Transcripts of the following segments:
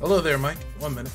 Hello there, Mike. One minute.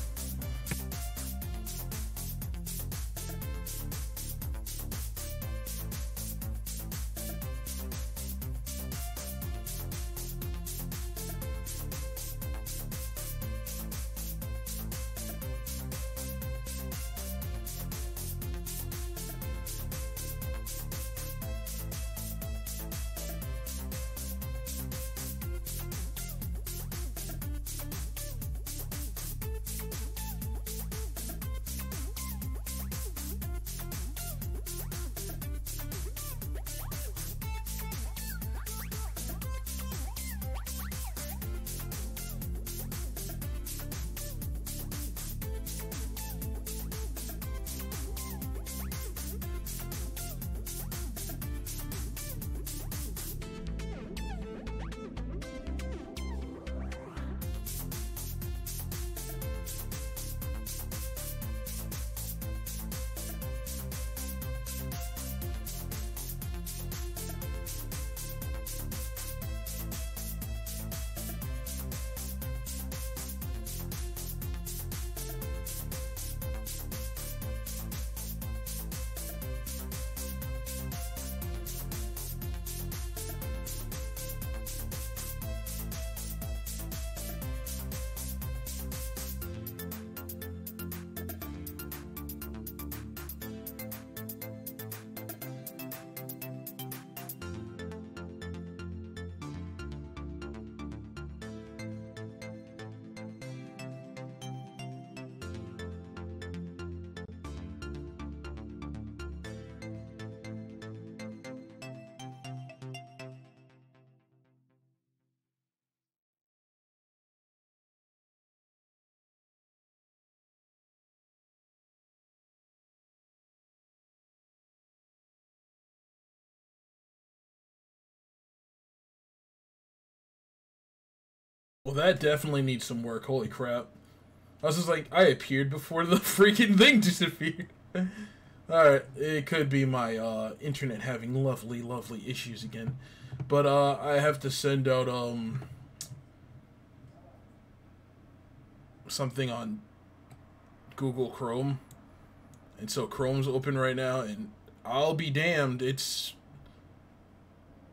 That definitely needs some work. Holy crap. I was just like, I appeared before the freaking thing disappeared. Alright, it could be my uh, internet having lovely, lovely issues again. But uh, I have to send out um something on Google Chrome. And so Chrome's open right now, and I'll be damned, it's,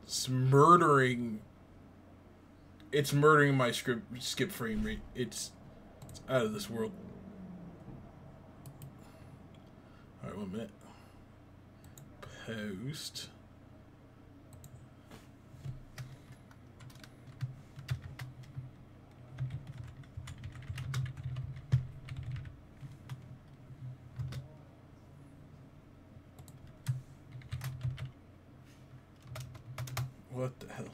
it's murdering it's murdering my script skip frame rate. It's, it's out of this world. All right, one minute. Post. What the hell?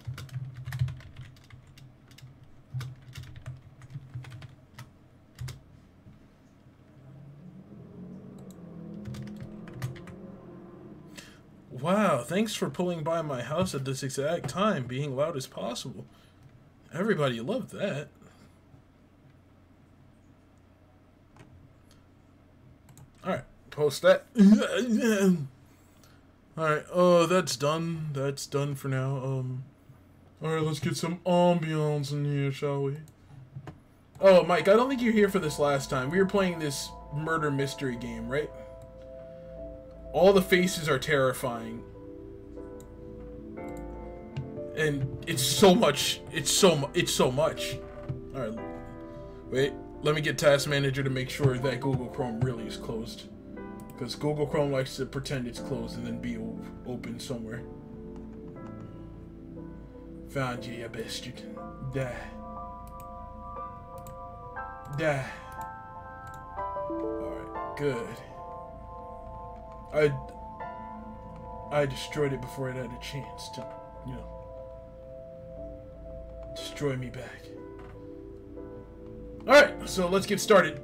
Wow, thanks for pulling by my house at this exact time, being loud as possible. Everybody loved that. Alright, post that. Alright, oh, that's done. That's done for now. Um, Alright, let's get some ambiance in here, shall we? Oh, Mike, I don't think you're here for this last time. We were playing this murder mystery game, right? All the faces are terrifying. And it's so much. It's so it's so much. All right. Wait, let me get Task Manager to make sure that Google Chrome really is closed. Because Google Chrome likes to pretend it's closed and then be open somewhere. Found you, you bastard. Die. Die. Alright, good. I I destroyed it before it had a chance to, you know, destroy me back. Alright, so let's get started.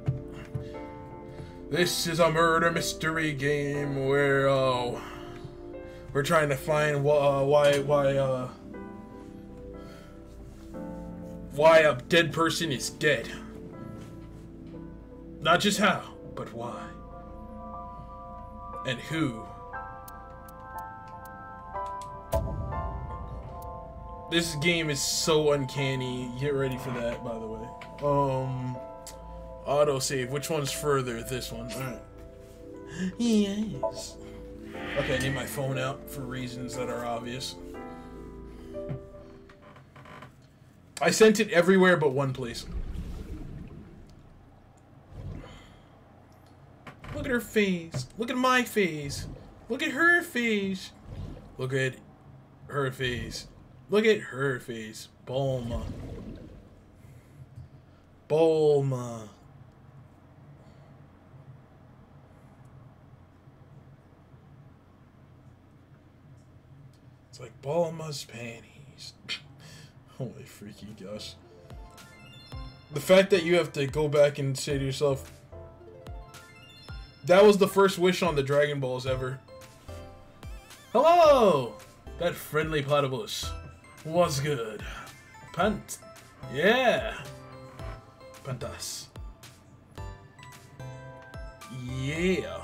This is a murder mystery game where, uh, we're trying to find uh, why, why, uh, why a dead person is dead. Not just how, but why and who. This game is so uncanny. Get ready for that, by the way. Um, Auto save. Which one's further? This one. Alright. Yes. Okay, I need my phone out for reasons that are obvious. I sent it everywhere but one place. Look at her face. Look at my face. Look at her face. Look at her face. Look at her face. Bulma. Bulma. It's like Bulma's panties. Holy freaky gosh. The fact that you have to go back and say to yourself, that was the first wish on the Dragon Balls ever. Hello! That friendly platypus. What's good? Pant. Yeah. Pantas. Yeah.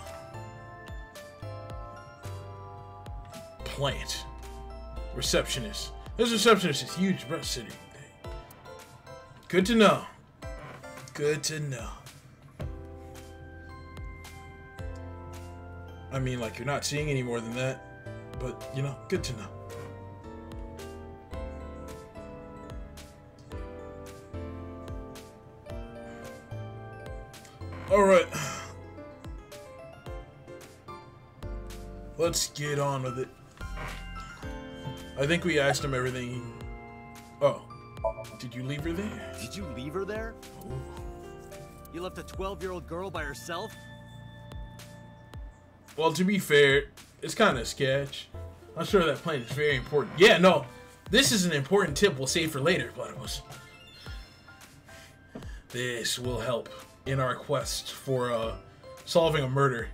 Plant. Receptionist. This receptionist is huge, breast city. Good to know. Good to know. I mean, like, you're not seeing any more than that. But, you know, good to know. Alright. Let's get on with it. I think we asked him everything. Oh. Did you leave her there? Did you leave her there? Oh. You left a 12-year-old girl by herself? Well, to be fair, it's kind of sketch. I'm sure that plane is very important. Yeah, no. This is an important tip we'll save for later, Platypus. This will help in our quest for uh, solving a murder.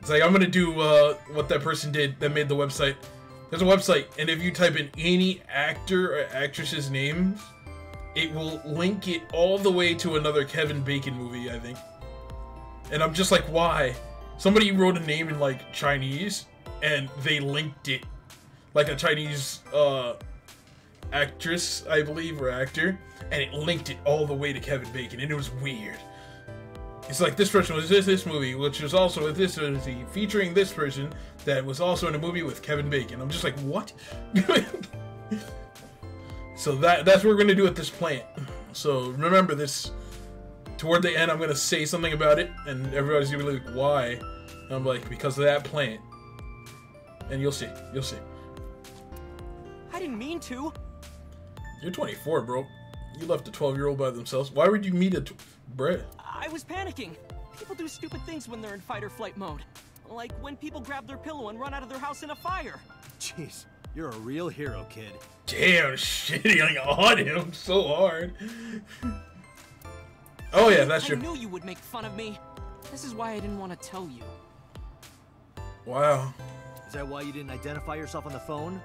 It's like I'm gonna do uh, what that person did that made the website. There's a website, and if you type in any actor or actress's name, it will link it all the way to another Kevin Bacon movie, I think. And I'm just like, why? Somebody wrote a name in like Chinese, and they linked it, like a Chinese uh, actress, I believe, or actor, and it linked it all the way to Kevin Bacon, and it was weird. It's like this person was this this movie, which was also with this movie featuring this person that was also in a movie with Kevin Bacon. I'm just like, what? so that that's what we're gonna do at this plant. So remember this. Toward the end, I'm gonna say something about it, and everybody's gonna be like, why? And I'm like, because of that plant. And you'll see. You'll see. I didn't mean to. You're 24, bro. You left a 12 year old by themselves. Why would you meet a bruh? I was panicking. People do stupid things when they're in fight or flight mode. Like when people grab their pillow and run out of their house in a fire. Jeez, you're a real hero, kid. Damn, shitting on him so hard. oh yeah, that's I true. knew you would make fun of me. This is why I didn't want to tell you. Wow. Is that why you didn't identify yourself on the phone?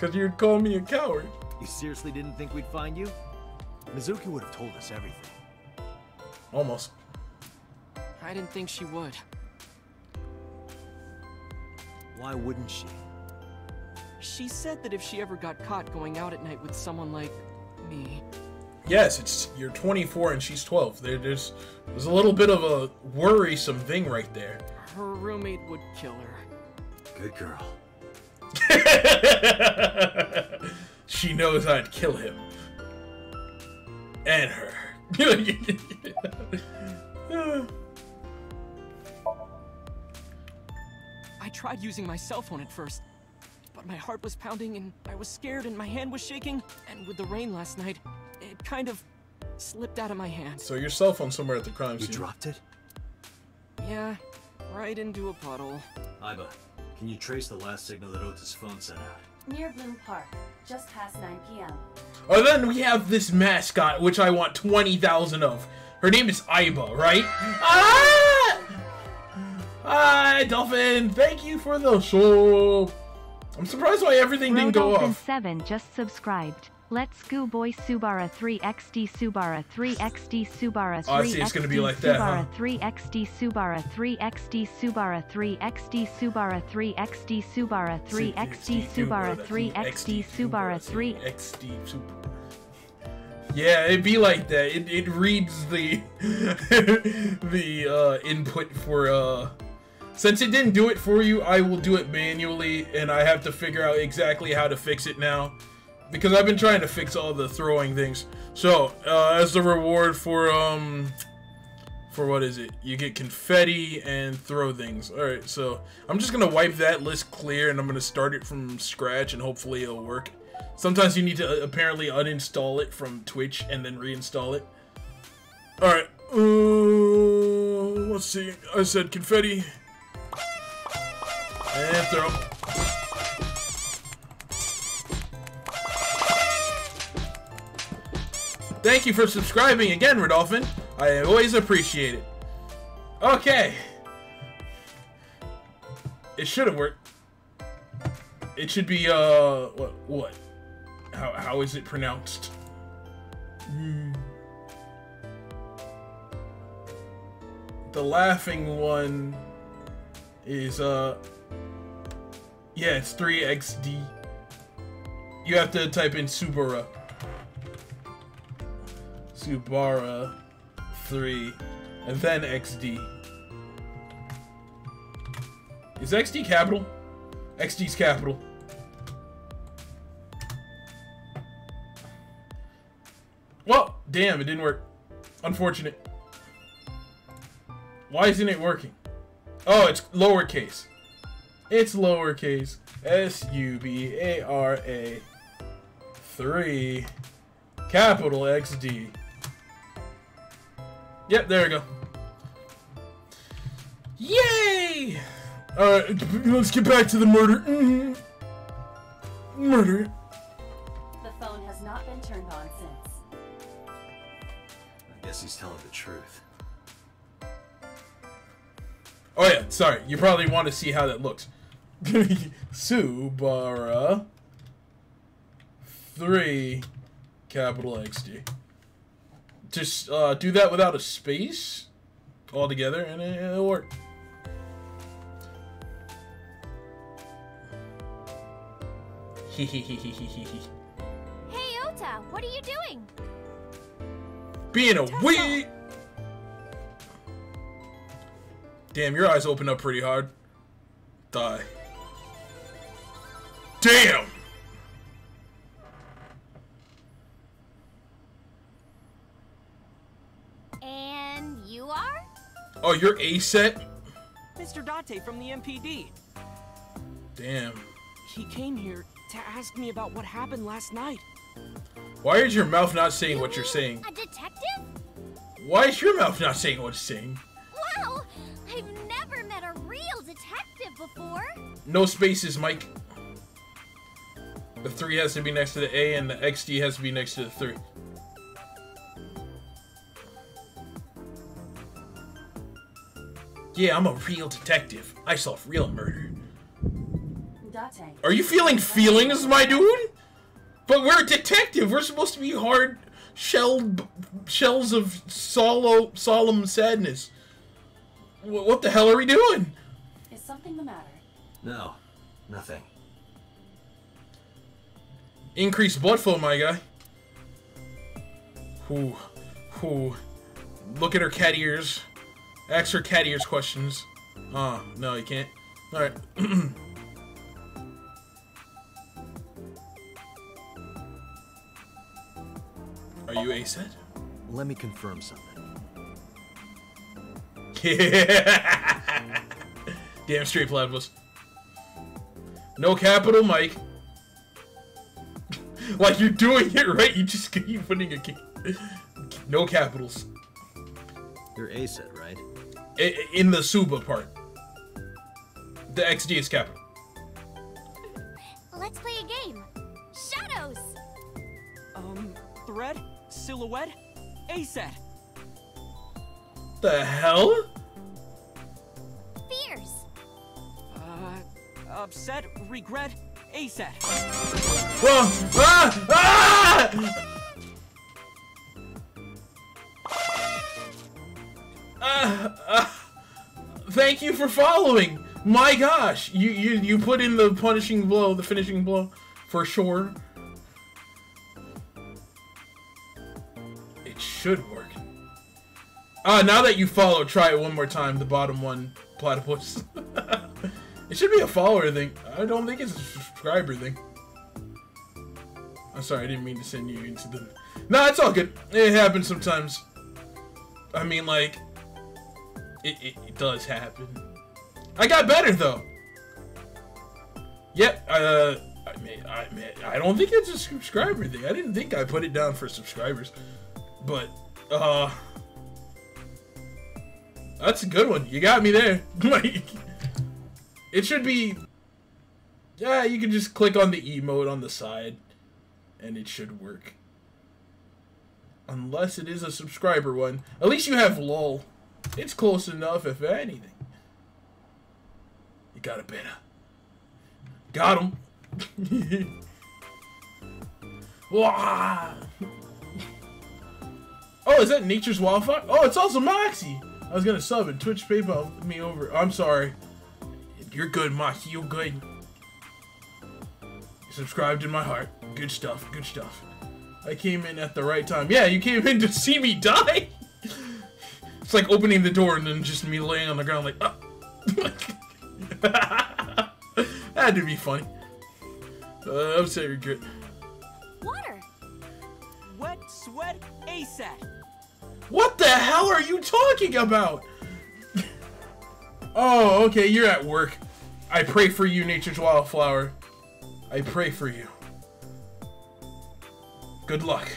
Cause you'd call me a coward. You seriously didn't think we'd find you? Mizuki would have told us everything. Almost. I didn't think she would. Why wouldn't she? She said that if she ever got caught going out at night with someone like me, Yes, it's you're 24 and she's 12. There, there's there's a little bit of a worrisome thing right there. her roommate would kill her. Good girl. she knows I'd kill him. And her. I tried using my cell phone at first, but my heart was pounding and I was scared and my hand was shaking. And with the rain last night, it kind of slipped out of my hand. so your cell phone's somewhere at the crime scene. You scene. dropped it? Yeah, right into a puddle. Aiba, can you trace the last signal that Ota's phone sent out? Near Bloom Park, just past 9 p.m. Oh, then we have this mascot, which I want 20,000 of. Her name is Aiba, right? Ah! Hi, Dolphin. Thank you for the show. I'm surprised why everything didn't go Rodolphin off. 7 just subscribed. Let's go boy Subara 3XD Subara 3XD Subara 3XD Oh, I see, it's gonna be like that, huh? Subara 3XD Subara 3XD Subara 3XD Subara 3XD Subara 3XD Subara 3XD Subara 3 XD Super. Yeah, it'd be like that. It, it reads the the uh, input for uh since it didn't do it for you, I will do it manually and I have to figure out exactly how to fix it now because I've been trying to fix all the throwing things. So, uh, as the reward for um for what is it? You get confetti and throw things. All right, so I'm just gonna wipe that list clear and I'm gonna start it from scratch and hopefully it'll work. Sometimes you need to uh, apparently uninstall it from Twitch and then reinstall it. All right, uh, let's see. I said confetti and throw. Thank you for subscribing again, Rodolphin. I always appreciate it. Okay. It should have worked. It should be, uh, what, what? How, how is it pronounced? Hmm. The laughing one is, uh, yeah, it's 3XD. You have to type in Subara. Subara 3 and then XD. Is XD capital? XD's capital. Well, damn, it didn't work. Unfortunate. Why isn't it working? Oh, it's lowercase. It's lowercase. S-U-B-A-R-A 3 capital XD. Yep, there we go. Yay! Alright, let's get back to the murder. Mhm. Murder. The phone has not been turned on since. I guess he's telling the truth. Oh yeah, sorry. You probably want to see how that looks. Subara 3 capital XD. Just uh, do that without a space altogether and it, it'll work. Hey, Ota, what are you doing? Being a wee. Damn, your eyes open up pretty hard. Die. Damn! And you are? Oh, you're A set? Mr. Date from the MPD. Damn. He came here to ask me about what happened last night. Why is your mouth not saying what you're saying? A detective? Why is your mouth not saying what it's saying? Wow! I've never met a real detective before. No spaces, Mike. The 3 has to be next to the A and the XD has to be next to the 3. Yeah, I'm a real detective. I solve real murder. Date. Are you feeling feelings, my dude? But we're a detective. We're supposed to be hard shelled shells of solo solemn sadness. Wh- What the hell are we doing? Is something the matter? No, nothing. Increased blood flow, my guy. Whoo, whoo. Look at her cat ears. Ask her cat ears questions. Oh, no, you can't. Alright. Are you A set? Let me confirm something. Yeah. Damn straight platypus. No capital, Mike. like you're doing it right. You just keep putting a no capitals You're A set, right? I- I- in the Suba part. The XD is capital. Let's play a game. Shadows! Um, thread, silhouette, A set. The hell? Fears! Uh, upset, regret, A set. Whoa! Ah! Ah! Ah! Ah! Thank you for following. My gosh, you you you put in the punishing blow, the finishing blow, for sure. It should work. Ah, now that you follow, try it one more time. The bottom one, platypus. it should be a follower thing. I don't think it's a subscriber thing. I'm sorry, I didn't mean to send you into the. No, it's all good. It happens sometimes. I mean, like, it, it, it does happen. I got better though. Yep. Uh, I mean, I mean, I don't think it's a subscriber thing. I didn't think I put it down for subscribers, but uh, that's a good one. You got me there. like, it should be. Yeah, you can just click on the emote on the side, and it should work. Unless it is a subscriber one. At least you have LOL. It's close enough, if anything. You got it better. Got him. Wah! oh, is that Nature's Wildfire? Oh, it's also Moxie. I was gonna sub it. Twitch PayPal me over. I'm sorry. You're good, Moxie. You're good. Subscribed in my heart. Good stuff. Good stuff. I came in at the right time. Yeah, you came in to see me die. It's like opening the door and then just me laying on the ground like, oh. Had to be funny. Uh, I would say regret. Water. Wet sweat ASAP. What the hell are you talking about? oh, okay, you're at work. I pray for you, Nature's Wildflower. I pray for you. Good luck.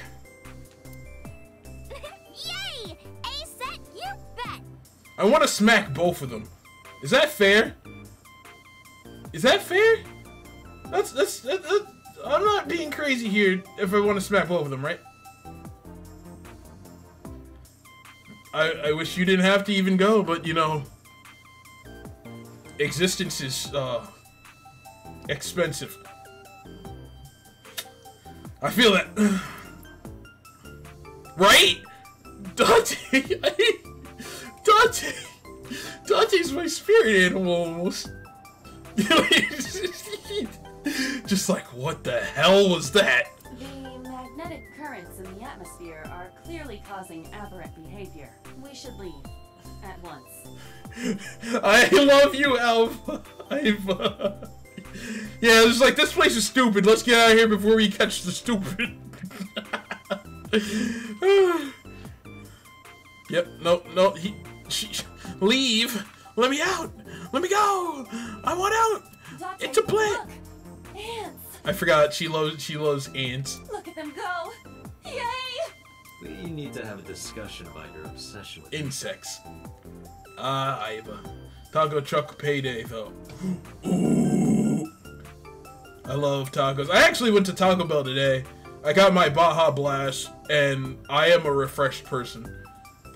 I want to smack both of them. Is that fair? Is that fair? That's that's, that, that- I'm not being crazy here if I want to smack both of them, right? I I wish you didn't have to even go, but you know, existence is uh expensive. I feel that. right? Dante, Dante, Dante's my spirit animal almost. Just like, what the hell was that? The magnetic currents in the atmosphere are clearly causing aberrant behavior. We should leave. At once. I love you, uh... Yeah, it's like, this place is stupid. Let's get out of here before we catch the stupid. yep, no, no, he, leave. Let me out. Let me go. I want out. Dante, It's a plant. Look! Ants! I forgot she loves she loves ants. Look at them go! Yay! We need to have a discussion about your obsession with Insects. Ah, Iva. Taco truck payday though. Ooh. I love tacos. I actually went to Taco Bell today. I got my Baja Blast, and I am a refreshed person.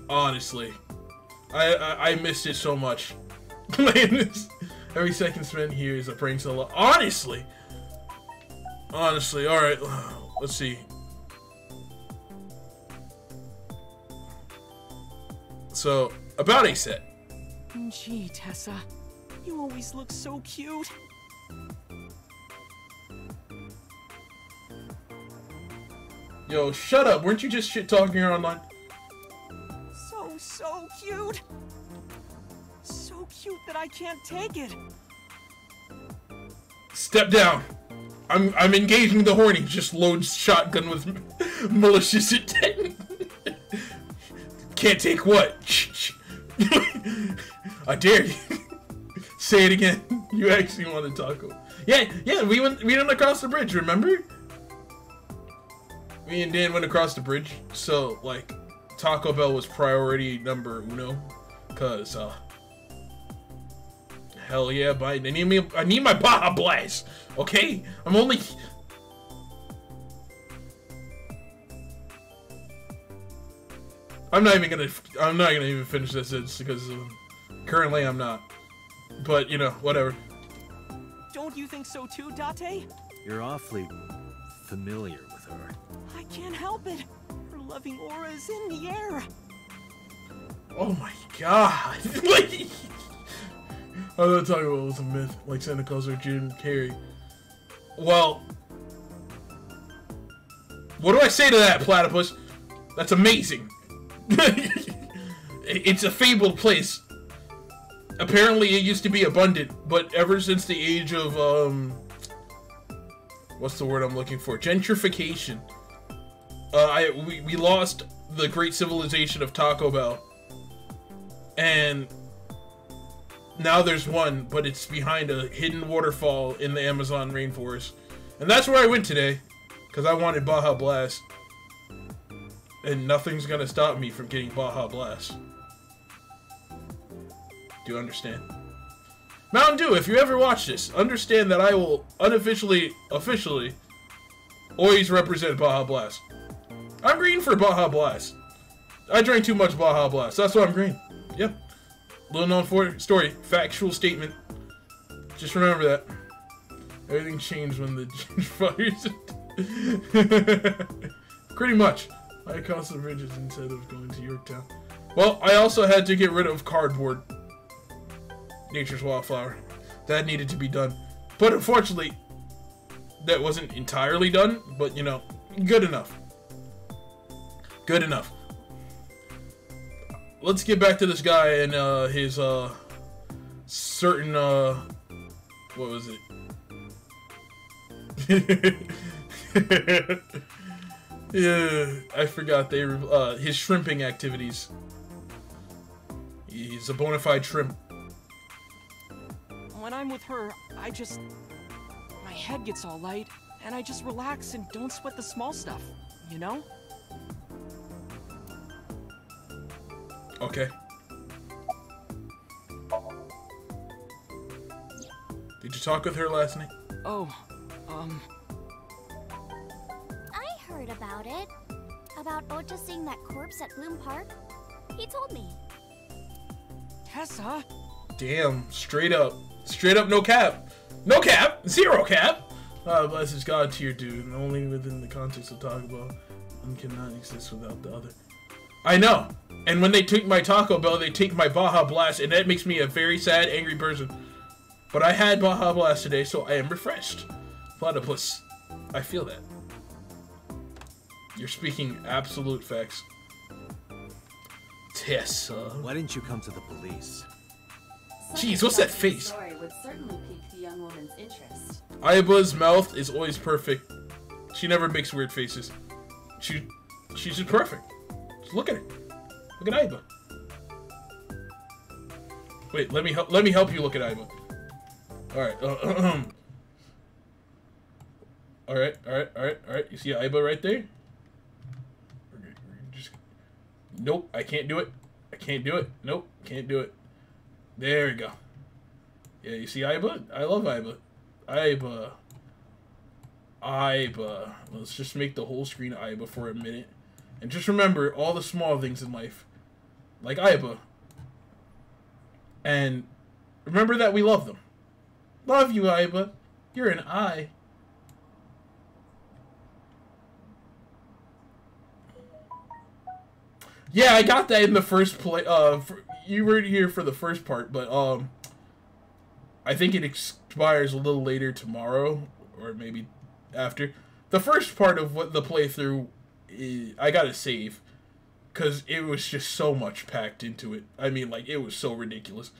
Honestly, I I, I missed it so much. Playing this, every second spent here is a prank so Honestly, honestly. All right, let's see. So about a set. Gee, Tessa. You always look so cute. Yo, shut up. Weren't you just shit talking her online? So, cute. So cute that I can't take it. Step down. I'm I'm engaging the horny. Just loads shotgun with malicious intent. Can't take what? I dare you. Say it again. You actually want to taco? Yeah, yeah. We went we went across the bridge. Remember? Me and Dan went across the bridge. So like, Taco Bell was priority number uno, cause uh. Hell yeah, Biden. I need me. I need my Baja Blast. Okay, I'm only. I'm not even gonna. I'm not gonna even finish this because um, currently I'm not. But you know, whatever. Don't you think so too, Date? You're awfully familiar with her. I can't help it. Loving aura is in the air. Oh my god! like, I thought talking about it was a myth, like Santa Claus or Jim Carrey. Well, what do I say to that, platypus? That's amazing. it's a fabled place. Apparently, it used to be abundant, but ever since the age of um, what's the word I'm looking for? Gentrification. Uh, I we, we lost the great civilization of Taco Bell, and now there's one, but it's behind a hidden waterfall in the Amazon rainforest, and that's where I went today, because I wanted Baja Blast, and nothing's gonna stop me from getting Baja Blast. Do you understand? Mountain Dew, if you ever watch this, understand that I will unofficially, officially, always represent Baja Blast. I'm green for Baja Blast. I drank too much Baja Blast. That's why I'm green. Yep. Little known for story. Factual statement. Just remember that. Everything changed when the gentrifiers. Pretty much. I crossed the bridges instead of going to Yorktown. Well, I also had to get rid of cardboard. Nature's Wildflower. That needed to be done. But unfortunately, that wasn't entirely done, but you know, good enough. Good enough. Let's get back to this guy and uh, his uh, certain uh, what was it? yeah, I forgot they uh, his shrimping activities. He's a bona fide shrimp. When I'm with her, I just. My head gets all light, and I just relax and don't sweat the small stuff, you know? Okay. Did you talk with her last night? Oh, um. I heard about it. About Ota seeing that corpse at Bloom Park. He told me. Tessa? Damn, straight up. Straight up, no cap. No cap! Zero cap! Uh, bless his God tier dude, and only within the context of Taco Bell. One cannot exist without the other. I know! And when they take my Taco Bell, they take my Baja Blast, and that makes me a very sad, angry person. But I had Baja Blast today, so I am refreshed. Platypus. I feel that. You're speaking absolute facts. Tessa. Why didn't you come to the police? Such Jeez, what's that face? Story would certainly pique the young woman's interest. Aiba's mouth is always perfect. She never makes weird faces. She, she's just perfect. Just look at her. Look at Aiba. Wait, let me help. Let me help you look at Aiba. All right. Uh, all right. All right. All right. All right. You see Aiba right there? Just. Nope. I can't do it. I can't do it. Nope. Can't do it. There we go. Yeah, you see Aiba? I love Aiba. Aiba. Aiba. Let's just make the whole screen Aiba for a minute. And just remember all the small things in life. Like Aiba. And remember that we love them. Love you, Aiba. You're an I. Yeah, I got that in the first play. Uh, for, you were here for the first part, but um, I think it expires a little later tomorrow, or maybe after. The first part of what the playthrough, is, I gotta save, because it was just so much packed into it. I mean, like it was so ridiculous.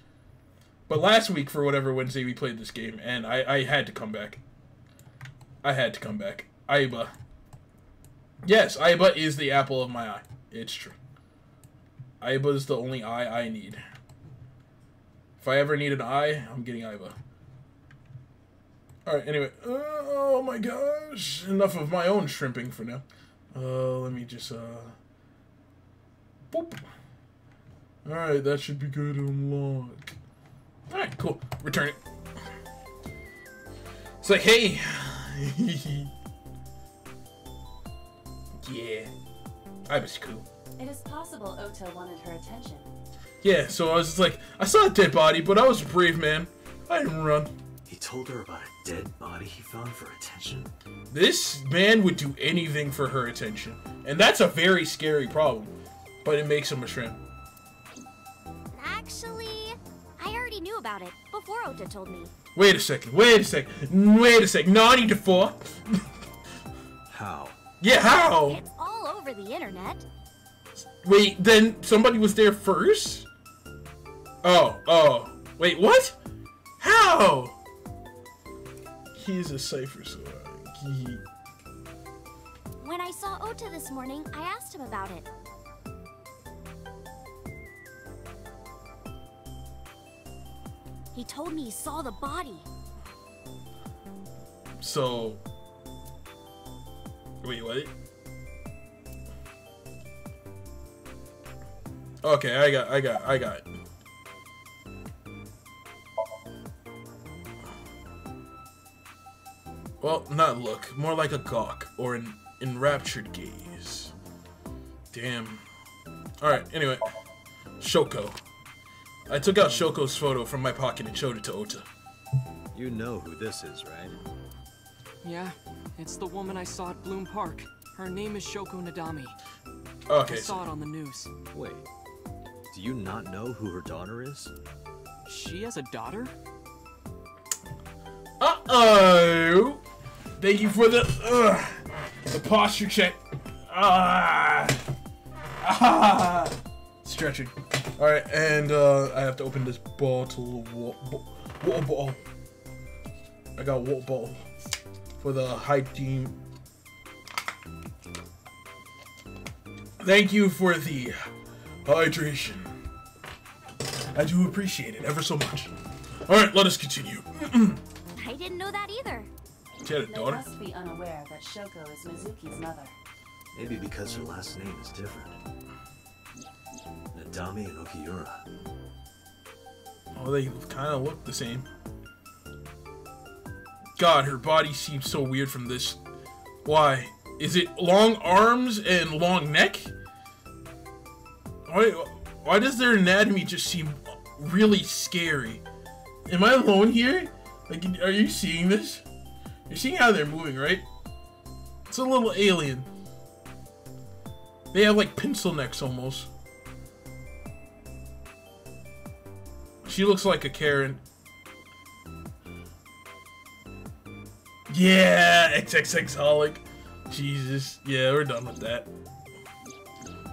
But last week, for whatever Wednesday, we played this game, and I, I had to come back. I had to come back. Aiba. Yes, Aiba is the apple of my eye. It's true. Aiba is the only eye I need. If I ever need an eye, I'm getting Aiba. Alright, anyway. Uh, oh my gosh. Enough of my own shrimping for now. Uh, let me just, uh... Boop. Alright, that should be good to unlock. Alright, cool. Return it. It's like, hey! yeah. I was cool. It is possible Ota wanted her attention. Yeah, so I was just like, I saw a dead body, but I was brave man. I didn't run. He told her about a dead body he found for attention. This man would do anything for her attention. And that's a very scary problem. But it makes him a shrimp. Actually, I already knew about it before Ota told me. Wait a second, wait a second, wait a second. Naughty to four. How? Yeah, how? It's all over the internet. Wait, then somebody was there first? Oh, oh. Wait, what? How? He's a cipher, so uh, he. When I saw Ota this morning, I asked him about it. He told me he saw the body. So. Wait, what? Okay, I got, I got, I got. Well, not look, more like a gawk or an enraptured gaze. Damn. Alright, anyway. Shoko. I took out Shoko's photo from my pocket and showed it to Ota. You know who this is, right? Yeah, it's the woman I saw at Bloom Park. Her name is Shoko Nadami. Okay, I saw it on the news. Wait. Do you not know who her daughter is? She has a daughter? Uh-oh! Thank you for the, uh, the posture check. Ah! Ah! Stretching. Alright, and, uh, I have to open this bottle of wa- bo- water bottle. I got a water bottle for the hygiene. Thank you for the hydration. I do appreciate it ever so much. Alright, let us continue. I didn't know that either. She had a They must be unaware that Shoko is Mizuki's mother. Maybe because her last name is different. Nadami and Okiura. Oh, they kind of look the same. God, her body seems so weird from this. Why? Is it long arms and long neck? Why, why does their anatomy just seem really scary? Am I alone here? Like, are you seeing this? You're seeing how they're moving, right? It's a little alien. They have like pencil necks almost. She looks like a Karen. Yeah, XXX holic. Jesus. Yeah, we're done with that.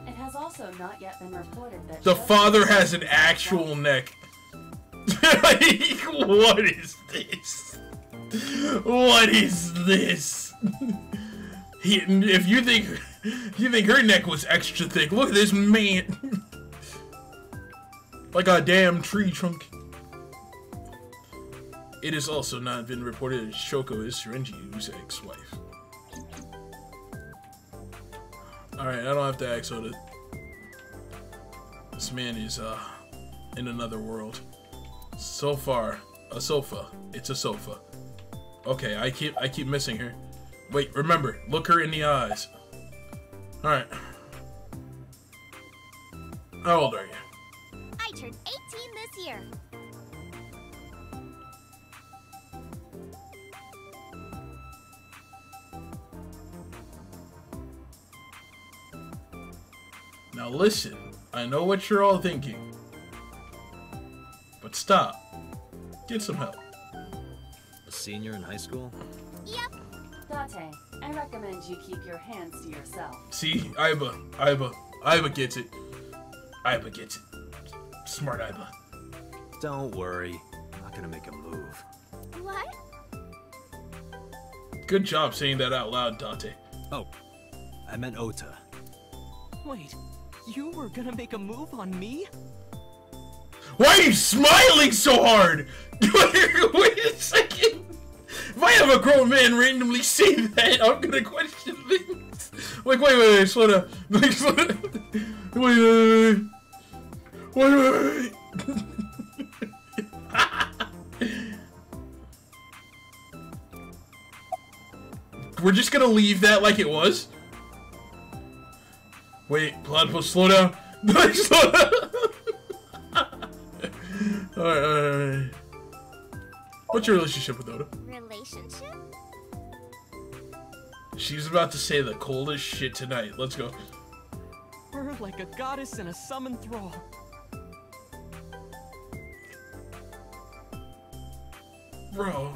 It has also not yet been reported that The father has an actual neck. like, what is this? What is this? He, if you think you think her neck was extra thick, look at this man. like a damn tree trunk. It has also not been reported that Shoko is Shirenji's ex-wife. Alright, I don't have to ask Ota. This man is, uh, in another world. So far, a sofa. It's a sofa. Okay, I keep I keep missing her. Wait, remember, look her in the eyes. Alright. How old are you? I turned 18 this year. Now listen, I know what you're all thinking. But stop. Get some help. A senior in high school? Yep. Date, I recommend you keep your hands to yourself. See, Aiba, Aiba, Aiba gets it. Aiba gets it. Smart Aiba. Don't worry. I'm not gonna make a move. What? Good job saying that out loud, Dante. Oh, I meant Ota. Wait, you were gonna make a move on me? Why are you smiling so hard? Wait a second. If I have a grown man randomly say that, I'm gonna question things. Like, wait, wait, wait, slow down. Like, slow down. Wait, wait, wait, wait, wait, wait. We're just gonna leave that like it was. Wait, Platypus, slow down. Slow down. Alright, alright, alright. What's your relationship with Ota? Relationship? She's about to say the coldest shit tonight. Let's go. Her like a goddess in a summoned thrall. Bro.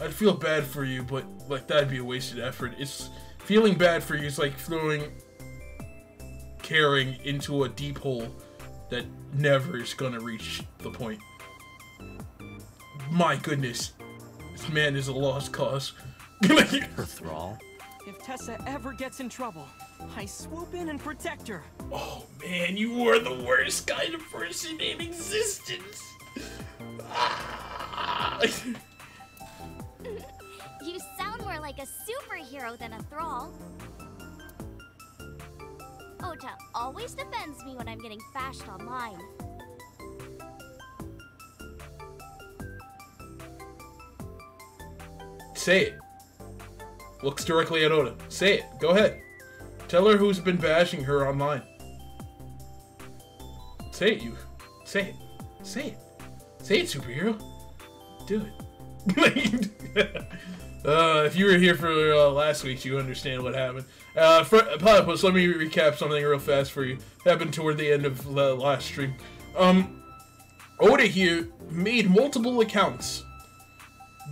I'd feel bad for you, but like that'd be a wasted effort. It's feeling bad for you is like throwing caring into a deep hole that never is gonna reach the point. My goodness, this man is a lost cause. Her thrall. If Tessa ever gets in trouble, I swoop in and protect her. oh man, you are the worst kind of person in existence. You sound more like a superhero than a thrall. Ota always defends me when I'm getting bashed online. Say it. Looks directly at Ota. Say it. Go ahead. Tell her who's been bashing her online. Say it, you. Say it. Say it. Say it, superhero. Do it. uh, if you were here for uh, last week, you understand what happened. Uh, Platypus, let me recap something real fast for you. Happened toward the end of the last stream. Um, Ota here made multiple accounts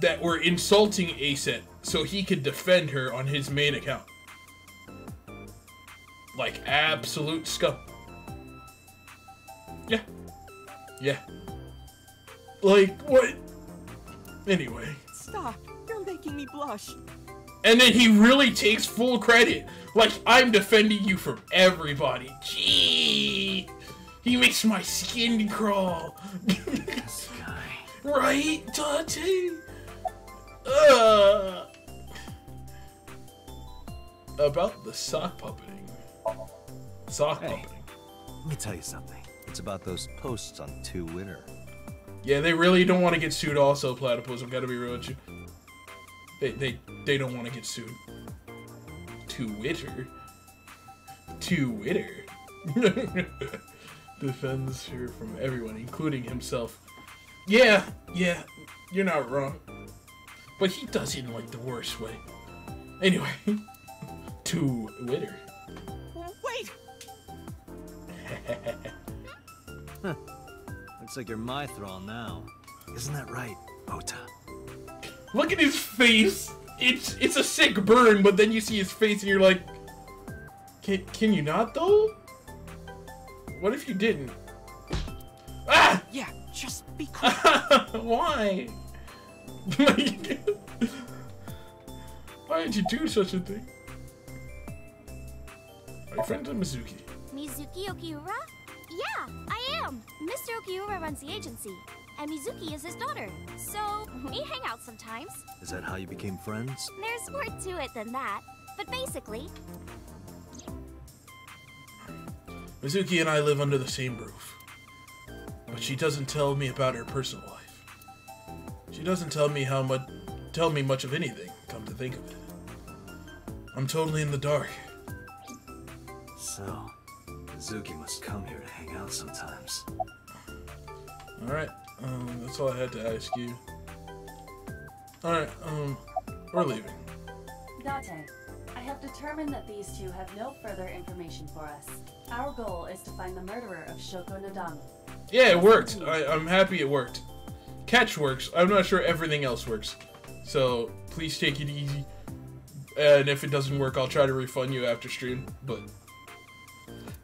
that were insulting Aset so he could defend her on his main account. Like absolute scum. Yeah. Yeah. Like what? Anyway. Stop. You're making me blush. And then he really takes full credit. Like I'm defending you from everybody. Gee. He makes my skin crawl. This guy. Right, Dante? Uh, about the sock puppeting. Sock Hey. puppeting. Let me tell you something. It's about those posts on Two Winter. Yeah, they really don't want to get sued. Also, platypus. I've got to be real with you. They they they don't want to get sued. Twitter. To Twitter. Defends her from everyone, including himself. Yeah, yeah, you're not wrong. But he does it in like the worst way. Anyway, to Twitter. Wait! Looks like you're my thrall now. Isn't that right, Ota? Look at his face. It's it's a sick burn, but then you see his face and you're like, can can you not though? What if you didn't? Ah! Yeah, just be cool. Why? Why did you do such a thing? Are you friends with Mizuki? Mizuki Okiura? Yeah, I am. Mr. Okiura runs the agency, and Mizuki is his daughter. So, we mm-hmm. hang out sometimes. Is that how you became friends? There's more to it than that. But basically, Mizuki and I live under the same roof. But she doesn't tell me about her personal life. She doesn't tell me how much tell me much of anything, come to think of it. I'm totally in the dark. So, Mizuki must come here to hang out sometimes. Alright, um, that's all I had to ask you. Alright, um, we're leaving. Date, I have determined that these two have no further information for us. Our goal is to find the murderer of Shoko Nadami. Yeah, it worked. I, I'm happy it worked. Catch works. I'm not sure everything else works. So please take it easy. And if it doesn't work, I'll try to refund you after stream. But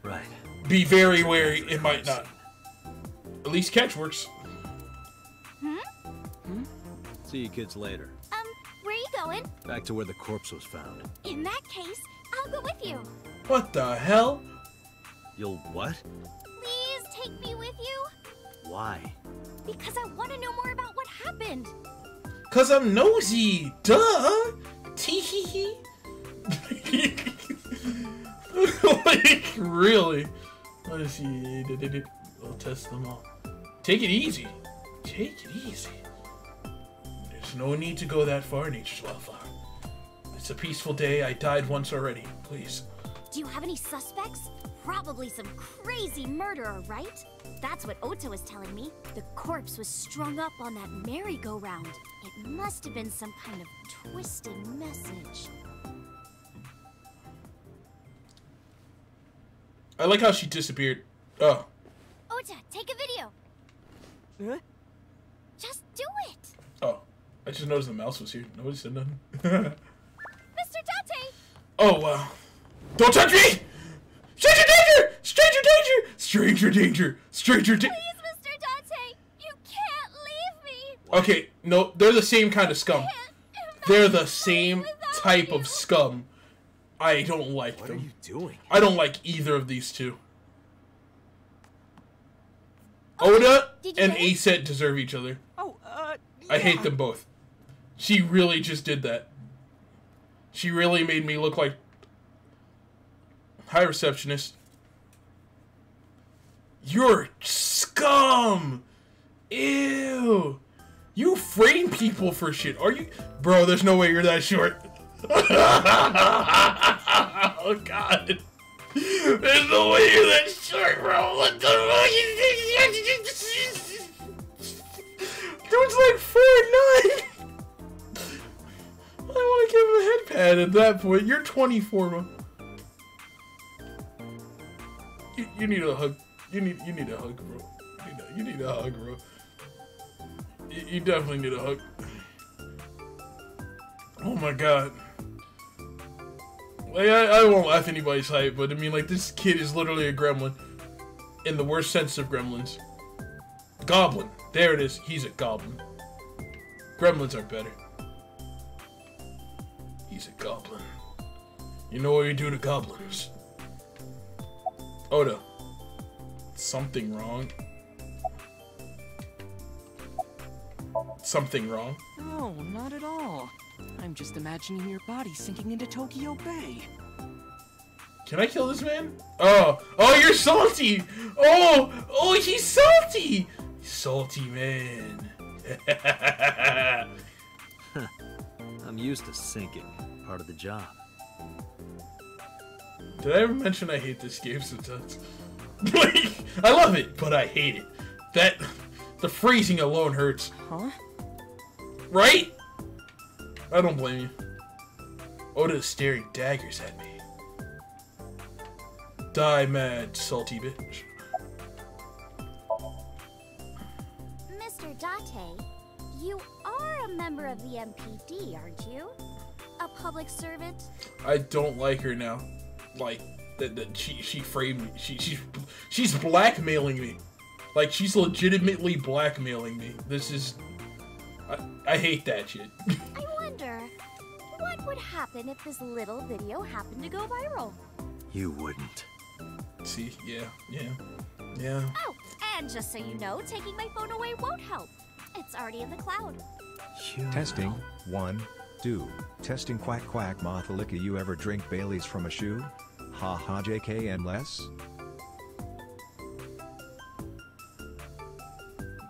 Right. Be very wary, it might not. At least catch works. See you kids later. um, where are you going? Back to where the corpse was found. In that case, I'll go with you. What the hell? You'll what? Please take me with you, Why? because I want to know more about what happened. Cause I'm nosy. Duh. Tee hee hee. like really? Let's see. We'll test them all. Take it easy. Take it easy. There's no need to go that far, Nature's Wildflower. It's a peaceful day. I died once already. Please. Do you have any suspects? Probably some crazy murderer, right? That's what Ota was telling me. The corpse was strung up on that merry-go-round. It must have been some kind of twisted message. I like how she disappeared. Oh. Ota, take a video. Huh? Just do it. Oh. I just noticed the mouse was here. Nobody said nothing. Mr. Date! oh, wow. Don't touch me! Stranger danger! Stranger danger! Stranger danger! Stranger danger! Please, Mr. Dante, you can't leave me. Okay, no, they're the same kind of scum. They're the same type you. of scum. I don't like What are you doing? I don't like either of these two. Ota and get it? Aset deserve each other. Oh, uh. I hate them both. She really just did that. She really made me look like. Hi, receptionist. You're scum! Ew! You frame people for shit. Are you. Bro, there's no way you're that short. oh, God. There's no way you're that short, bro. What the like four nine. I want to give him a headpad at that point. You're 24, bro. You, you need a hug. You need you need a hug, bro. You need a, you need a hug, bro. You, you definitely need a hug. Oh my god. I, I won't laugh anybody's hype, but I mean, like, this kid is literally a gremlin. In the worst sense of gremlins. Goblin. There it is. He's a goblin. Gremlins are better. He's a goblin. You know what you do to goblins? Ota. Something wrong. Something wrong. No, not at all. I'm just imagining your body sinking into Tokyo Bay. Can I kill this man? Oh, oh, you're salty. Oh, oh, he's salty. Salty man. I'm used to sinking. Part of the job. Did I ever mention I hate this game sometimes? like, I love it, but I hate it. That, the freezing alone hurts. Huh? Right? I don't blame you. Ota's staring daggers at me. Die mad, salty bitch. Mr. Date, you are a member of the MPD, aren't you? A public servant? I don't like her now. Like that, that she she framed me. She she's she's blackmailing me. Like she's legitimately blackmailing me. This is I, I hate that shit. I wonder, what would happen if this little video happened to go viral? You wouldn't. See, yeah, yeah, yeah. Oh, and just so you know, taking my phone away won't help. It's already in the cloud. You Testing, know. one, two. Testing quack quack Mothalika you ever drink Bailey's from a shoe? Ha ha JK and less?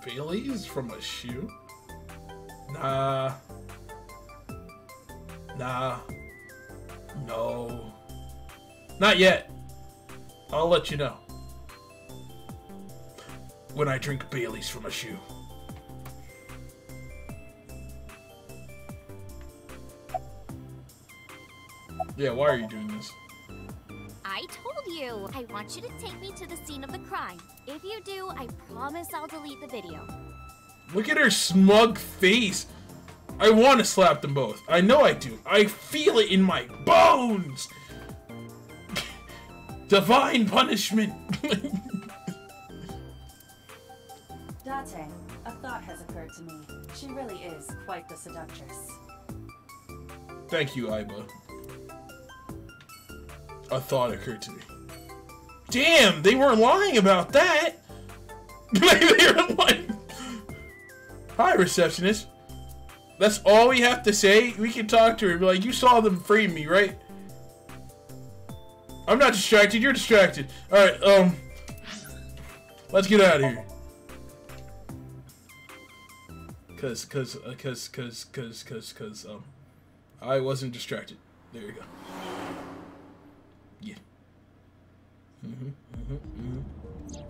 Bailey's from a shoe? Nah. Nah. No. Not yet. I'll let you know. When I drink Bailey's from a shoe. Yeah, why are you doing this? I told you, I want you to take me to the scene of the crime. If you do, I promise I'll delete the video. Look at her smug face. I want to slap them both. I know I do. I feel it in my bones. Divine punishment. Date, a thought has occurred to me. She really is quite the seductress. Thank you, Aiba. A thought occurred to me. Damn, they weren't lying about that. they were like, "Hi, receptionist." That's all we have to say. We can talk to her. Like, "You saw them frame me, right?" I'm not distracted. You're distracted. All right. Um, let's get out of here. Cause, cause, uh, cause, cause, cause, cause, cause, um, I wasn't distracted. There you go. Yeah. Mhm. Mhm. Mhm.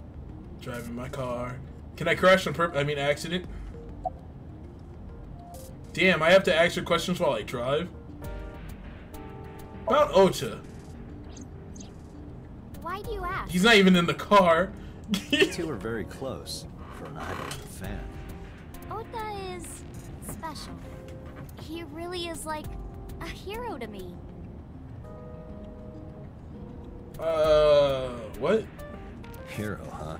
Driving my car. Can I crash on purpose? I mean, accident. Damn, I have to ask her questions while I drive. About Ota. Why do you ask? He's not even in the car. You two are very close for an idol and a fan. Ota is special. He really is like a hero to me. uh, what? hero, huh?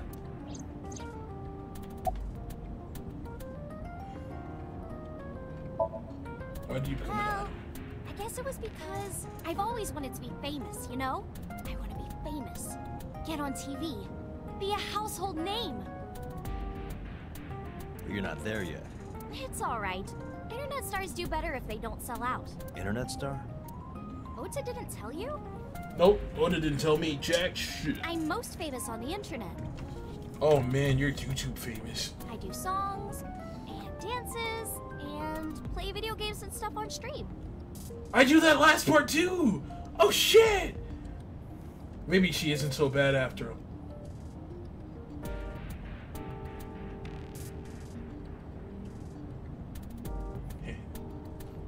Why do you become an Well, I guess it was because I've always wanted to be famous, you know? I want to be famous. Get on TV. Be a household name. But you're not there yet. It's alright. Internet stars do better if they don't sell out. Internet star? Ota didn't tell you? Nope, Ota didn't tell me jack shit. I'm most famous on the internet. Oh man, you're YouTube famous. I do songs, games and stuff on stream. I do that last part too! Oh shit! Maybe she isn't so bad after all.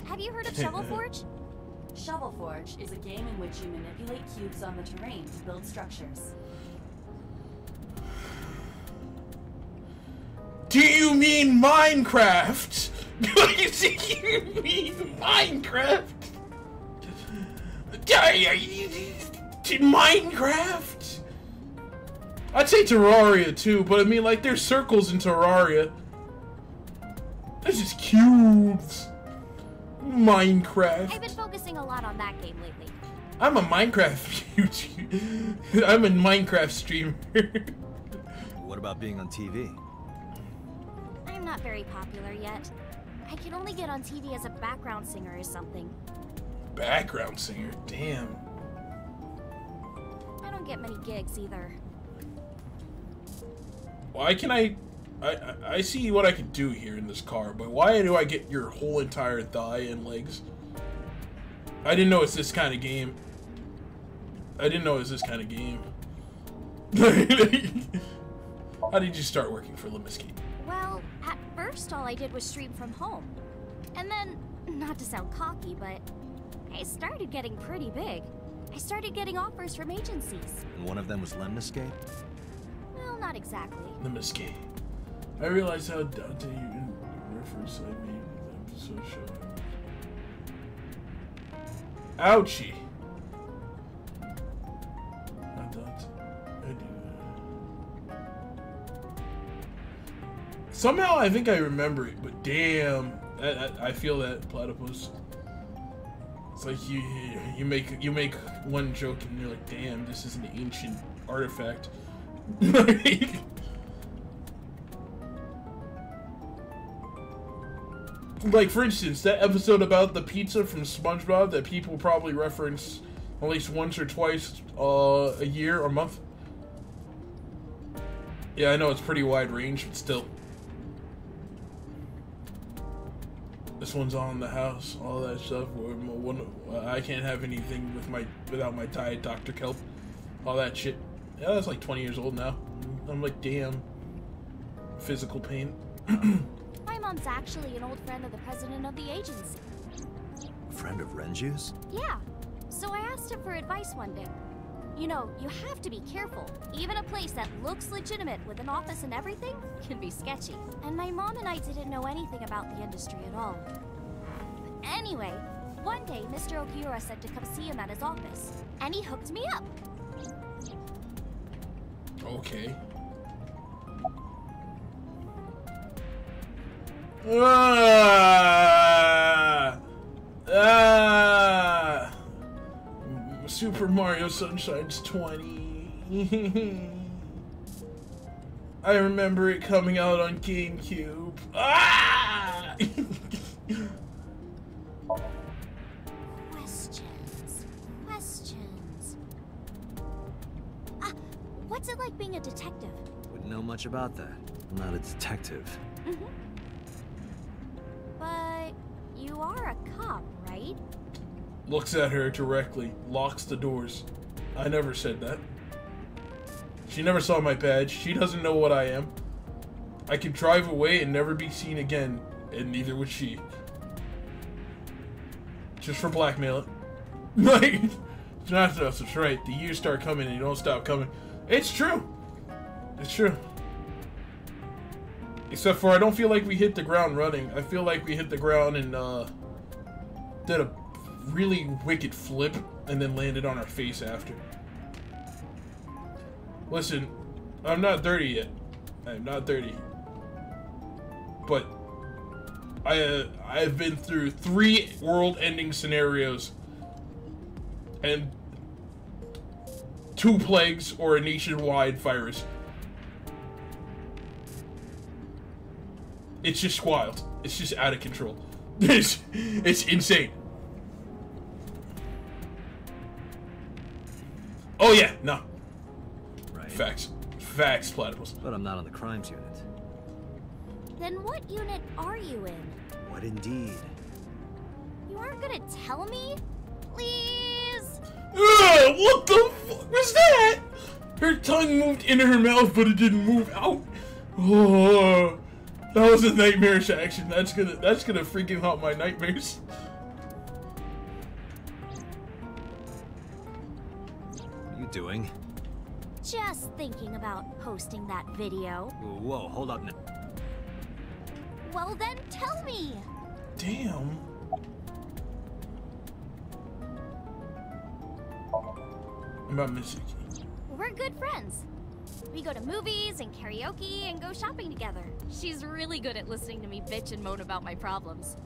Have you heard of Shovel Forge? Shovel Forge is a game in which you manipulate cubes on the terrain to build structures. Do you mean Minecraft? Do you mean Minecraft? Minecraft? I'd say Terraria too, but I mean, like, there's circles in Terraria. There's just cubes. Minecraft. I've been focusing a lot on that game lately. I'm a Minecraft YouTube. I'm a Minecraft streamer. What about being on TV? I'm not very popular yet. I can only get on TV as a background singer or something. Background singer, damn. I don't get many gigs either. Why can I, I? I- see what I can do here in this car, but why do I get your whole entire thigh and legs? I didn't know it's this kind of game. I didn't know it was this kind of game. How did you start working for Limbiskit? Well, first all I did was stream from home. And then, not to sound cocky, but I started getting pretty big. I started getting offers from agencies. And one of them was Lemniscate? Well, not exactly. Limbiskit. I realize how Dante in reference I made in the episode show. Ouchie. Not Dante. Somehow I think I remember it, but damn, I, I, I feel that platypus. It's like you you make you make one joke and you're like, damn, this is an ancient artifact. like for instance, that episode about the pizza from SpongeBob that people probably reference at least once or twice uh, a year or month. Yeah, I know it's pretty wide range, but still. This one's on the house, all that stuff. One, one, I can't have anything with my without my tie, Dr. Kelp, all that shit. Yeah, that's like 20 years old now. I'm like, damn. Physical pain. My mom's actually an old friend of the president of the agency. A friend of Renju's? Yeah. So I asked him for advice one day. You know, you have to be careful. Even a place that looks legitimate with an office and everything can be sketchy. And my mom and I didn't know anything about the industry at all. But anyway, one day Mr. Okiura said to come see him at his office, and he hooked me up. Okay. Ah! Ah! Super Mario Sunshine's 20. I remember it coming out on GameCube. Ah! Questions. Questions. Ah, what's it like being a detective? Wouldn't know much about that. I'm not a detective. Mm-hmm. But you are a cop, right? Looks at her directly, locks the doors. I never said that. She never saw my badge. She doesn't know what I am. I could drive away and never be seen again, and neither would she. Just for blackmail it. like, it's not us, it's right. The years start coming and you don't stop coming. It's true. It's true. Except for I don't feel like we hit the ground running. I feel like we hit the ground and uh did a really wicked flip and then landed on our face after. Listen, I'm not 30 yet. I'm not 30. But I uh, I've been through three world-ending scenarios and two plagues or a nationwide virus. It's just wild. It's just out of control. It's it's insane. Oh yeah, no. Right. Facts. Facts, Platypus. But I'm not on the crimes unit. Then what unit are you in? What indeed? You aren't gonna tell me? Please? Ugh, what the fuck was that? Her tongue moved into her mouth, but it didn't move out. Oh, that was a nightmarish action. That's gonna that's gonna freaking haunt my nightmares. Doing? Just thinking about posting that video. Whoa, hold up. now. Well then, tell me! Damn. About Mizuki. We're good friends. We go to movies and karaoke and go shopping together. She's really good at listening to me bitch and moan about my problems.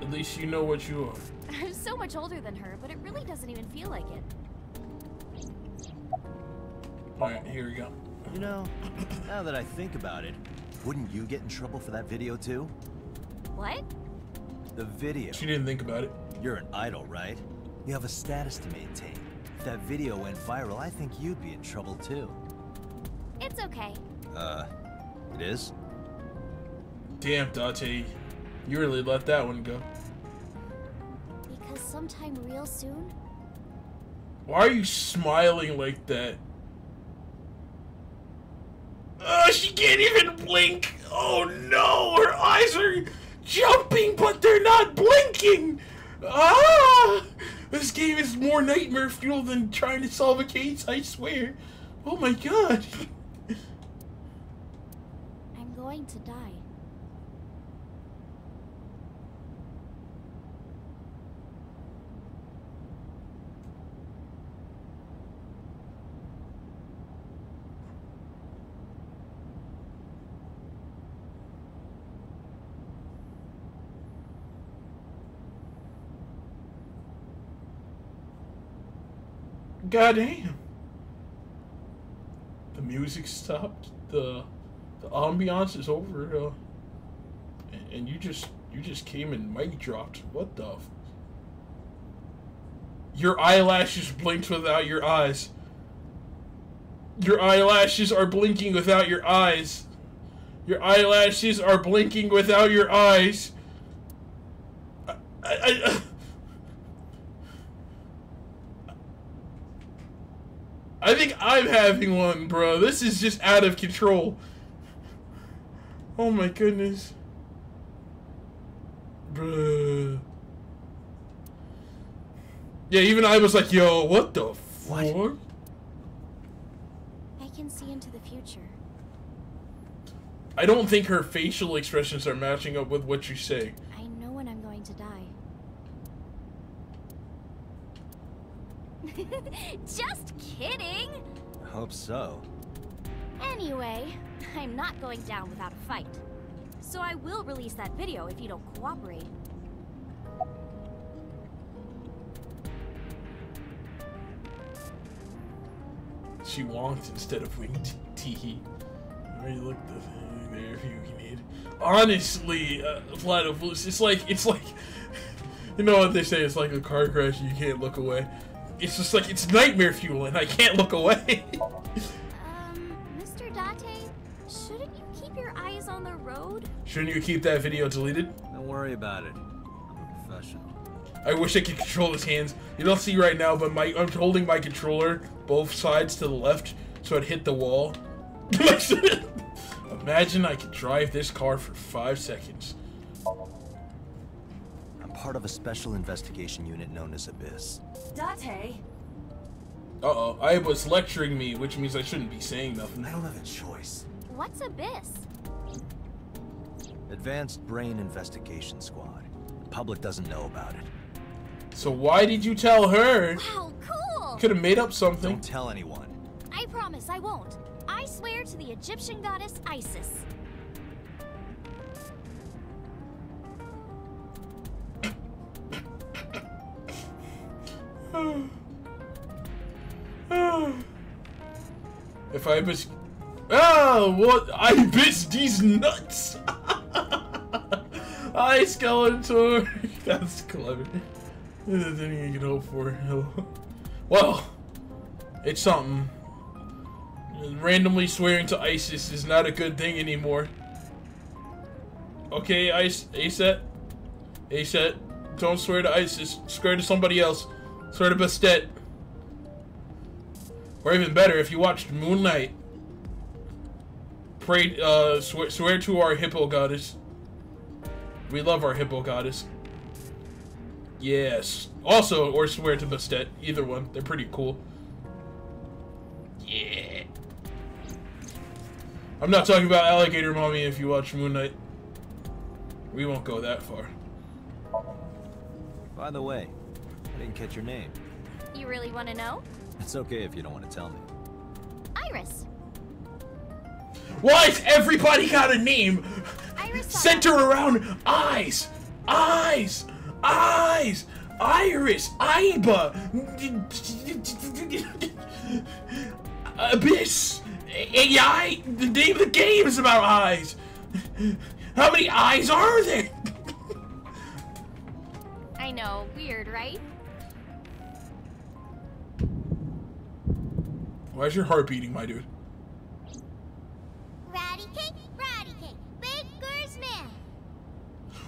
At least you know what you are. I'm so much older than her, but it really doesn't even feel like it. Alright, here we go. You know, now that I think about it, wouldn't you get in trouble for that video too? What? The video. She didn't think about it. You're an idol, right? You have a status to maintain. If that video went viral, I think you'd be in trouble too. It's okay. Uh, it is? Damn, Date. You really let that one go. Because sometime real soon, Why are you smiling like that? Oh, she can't even blink! Oh no! Her eyes are jumping, but they're not blinking! Ah! This game is more nightmare fuel than trying to solve a case, I swear. Oh my god. I'm going to die. Goddamn. The music stopped. The the ambiance is over. Uh, and, and you just you just came and mic dropped. What the? Your eyelashes blinked without your eyes. Your eyelashes are blinking without your eyes. Your eyelashes are blinking without your eyes. I, I, I I think I'm having one, bro. This is just out of control. Oh my goodness. Bruh. Yeah, even I was like, yo, what the fuck? I can see into the future. I don't think her facial expressions are matching up with what you say. I know when I'm going to die. Just kidding! I hope so. Anyway, I'm not going down without a fight. So I will release that video if you don't cooperate. She wonked instead of winked. Tee Let me look the thing there if you need. Honestly, uh, Platypus, it's like it's like you know what they say. It's like a car crash. You can't look away. It's just like it's nightmare fuel, and I can't look away. Um, Mr. Date, shouldn't you keep your eyes on the road? Shouldn't you keep that video deleted? Don't worry about it. I'm a professional. I wish I could control his hands. You don't see right now, but my I'm holding my controller both sides to the left, so it hit the wall. Imagine I could drive this car for five seconds. I'm part of a special investigation unit known as Abyss. Date, Uh-oh, I was lecturing me, which means I shouldn't be saying nothing. I don't have a choice. What's Abyss? Advanced Brain Investigation Squad. The public doesn't know about it. So why did you tell her? Wow, cool! Could have made up something. Don't tell anyone. I promise I won't. I swear to the Egyptian goddess Isis. I miss. Oh, ah, what? I missed these nuts! Hi, Skeletor! That's clever. That's anything you can hope for. Well, it's something. Randomly swearing to ISIS is not a good thing anymore. Okay, Ice, Aset, Aset, don't swear to ISIS. Swear to somebody else. Swear to Bastet. Or even better, if you watched Moon Knight, pray, uh, swear, swear to our hippo goddess. We love our hippo goddess. Yes. Also, or swear to Bastet. Either one. They're pretty cool. Yeah. I'm not talking about Alligator Mommy if you watch Moon Knight. We won't go that far. By the way, I didn't catch your name. You really want to know? It's okay if you don't want to tell me. Iris. Why's everybody got a name? Iris. Center around eyes! Eyes! Eyes! Iris! Aiba! Abyss! AI! The name of the game is about eyes! How many eyes are there? I know, weird, right? Why's your heart beating, my dude? Ratty cake, ratty cake, baker's man.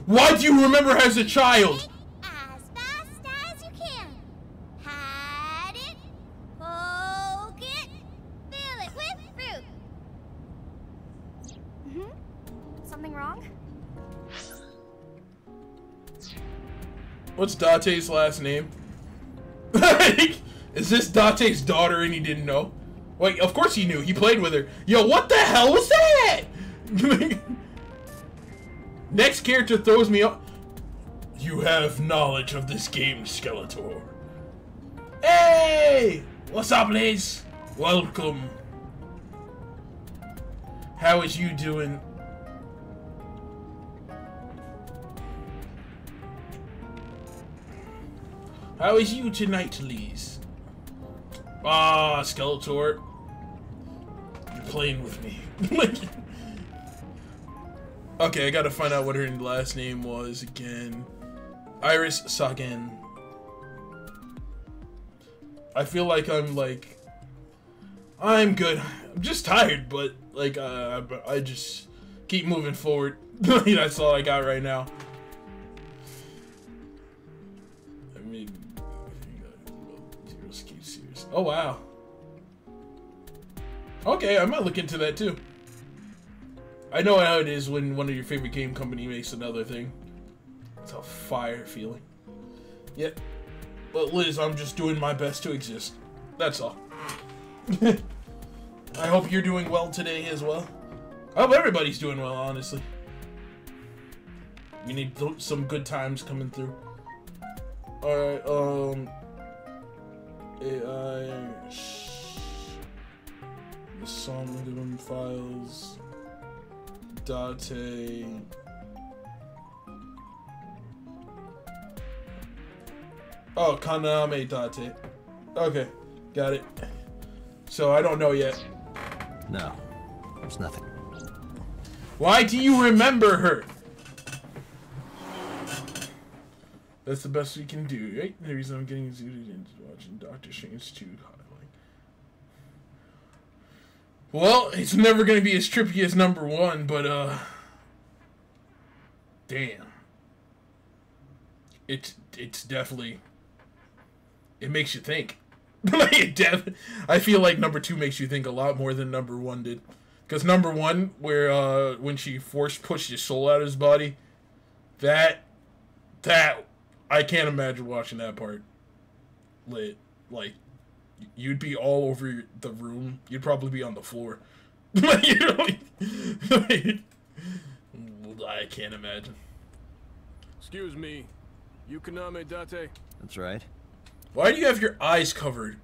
Why do you remember as a child? As fast as you can. Had it, poke it, fill it with fruit. hmm Something wrong? What's Date's last name? Is this Date's daughter and he didn't know? Wait, of course he knew. He played with her. Yo, what the hell was that? Next character throws me up. You have knowledge of this game, Skeletor. Hey! What's up, Liz? Welcome. How is you doing? How is you tonight, Liz? Ah, Skeletor. You're playing with me. like, okay, I gotta find out what her last name was again. Iris Sagan. I feel like I'm like... I'm good. I'm just tired, but like, uh, I just keep moving forward. That's all I got right now. I mean... Oh, wow. Okay, I might look into that too. I know how it is when one of your favorite game company makes another thing. It's a fire feeling. Yep. But Liz, I'm just doing my best to exist. That's all. I hope you're doing well today as well. I hope everybody's doing well, honestly. We need some good times coming through. Alright, um... AI... The Somnium files... Date... Oh, Kaname Date. Okay, got it. So I don't know yet. No, there's nothing. Why do you remember her? That's the best we can do, right? The reason I'm getting zooted into watching Doctor Strange 2 Well, it's never gonna be as trippy as number one, but uh damn. It's it's definitely it makes you think. I feel like number two makes you think a lot more than number one did. Because number one, where uh when she force pushed his soul out of his body, that that I can't imagine watching that part lit. Like you'd be all over the room. You'd probably be on the floor. you know, like, I can't imagine. Excuse me, you Kaname Date? That's right. Why do you have your eyes covered?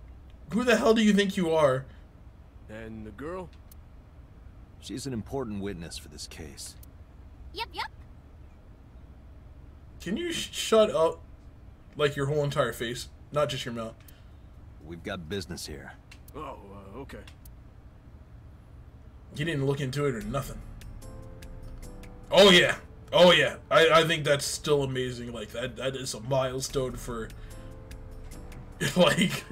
Who the hell do you think you are? And the girl? She's an important witness for this case. Yep, yep. Can you sh- shut up? Like your whole entire face, not just your mouth. We've got business here. Oh, uh, okay. You didn't look into it or nothing. Oh yeah, oh yeah. I, I think that's still amazing. Like that that is a milestone for like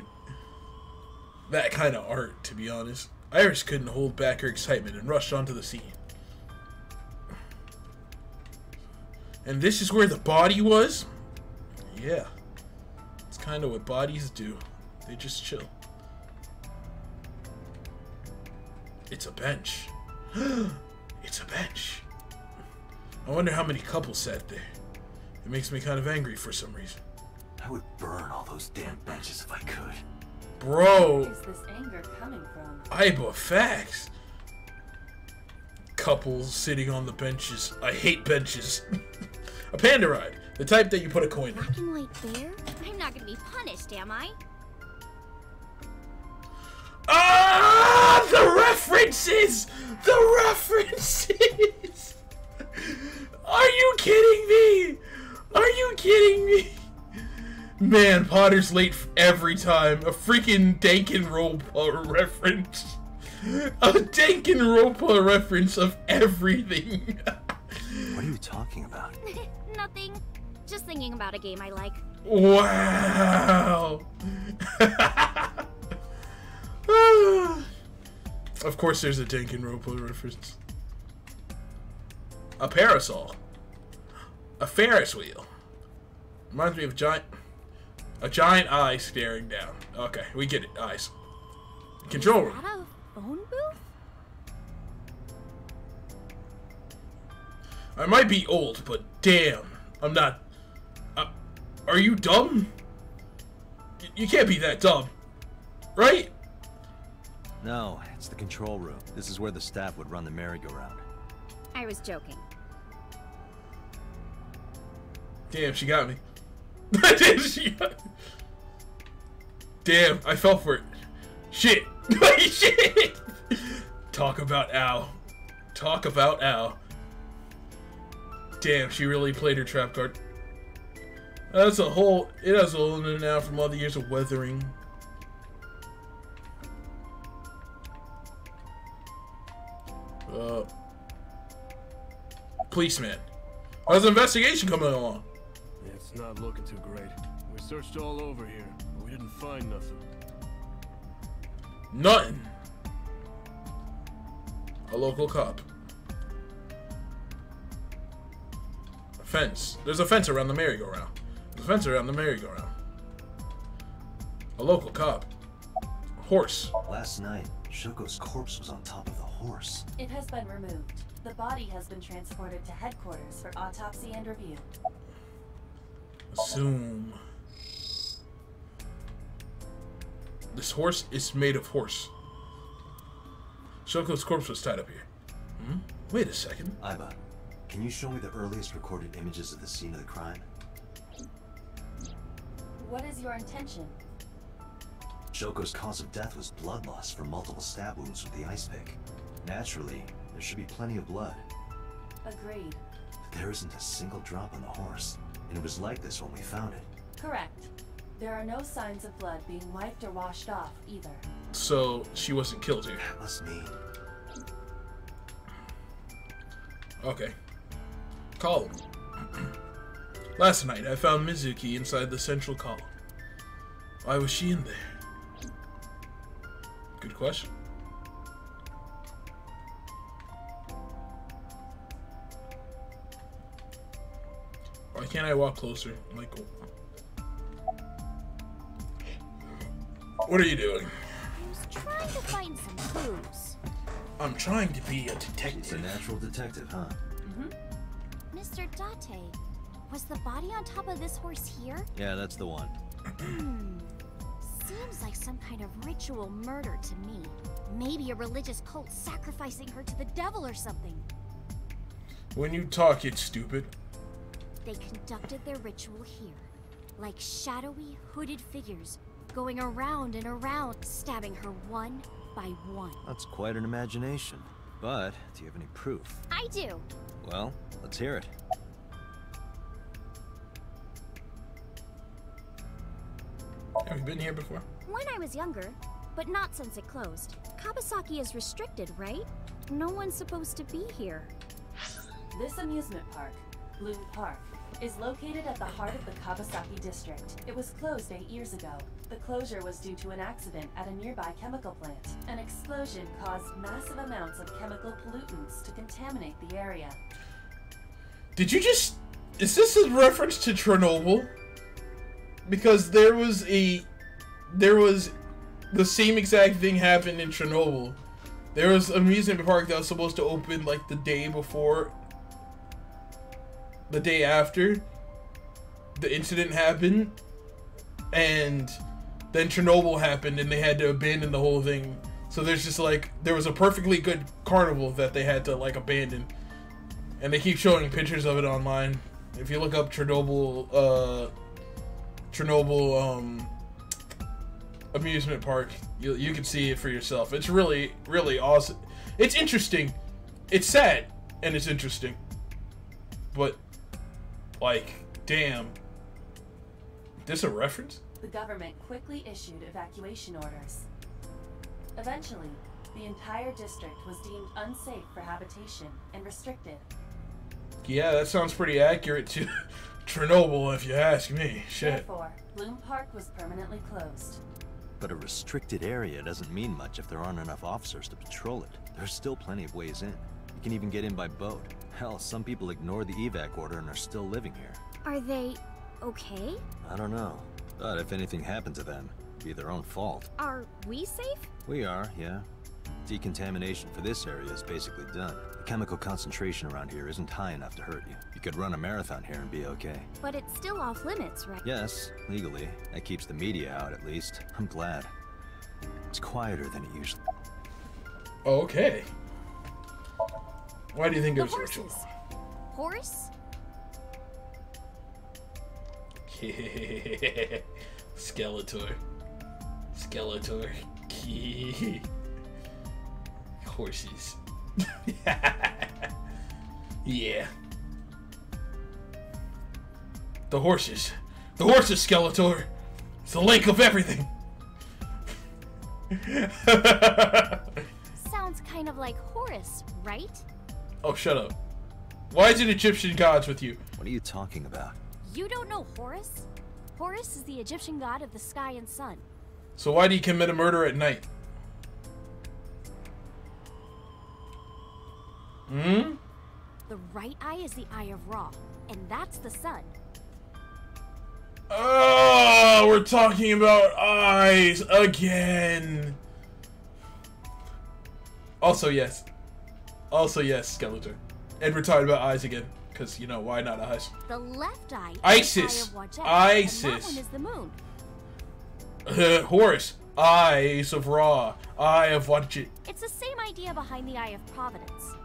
that kind of art. To be honest, Iris couldn't hold back her excitement and rushed onto the scene. And this is where the body was? Yeah. It's kind of what bodies do. They just chill. It's a bench. it's a bench. I wonder how many couples sat there. It makes me kind of angry for some reason. I would burn all those damn benches if I could. Bro, Where is this anger coming from? Aiba facts. Couples sitting on the benches. I hate benches. a panda ride. The type that you put a coin in. Black and white bear? I'm not gonna be punished, am I? Ah, the references! The references! Are you kidding me? Are you kidding me? Man, Potter's late every time. A freaking Danganronpa reference. A Danganronpa reference of everything. What are you talking about? Nothing. Just thinking about a game I like. Wow. of course, there's a Danganronpa reference. A parasol. A Ferris wheel. Reminds me of giant, a giant eye staring down. Okay, we get it. Eyes. Control room. a phone booth? I might be old, but damn, I'm not. Uh, are you dumb? Y- you can't be that dumb, right? No, it's the control room. This is where the staff would run the merry-go-round. I was joking. Damn, she got me. Damn, she got me. Damn, I fell for it. Shit. Shit. Talk about Al. Talk about Al. Damn, she really played her trap card. That's a whole. It has a hole in now from all the years of weathering. Uh, policeman. How's the investigation coming along? It's not looking too great. We searched all over here, but we didn't find nothing. Nothing. A local cop. A fence. There's a fence around the merry-go-round. There's a fence around the merry-go-round. A local cop. Horse. Last night, Shoko's corpse was on top of the horse. It has been removed. The body has been transported to headquarters for autopsy and review. Assume. This horse is made of horse. Shoko's corpse was tied up here. Hmm? Wait a second. Aiba, can you show me the earliest recorded images of the scene of the crime? What is your intention? Shoko's cause of death was blood loss from multiple stab wounds with the ice pick. Naturally, there should be plenty of blood. Agreed. But there isn't a single drop on the horse, and it was like this when we found it. Correct. There are no signs of blood being wiped or washed off either. So she wasn't killed here. That must mean Okay. Column. Last night I found Mizuki inside the central column. Why was she in there? Good question. Can't I walk closer? Like, what are you doing? I was trying to find some clues. I'm trying to be a she's a natural detective, huh? Mr. Date, was the body on top of this horse here? Yeah, that's the one. Hmm. Seems like some kind of ritual murder to me. Maybe a religious cult sacrificing her to the devil or something. When you talk, it's stupid. They conducted their ritual here, like shadowy, hooded figures, going around and around, stabbing her one by one. That's quite an imagination. But, do you have any proof? I do. Well, let's hear it. Have you been here before? When I was younger, but not since it closed. Kabasaki is restricted, right? No one's supposed to be here. This amusement park, Bloom Park, is located at the heart of the Kabasaki district. It was closed eight years ago. The closure was due to an accident at a nearby chemical plant. An explosion caused massive amounts of chemical pollutants to contaminate the area. Did you just... Is this a reference to Chernobyl? Because there was a... There was... The same exact thing happened in Chernobyl. There was an amusement park that was supposed to open like the day before... The day after the incident happened. And then Chernobyl happened and they had to abandon the whole thing. So there's just like... There was a perfectly good carnival that they had to like abandon. And they keep showing pictures of it online. If you look up Chernobyl, uh, Chernobyl um, amusement park, you you can see it for yourself. It's really really awesome. It's interesting. It's sad and it's interesting. But like, damn. This a reference? The government quickly issued evacuation orders. Eventually, the entire district was deemed unsafe for habitation and restricted. Yeah, that sounds pretty accurate to Chernobyl, if you ask me. Shit. Therefore, Bloom Park was permanently closed. But a restricted area doesn't mean much if there aren't enough officers to patrol it. There's still plenty of ways in. You can even get in by boat. Hell, some people ignore the evac order and are still living here. Are they okay? I don't know. But if anything happened to them, it'd be their own fault. Are we safe? We are, yeah. Decontamination for this area is basically done. The chemical concentration around here isn't high enough to hurt you. You could run a marathon here and be okay. But it's still off limits, right? Yes, legally. That keeps the media out at least. I'm glad. It's quieter than it usually. Okay. Why do you think The it was ritual? horses. Horse? Skeletor. Skeletor. Horses. yeah. The horses. The horses, Skeletor. It's the link of everything. Sounds kind of like Horus, right? Oh, shut up. Why is it Egyptian gods with you? What are you talking about? You don't know Horus? Horus is the Egyptian god of the sky and sun. So why do you commit a murder at night? Hmm? The right eye is the eye of Ra, and that's the sun. Oh, we're talking about eyes again. Also, yes. Also, yes, Skeletor. And we're talking about eyes again. Because, you know, why not eyes? The left eye Isis. is the eye of Wadjet, Isis. that is the moon. Uh, Horus. Eyes of Ra. Eye of Wadjet. It's the same idea behind the eye of Providence.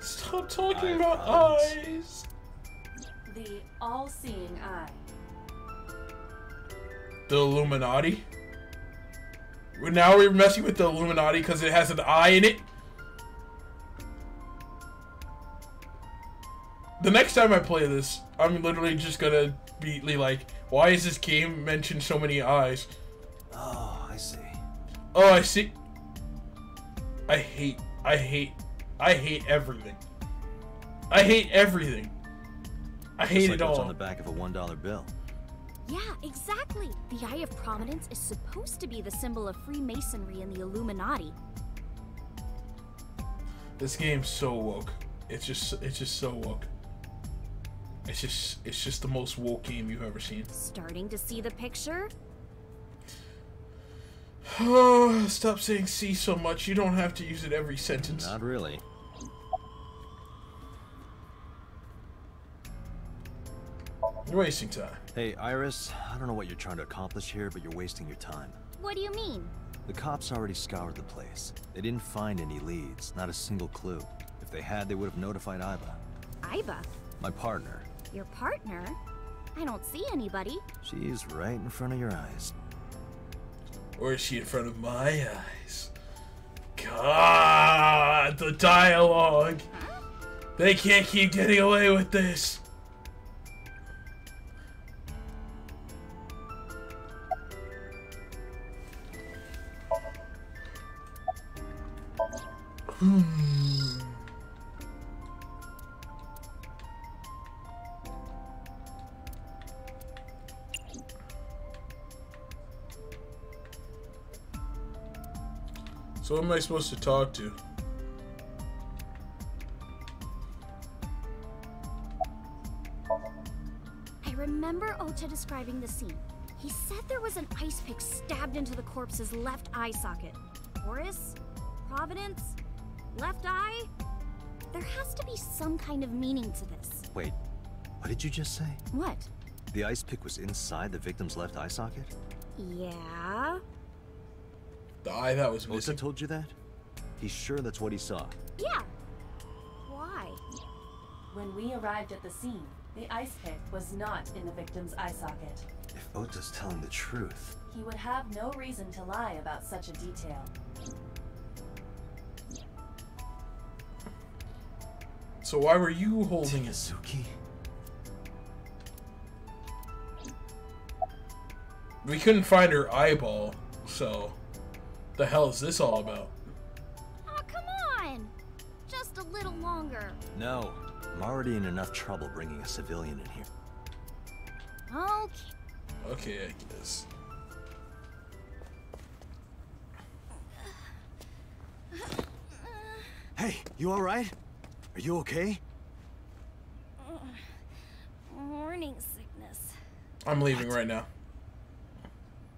Stop talking Eye about Providence. eyes. The all-seeing eye. The Illuminati. Now we're messing with the Illuminati because it has an eye in it. The next time I play this, I'm literally just gonna be like, why is this game mention so many eyes? Oh, I see. Oh, I see. I hate, I hate, I hate everything. I hate everything. I hate Just like it what's all. on the back of a $1 bill. Yeah, exactly. The Eye of Providence is supposed to be the symbol of Freemasonry and the Illuminati. This game's so woke. It's just, it's just so woke. It's just, it's just the most woke game you've ever seen. Starting to see the picture? Oh, stop saying "see" so much. You don't have to use it every sentence. Not really. You're wasting time. Hey, Iris, I don't know what you're trying to accomplish here, but you're wasting your time. What do you mean? The cops already scoured the place. They didn't find any leads, not a single clue. If they had, they would have notified Aiba, Aiba? my partner. Your partner? I don't see anybody. She's right in front of your eyes. Or is she in front of my eyes? god, the dialogue. They can't keep getting away with this. Hmm. So who am I supposed to talk to? I remember Ota describing the scene. He said there was an ice pick stabbed into the corpse's left eye socket. Horus? Providence? Left eye? There has to be some kind of meaning to this. Wait, what did you just say? What? The ice pick was inside the victim's left eye socket? Yeah? The eye that was Ota missing. told you that? He's sure that's what he saw. Yeah. Why? When we arrived at the scene, the ice pick was not in the victim's eye socket. If Ota's telling the truth, He would have no reason to lie about such a detail. So why were you holding it? Suki? We couldn't find her eyeball, so the hell is this all about? Oh, come on! Just a little longer. No, I'm already in enough trouble bringing a civilian in here. Okay. Okay, I guess. Hey, you alright? Are you okay? Morning sickness. I'm leaving right now.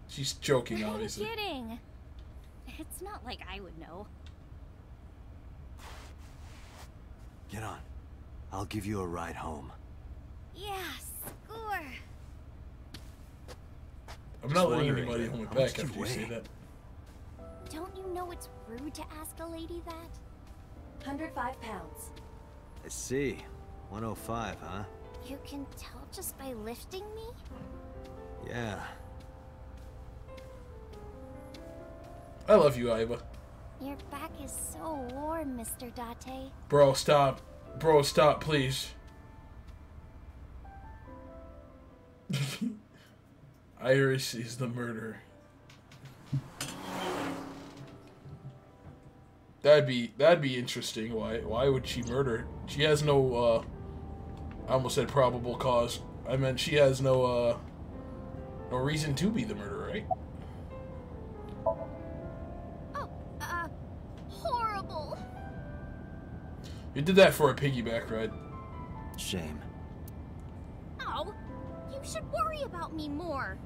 She's joking, I'm obviously. kidding. It's not like I would know. Get on. I'll give you a ride home. Yeah, score. I'm not letting anybody hold me back after you you say that. Don't you know it's rude to ask a lady that? 105 pounds. I see. 105, huh? You can tell just by lifting me? Yeah. I love you, Aiba. Your back is so warm, Mr. Date. Bro, stop. Bro, stop, please. Iris is the murderer. That'd be that'd be interesting. Why why would she murder? She has no uh I almost said probable cause. I meant she has no uh no reason to be the murderer, right? You did that for a piggyback ride. Shame. Oh, you should worry about me more.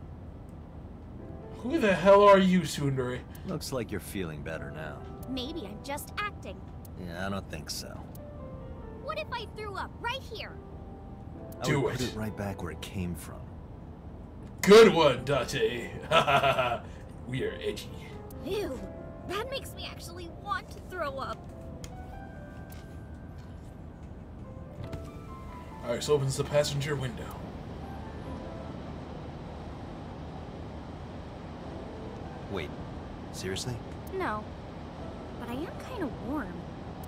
Who the hell are you, Sundari? Looks like you're feeling better now. Maybe I'm just acting. Yeah, I don't think so. What if I threw up right here? I Do would put it. it right back where it came from. Good one, Date. we are edgy. Ew, that makes me actually want to throw up. Iris opens the passenger window. Wait, seriously? No, but I am kind of warm.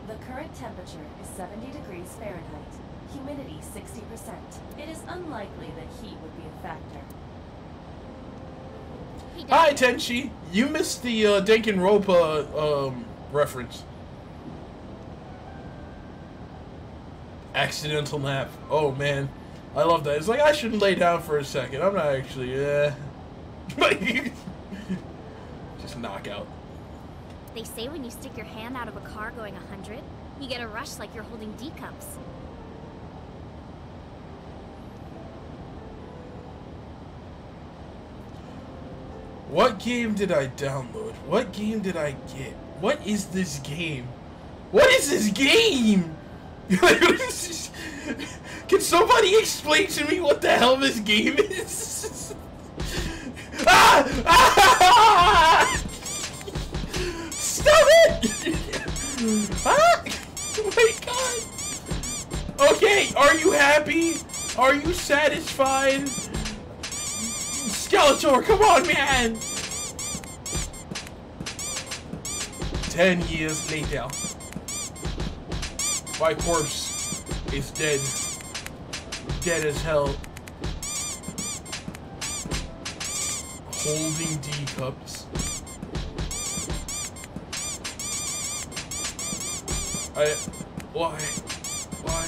The current temperature is 70 degrees Fahrenheit. Humidity 60%. It is unlikely that heat would be a factor. Hey, Hi, Dad. Tenchi. You missed the uh, Danganronpa um, reference. Accidental nap. Oh man, I love that. It's like I shouldn't lay down for a second. I'm not actually. yeah. Uh, just knock out. They say when you stick your hand out of a car going 100, you get a rush like you're holding D cups. What game did I download? What game did I get? What is this game? What is this game? Can somebody explain to me what the hell this game is? ah! Ah! Stop it! ah! Oh my god! Okay, are you happy? Are you satisfied? Skeletor, come on, man! ten years later. My corpse is dead. Dead as hell. Holding D cups. I. Why? Why?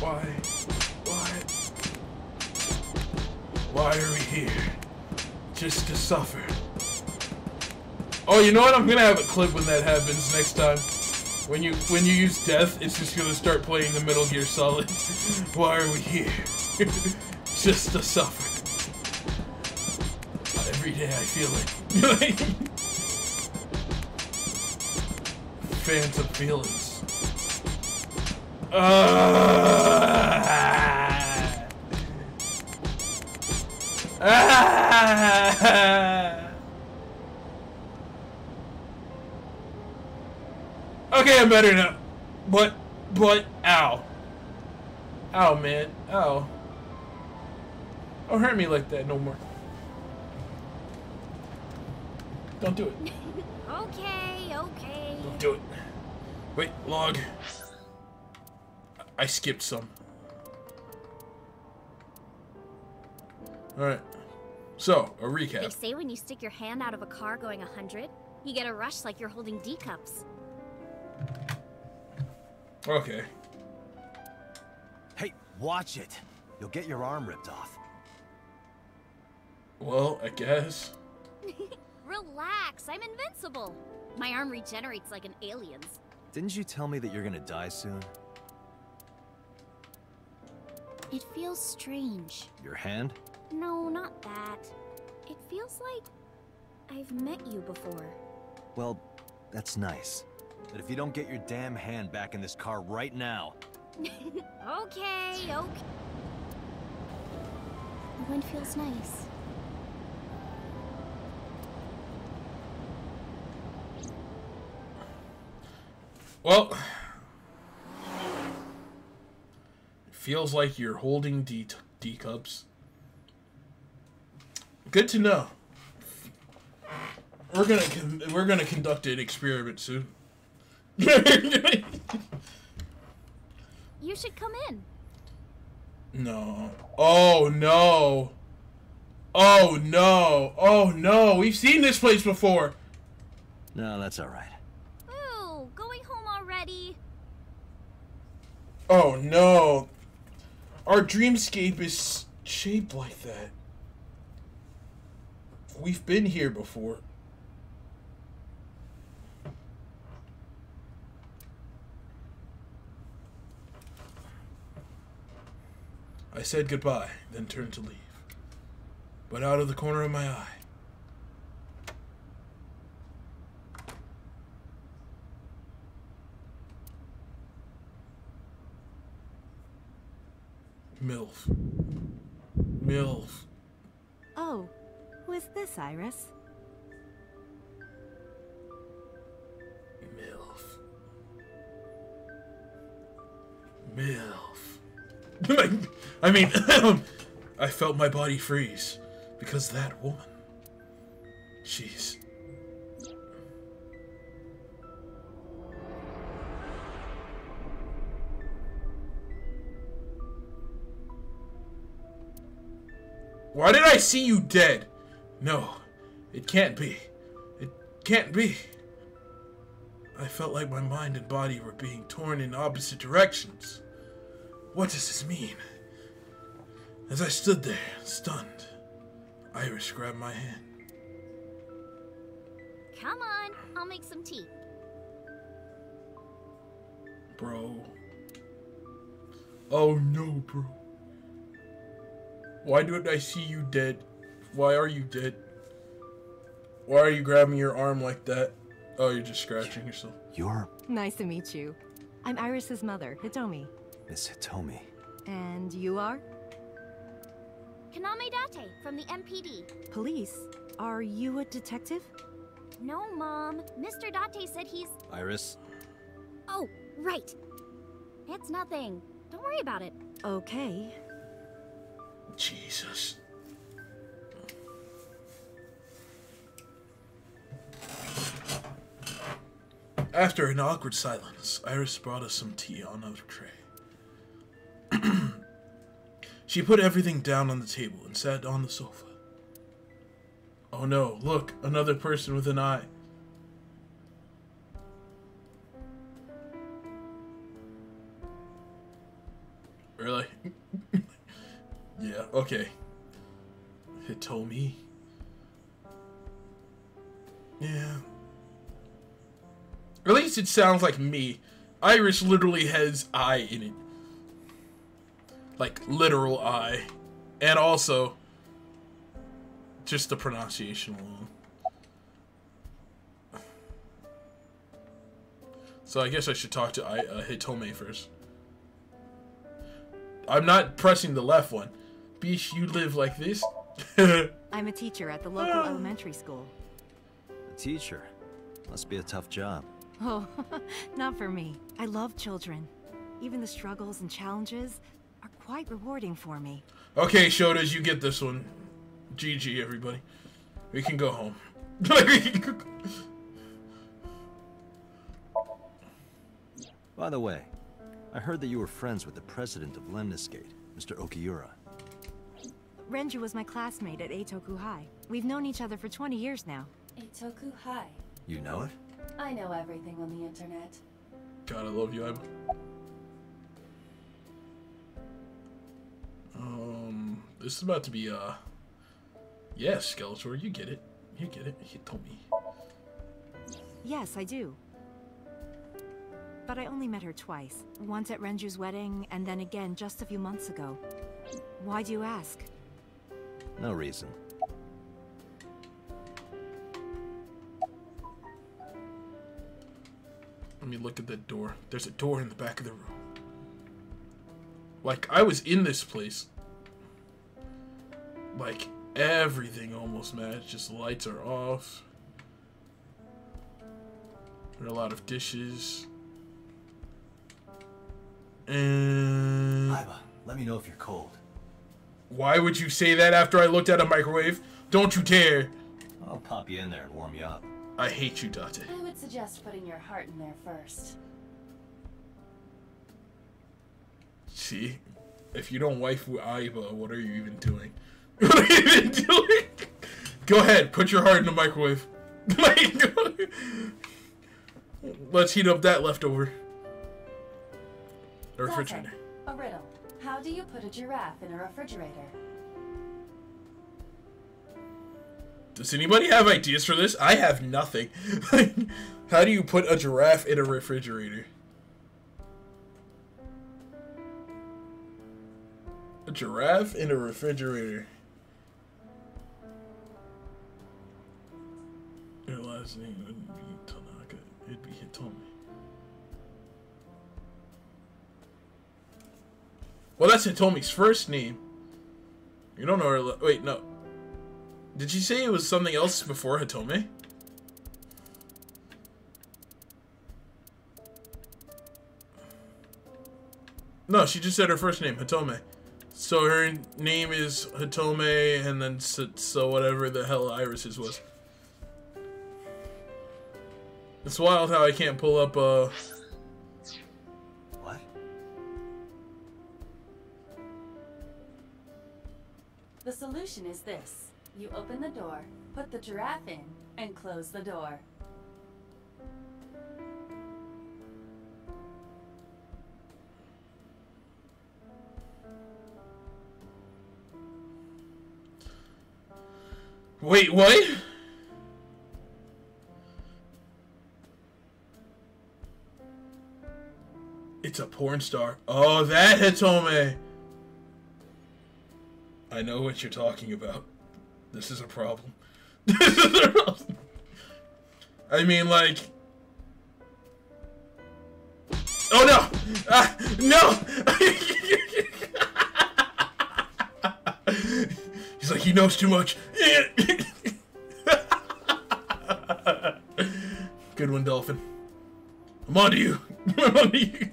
Why? Why? Why are we here? Just to suffer. Oh, you know what? I'm gonna have a clip when that happens next time. When you when you use death, it's just gonna start playing the Metal Gear Solid. Why are we here? just to suffer. Every day I feel it. Phantom feelings. Ah. Ah. Okay, I'm better now. But, but, ow. Ow, man. Ow. Don't hurt me like that no more. Don't do it. Okay, okay. Don't do it. Wait, log. I skipped some. Alright. So, a recap. They say when you stick your hand out of a car going 100, you get a rush like you're holding D cups. Okay. Hey, watch it. You'll get your arm ripped off. Well, I guess. Relax, I'm invincible. My arm regenerates like an alien's. Didn't you tell me that you're gonna die soon? It feels strange. Your hand? No, not that. It feels like I've met you before. Well, that's nice. But if you don't get your damn hand back in this car right now, okay, okay. The wind feels nice. Well, feels like you're holding D, D cups. Good to know. We're gonna con- we're gonna conduct an experiment soon. You should come in. no. Oh no. Oh no. Oh no. We've seen this place before. no, that's all right. Ooh, going home already. Oh no. Our dreamscape is shaped like that. We've been here before. I said goodbye, then turned to leave. But out of the corner of my eye, MILF. MILF. Oh, who is this, Iris? MILF. MILF. I mean, I felt my body freeze because that woman. She's. Why did I see you dead? No, it can't be. It can't be. I felt like my mind and body were being torn in opposite directions. What does this mean? As I stood there, stunned, Iris grabbed my hand. Come on, I'll make some tea. Bro. Oh no, bro. Why didn't I see you dead? Why are you dead? Why are you grabbing your arm like that? Oh, you're just scratching yourself. You're Nice to meet you. I'm Iris's mother, Hitomi. Miss Hitomi. And you are? Kaname Date from the MPD. Police? Are you a detective? No, Mom. Mr. Date said he's. Iris? Oh, right. It's nothing. Don't worry about it. Okay. Jesus. After an awkward silence, Iris brought us some tea on a tray. she put everything down on the table and sat on the sofa. Oh no, look, another person with an eye. Really? yeah, okay. It told me. Yeah. At least it sounds like me. Iris literally has I in it. Like, literal I. And also, just the pronunciation alone. So I guess I should talk to I, uh, Hitomi first. I'm not pressing the left one. Bish, you live like this? I'm a teacher at the local elementary school. A teacher? Must be a tough job. Oh, not for me. I love children. Even the struggles and challenges are quite rewarding for me. Okay, Shotas, you get this one. GG, everybody. We can go home. By the way, I heard that you were friends with the president of Lemniscate, Mr. Okiura. Renju was my classmate at Eitoku High. We've known each other for 20 years now. Eitoku High. You know it? I know everything on the internet. God, I love you, Aiba. Um, this is about to be, uh... Yeah, Skeletor, you get it. You get it. He told me. Yes, I do. But I only met her twice. Once at Renju's wedding, and then again just a few months ago. Why do you ask? No reason. Let me look at that door. There's a door in the back of the room. Like, I was in this place. Like, everything almost matched. Just lights are off. There are a lot of dishes. And... Aiba, let me know if you're cold. Why would you say that after I looked at a microwave? Don't you dare! I'll pop you in there and warm you up. I hate you, Date. I would suggest putting your heart in there first. See? If you don't waifu Aiba, what are you even doing? what are you even doing? Go ahead, put your heart in the microwave. Let's heat up that leftover. The refrigerator. A riddle. How do you put a giraffe in a refrigerator? Does anybody have ideas for this? I have nothing. How do you put a giraffe in a refrigerator? A giraffe in a refrigerator. Your last name wouldn't be Tanaka. It'd be Hitomi. Well, that's Hitomi's first name. You don't know her. Wait, no. Did she say it was something else before Hitomi? No, she just said her first name, Hitomi. So her name is Hitomi, and then so, so whatever the hell Iris's was. It's wild how I can't pull up, uh... What? The solution is this. You open the door, put the giraffe in, and close the door. Wait, what? It's a porn star. Oh, that Hitomi! I know what you're talking about. This is a problem. This is a problem. I mean, like... Oh, no! Ah, no! He's like, he knows too much. Good one, Dolphin. I'm on to you. I'm on to you.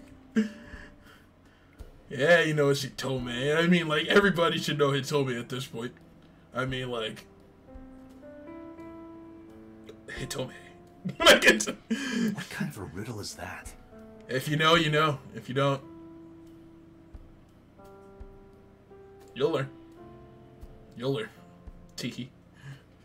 Yeah, you know it's Hitomi. I mean, like, everybody should know Hitomi at this point. I mean, like... Hitomi. What kind of a riddle is that? if you know, you know. If you don't, you'll learn. You'll. Tiki.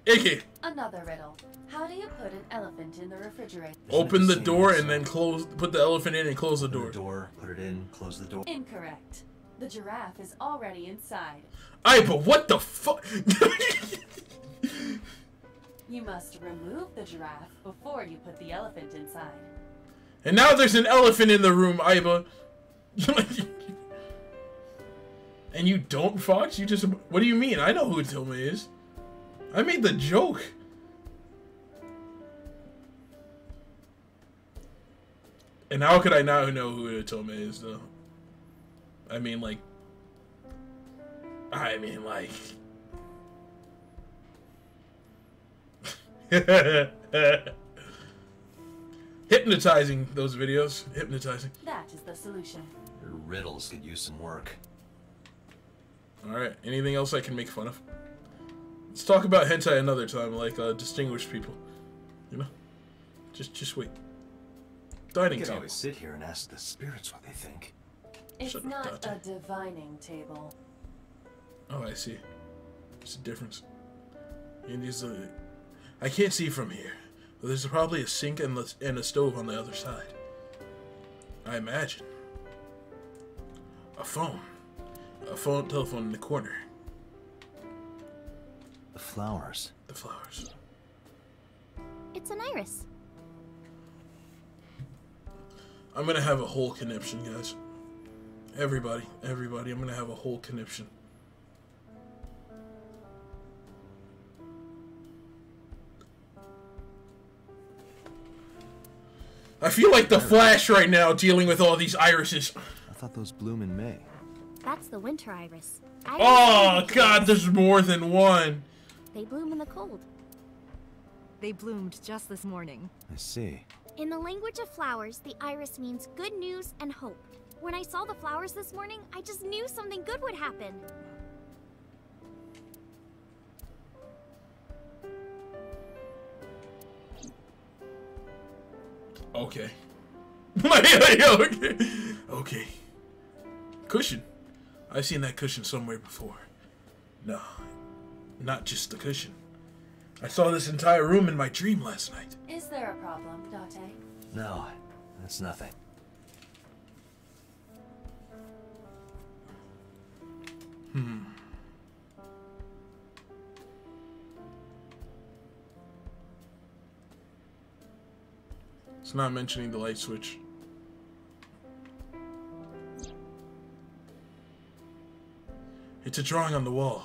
Iki. Another riddle. How do you put an elephant in the refrigerator? Open the same door and then close. Put the elephant in and close the Open door. the door, put it in, close the door. Incorrect. The giraffe is already inside. Aye, but what the fuck? You must remove the giraffe before you put the elephant inside. and now there's an elephant in the room, Aiba. and you don't, Fox? You just. What do you mean? I know who Tome is. I made the joke. And how could I not know who Tome is, though? I mean, like. I mean, like. Hypnotizing those videos. Hypnotizing. That is the solution. Your riddles could use some work. Alright, anything else I can make fun of? Let's talk about hentai another time, like uh, distinguished people. You know? Just just wait. Dining could table. always sit here and ask the spirits what they think. It's Shut not Dante. a divining table. Oh, I see. There's a difference. And these, uh, I can't see from here, but there's probably a sink and, the, and a stove on the other side. I imagine. A phone. A phone telephone in the corner. The flowers. The flowers. It's an iris. I'm gonna have a whole conniption, guys. Everybody, everybody, I'm gonna have a whole conniption. I feel like the Flash right now dealing with all these irises. I thought those bloom in May. That's the winter iris. I Oh god, there's more than one. They bloom in the cold. They bloomed just this morning. I see. In the language of flowers, the iris means good news and hope. When I saw the flowers this morning, I just knew something good would happen. Okay. okay. Okay. Cushion. I've seen that cushion somewhere before. No, not just the cushion. I saw this entire room in my dream last night. Is there a problem, Date? No, that's nothing. Hmm. It's not mentioning the light switch. It's a drawing on the wall.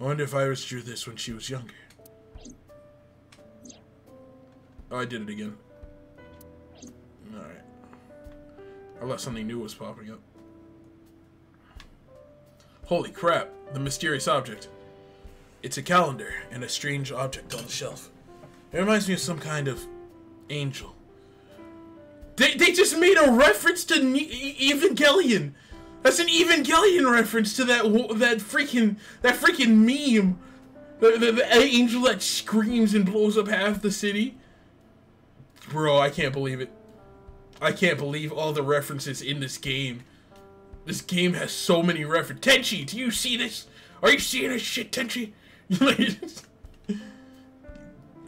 I wonder if Iris drew this when she was younger. Oh, I did it again. Alright. I thought something new was popping up. Holy crap, the mysterious object. It's a calendar and a strange object on the shelf. It reminds me of some kind of angel. They, they just made a reference to ne- Evangelion. That's an Evangelion reference to that that freaking that freaking meme. The, the, the angel that screams and blows up half the city. Bro, I can't believe it. I can't believe all the references in this game. This game has so many references. Tenchi, do you see this? Are you seeing this shit, Tenchi?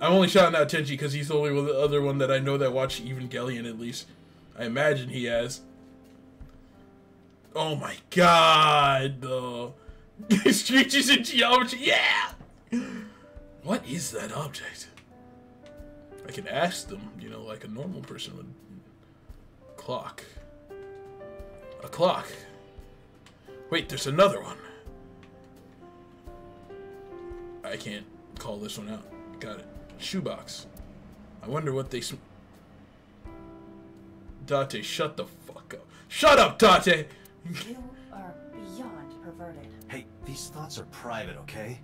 I'm only shouting out Tenchi because he's the only other one that I know that watched Evangelion at least. I imagine he has. Oh my god, though. Stretches in geometry, yeah! What is that object? I can ask them, you know, like a normal person would. Clock. A clock. Wait, there's another one. I can't call this one out. Got it. Shoebox. I wonder what they. Sm- Date, shut the fuck up. Shut up, Date! You are beyond perverted. Hey, these thoughts are private, okay?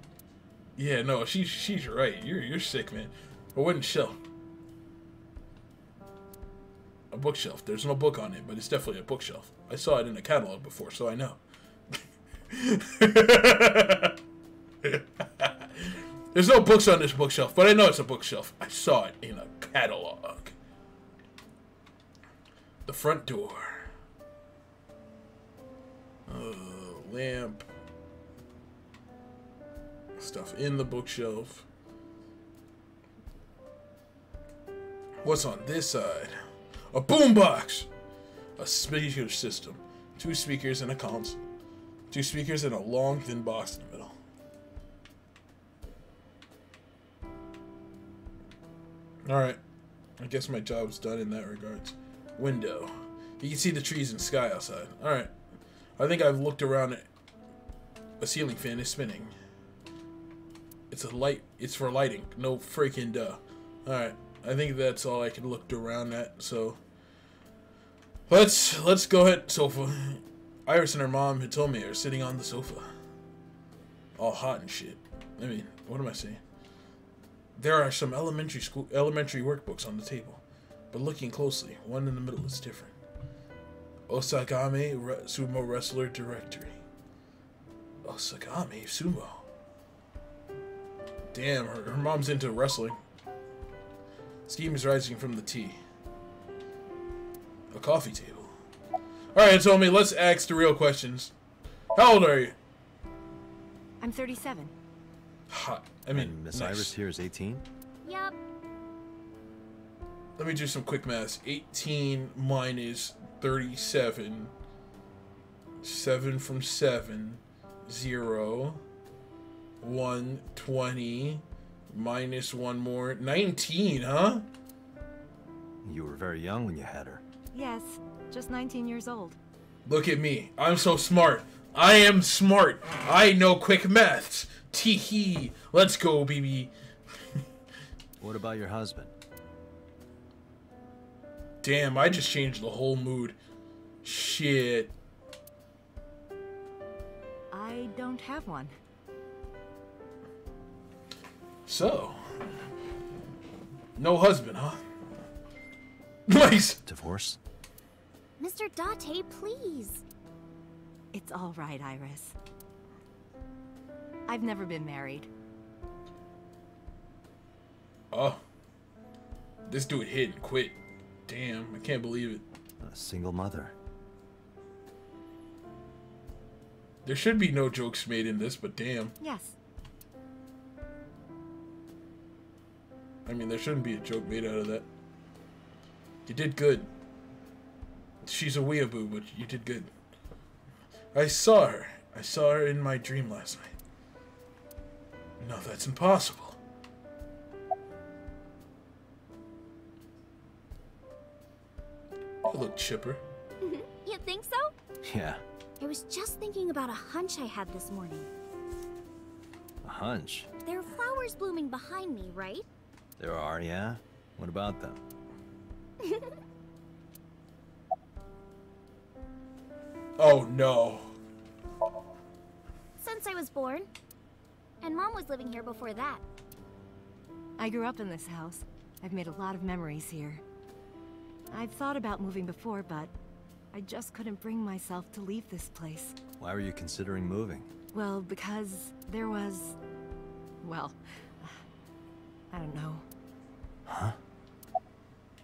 Yeah, no, she's she's right. You're you're sick, man. A wooden shelf. A bookshelf. There's no book on it, but it's definitely a bookshelf. I saw it in a catalog before, so I know. There's no books on this bookshelf, but I know it's a bookshelf. I saw it in a catalog. The front door. Uh, lamp. Stuff in the bookshelf. What's on this side? A boombox! A speaker system. Two speakers and a console. Two speakers and a long, thin box in the middle. Alright. I guess my job's done in that regards. Window. You can see the trees and sky outside. Alright. I think I've looked around. A ceiling fan is spinning. It's a light. It's for lighting. No freaking duh. Alright. I think that's all I can look around at, so... Let's, let's go ahead, sofa. Iris and her mom had told me were sitting on the sofa. All hot and shit. I mean, what am I saying? There are some elementary school elementary workbooks on the table, but looking closely, one in the middle is different. Osagame Re Sumo Wrestler Directory. Osagame Sumo. Damn, her, her mom's into wrestling. Steam is rising from the tea. A coffee table. Alright, Tommy, let's ask the real questions. How old are you? I'm 37. Hot. I mean, And Miss nice. Iris here is 18? Yup. Let me do some quick math. 18 minus 37. 7 from 7. 0. 1, 20. Minus 1 more. 19, huh? You were very young when you had her. Yes, just 19 years old. Look at me. I'm so smart. I am smart. I know quick maths. Tee hee. Let's go, baby. What about your husband? Damn, I just changed the whole mood. Shit. I don't have one. So, no husband, huh? Nice. Divorce? Mr. Date, please. It's all right, Iris. I've never been married. Oh. This dude hit and quit. Damn, I can't believe it. A single mother. There should be no jokes made in this, but damn. Yes. I mean, there shouldn't be a joke made out of that. You did good. She's a weeaboo, but you did good. I saw her. I saw her in my dream last night. No, that's impossible. You look chipper. you think so? Yeah, I was just thinking about a hunch I had this morning. a hunch. There are flowers blooming behind me, right? There are, yeah? What about them? Oh no. Since I was born. And Mom was living here before that. I grew up in this house. I've made a lot of memories here. I've thought about moving before, but I just couldn't bring myself to leave this place. Why were you considering moving? Well, because there was... Well, I don't know. Huh?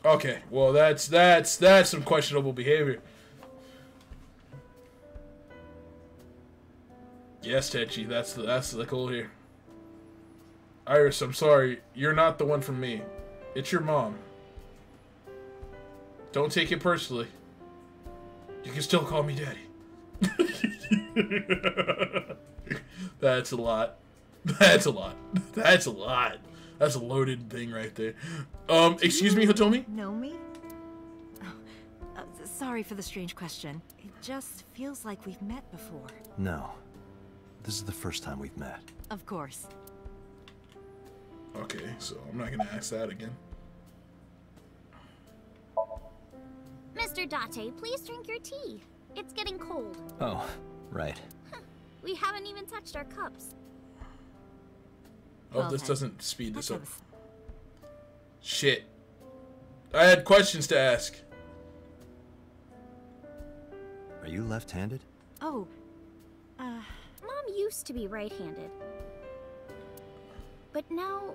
Okay, well that's that's that's some questionable behavior. Yes, Tenchi, that's the that's the goal here. Iris, I'm sorry, you're not the one from me. It's your mom. Don't take it personally. You can still call me daddy. That's a lot. That's a lot. That's a lot. That's a loaded thing right there. Um, excuse me, Hitomi? Know me? Oh, uh, sorry for the strange question. It just feels like we've met before. No. This is the first time we've met. Of course. Okay, so I'm not gonna ask that again. Mr. Date, please drink your tea. It's getting cold. Oh, right. We haven't even touched our cups. Oh, Well this then, doesn't speed this up. Shit. I had questions to ask. Are you left-handed? Oh, uh, Mom used to be right-handed. But now...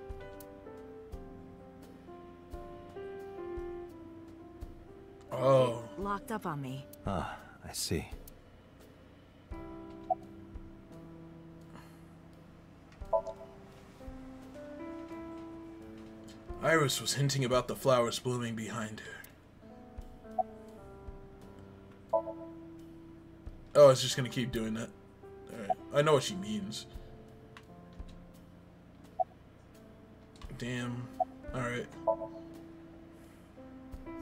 Oh. Locked up on me. Ah, I see. Iris was hinting about the flowers blooming behind her. Oh, it's just gonna keep doing that. Alright. I know what she means. Damn. Alright.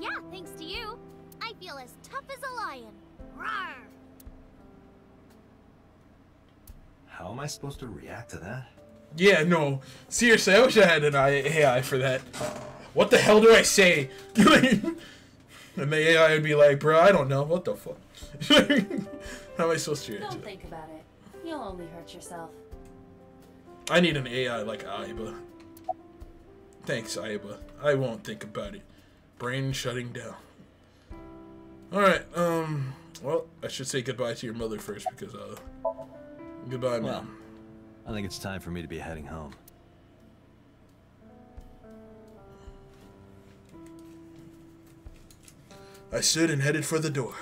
Yeah, thanks to you. I feel as tough as a lion. Rawr! How am I supposed to react to that? Yeah, no. Seriously, I wish I had an AI for that. What the hell do I say? and the AI would be like, bro, I don't know. What the fuck? How am I supposed to react Don't that? think about it. You'll only hurt yourself. I need an AI like Aiba. Thanks, Aiba. I won't think about it. Brain shutting down. Alright, um, well, I should say goodbye to your mother first because, uh, goodbye, Well, mom. I think it's time for me to be heading home. I stood and headed for the door.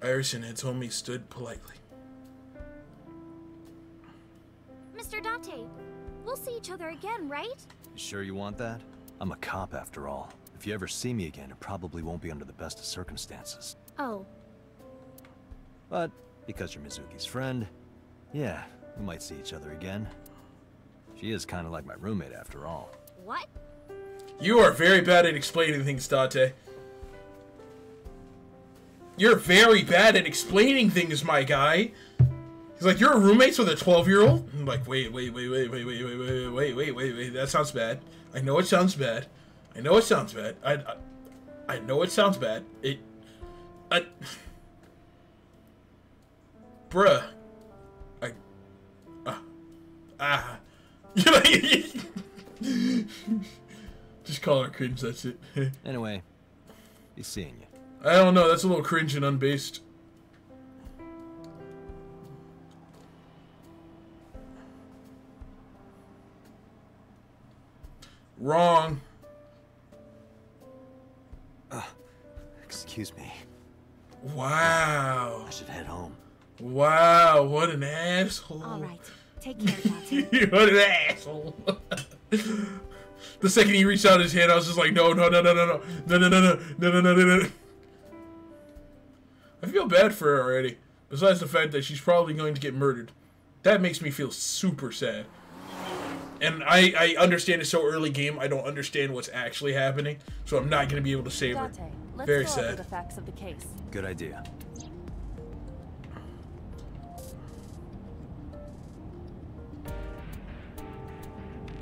Irison had told me stood politely. Mr. Dante, we'll see each other again, right? You sure you want that? I'm a cop after all. If you ever see me again, it probably won't be under the best of circumstances. Oh, But because you're Mizuki's friend, yeah, we might see each other again. She is kind of like my roommate after all. what? You are very bad at explaining things, Dante. You're very bad at explaining things, my guy. He's like, you're roommates with a 12 year old? I'm like, wait, wait, wait, wait, wait, wait, wait, wait, wait, wait, wait, wait. That sounds bad. I know it sounds bad. I know it sounds bad. I, I, I know it sounds bad. It, I, bruh, I, ah, ah, just call her cringe. That's it. Anyway, be seeing you. I don't know. That's a little cringe and unbased. Wrong. Uh, excuse me. Wow. I should head home. Wow. What an asshole. All right. Take care, Dante. what an asshole. the second he reached out his hand, I was just like, no, no, no, no, no, no, no, no, no, no, no, no, no, no, no. I feel bad for her already. Besides the fact that she's probably going to get murdered. That makes me feel super sad. And I, I understand it's so early game, I don't understand what's actually happening, so I'm not going to be able to save her. Dante, let's Very go sad. the facts of the case. Good idea.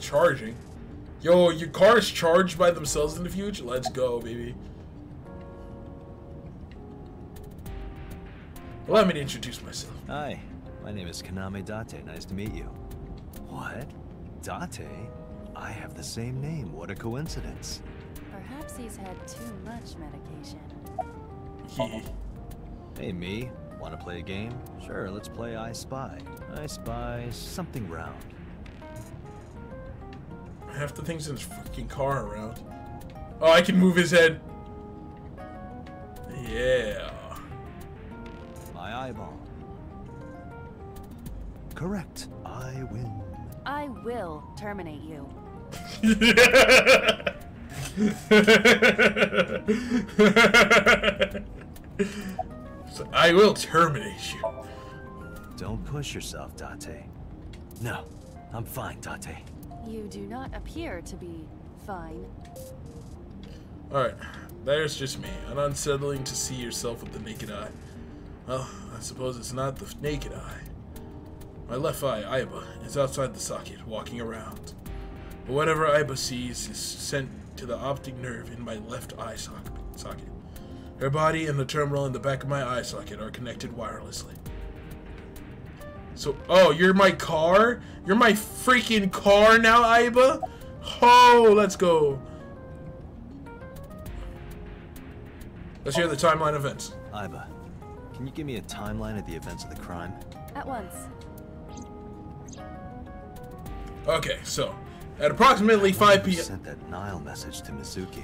Charging? Yo, your cars charge by themselves in the future? Let's go, baby. Allow me to introduce myself. Hi, my name is Kaname Date. Nice to meet you. What? Date? I have the same name. What a coincidence. Perhaps he's had too much medication. Hey, me. Want to play a game? Sure, let's play I Spy. I Spy something round. Half the things in his fucking car around. Oh, I can move his head. Yeah. My eyeball. Correct. I win. I will terminate you. So I will terminate you. Don't push yourself, Date. No, I'm fine, Date. You do not appear to be fine. Alright, there's just me. An unsettling to see yourself with the naked eye. Well, I suppose it's not the naked eye. My left eye, Aiba, is outside the socket, walking around. But whatever Aiba sees is sent to the optic nerve in my left eye sock- socket. Her body and the terminal in the back of my eye socket are connected wirelessly. So, oh, you're my car? You're my freaking car now, Aiba? Oh, let's go. Let's hear the timeline events. Aiba, can you give me a timeline of the events of the crime? At once. Okay, so at approximately 5 p.m. Sent that Nile message to Mizuki.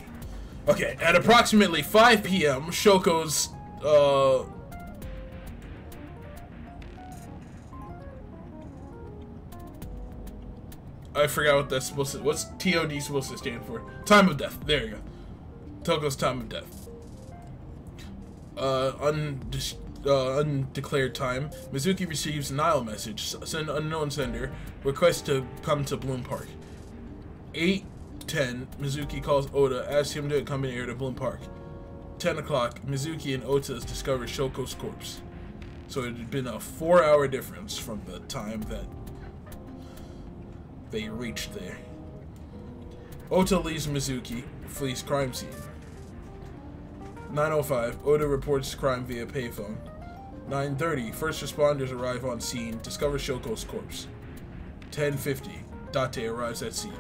Okay, at approximately 5 p.m., Shoko's uh I forgot what that's supposed to what's TOD supposed to stand for? Time of death. There you go. Shoko's time of death. Uh, undis- uh, undeclared time. Mizuki receives Nile message. Send unknown sender. Request to come to Bloom Park. 8:10. Mizuki calls Ota, asks him to accompany her to Bloom Park. 10 o'clock. Mizuki and Ota discover Shoko's corpse. So it had been a four-hour difference from the time that they reached there. Ota leaves Mizuki, flees crime scene. 9.05, Ota reports crime via payphone. 9.30, first responders arrive on scene, discover Shoko's corpse. 10.50, Date arrives at scene.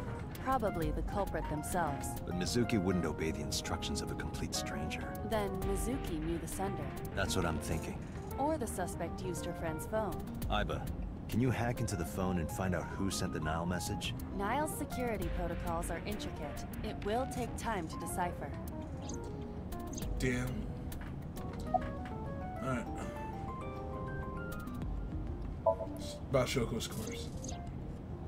Probably the culprit themselves. But Mizuki wouldn't obey the instructions of a complete stranger. Then Mizuki knew the sender. That's what I'm thinking. Or the suspect used her friend's phone. Aiba, can you hack into the phone and find out who sent the Nile message? Nile's security protocols are intricate. It will take time to decipher. Damn. About Shoko's corpse.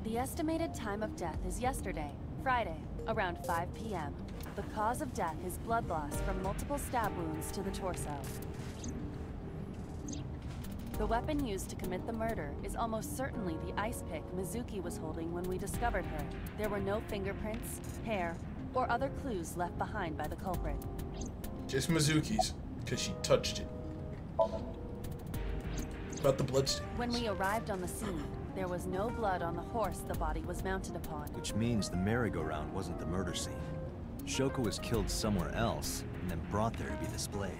The estimated time of death is yesterday, Friday, around 5 p.m. The cause of death is blood loss from multiple stab wounds to the torso. The weapon used to commit the murder is almost certainly the ice pick Mizuki was holding when we discovered her. There were no fingerprints, hair, or other clues left behind by the culprit. Just Mizuki's, because she touched it. About the bloodstain. When we arrived on the scene, there was no blood on the horse the body was mounted upon. Which means the merry-go-round wasn't the murder scene. Shoko was killed somewhere else and then brought there to be displayed.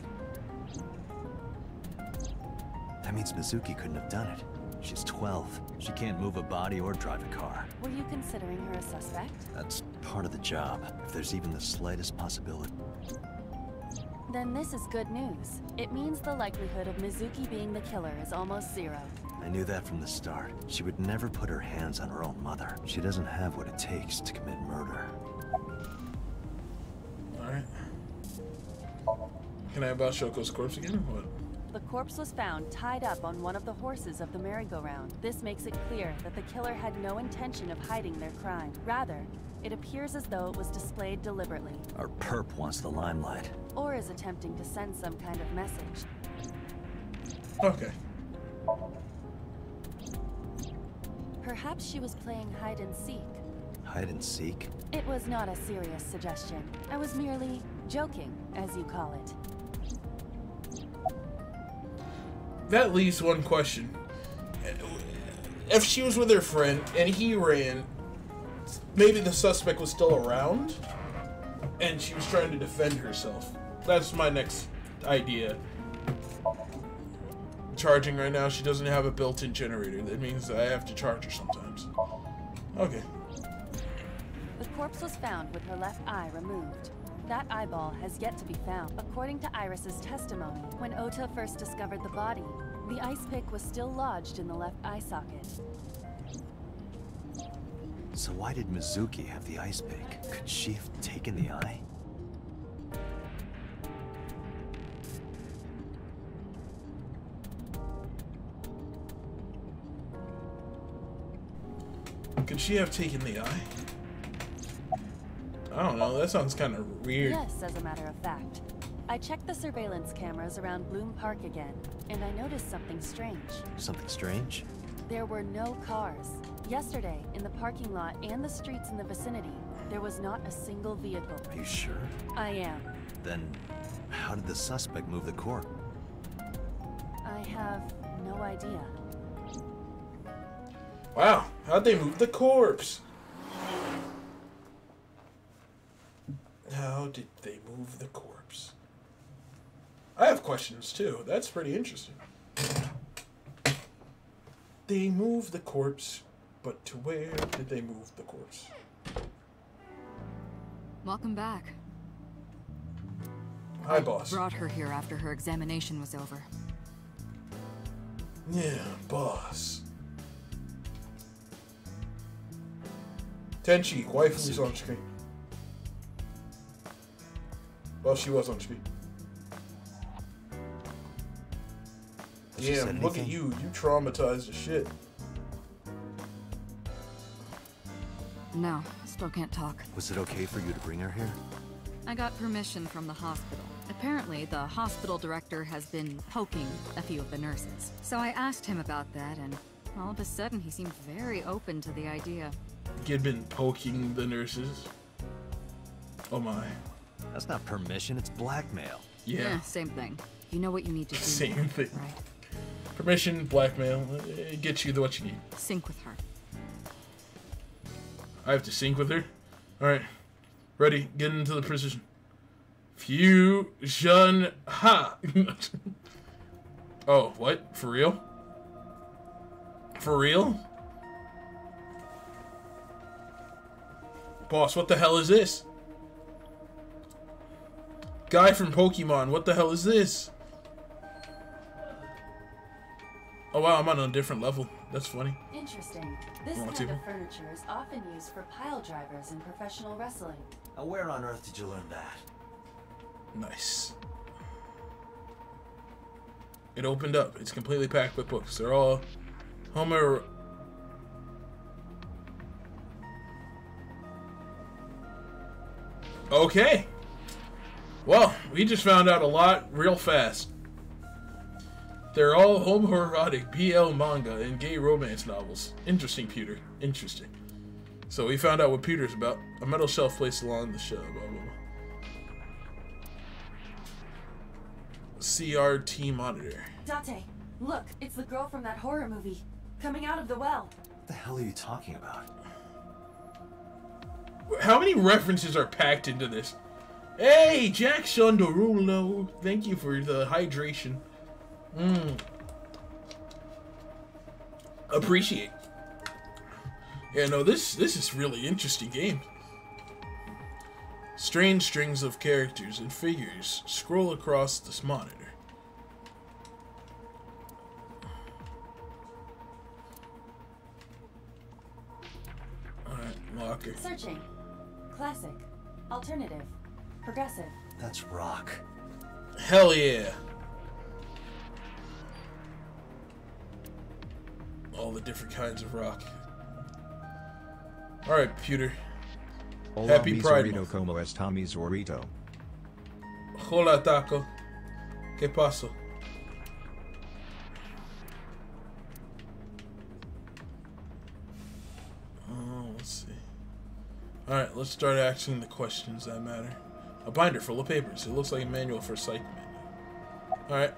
That means Mizuki couldn't have done it. She's 12. She can't move a body or drive a car. Were you considering her a suspect? That's part of the job, if there's even the slightest possibility. Then this is good news. It means the likelihood of Mizuki being the killer is almost zero. I knew that from the start. She would never put her hands on her own mother. She doesn't have what it takes to commit murder. Alright. Can I about Shoko's corpse again? or What? The corpse was found tied up on one of the horses of the merry-go-round. This makes it clear that the killer had no intention of hiding their crime. Rather, it appears as though it was displayed deliberately. Our perp wants the limelight. Or is attempting to send some kind of message. Okay. Perhaps she was playing hide and seek. Hide and seek? It was not a serious suggestion. I was merely joking, as you call it. That leaves one question. If she was with her friend and he ran, maybe the suspect was still around and she was trying to defend herself. That's my next idea. Charging right now, she doesn't have a built-in generator. That means I have to charge her sometimes. Okay. The corpse was found with her left eye removed. That eyeball has yet to be found. According to Iris's testimony, when Ota first discovered the body, the ice pick was still lodged in the left eye socket. So why did Mizuki have the ice pick? Could she have taken the eye? Could she have taken the eye? I don't know. That sounds kind of weird. Yes, as a matter of fact. I checked the surveillance cameras around Bloom Park again, and I noticed something strange. Something strange? There were no cars. Yesterday, in the parking lot and the streets in the vicinity, there was not a single vehicle. Are you sure? I am. Then, how did the suspect move the corpse? I have no idea. Wow, how'd they move the corpse? How did they move the corpse? I have questions too. That's pretty interesting. They move the corpse, but to where did they move the corpse? Welcome back. Hi, boss. Brought her here after her examination was over. Yeah, boss. Tenchi, waifu's on screen. Well, she was on screen. Has Damn, look at you. You traumatized the shit. No, still can't talk. Was it okay for you to bring her here? I got permission from the hospital. Apparently, the hospital director has been poking a few of the nurses. So I asked him about that, and all of a sudden he seemed very open to the idea. You'd been poking the nurses. Oh my. That's not permission, it's blackmail. Yeah. Eh, same thing. You know what you need to do. Same thing. Right. Permission, blackmail, it gets you the what you need. Sync with her. I have to sync with her. All right, ready? Get into the precision. Fusion ha. oh, what? For real? For real? Boss, what the hell is this? Guy from Pokemon, what the hell is this? Oh wow, I'm on a different level. That's funny. Interesting. This kind to? of furniture is often used for pile drivers in professional wrestling. Now, where on earth did you learn that? Nice. It opened up. It's completely packed with books. They're all Homer. Okay. Well, we just found out a lot real fast. They're all homoerotic BL manga and gay romance novels. Interesting, Peter. Interesting. So we found out what Peter's about. A metal shelf placed along the show. Blah, blah, blah. CRT monitor. Date, look, it's the girl from that horror movie. Coming out of the well. What the hell are you talking about? How many references are packed into this? Hey, Jack Shondarulo. Thank you for the hydration. Mmm. Appreciate. Yeah, no, this this is really interesting game. Strange strings of characters and figures scroll across this monitor. Alright, locker. Searching. Classic. Alternative. Progressive. That's rock. Hell yeah. All the different kinds of rock. Alright, Pewter. Hola Happy Pride Month. como está mi zorrito. Hola, Taco. ¿Qué pasó? Oh, let's see. Alright, let's start asking the questions that matter. A binder full of papers. It looks like a manual for a psych manual. Alright.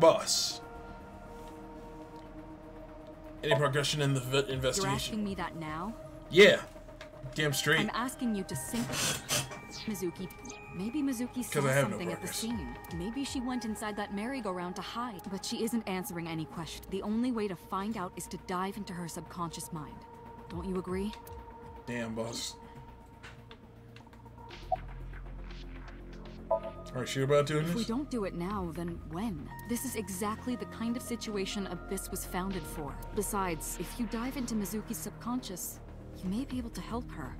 Boss. Any progression in the v- You're investigation? asking me that now? Yeah. Damn straight. I'm asking you to sink Mizuki. Maybe Mizuki saw have no something at the scene. Maybe she went inside that merry-go-round to hide. But she isn't answering any question. The only way to find out is to dive into her subconscious mind. Don't you agree? Damn, boss. Alright, sure about doing If we don't do it now, then when? This is exactly the kind of situation ABIS was founded for. Besides, if you dive into Mizuki's subconscious, you may be able to help her.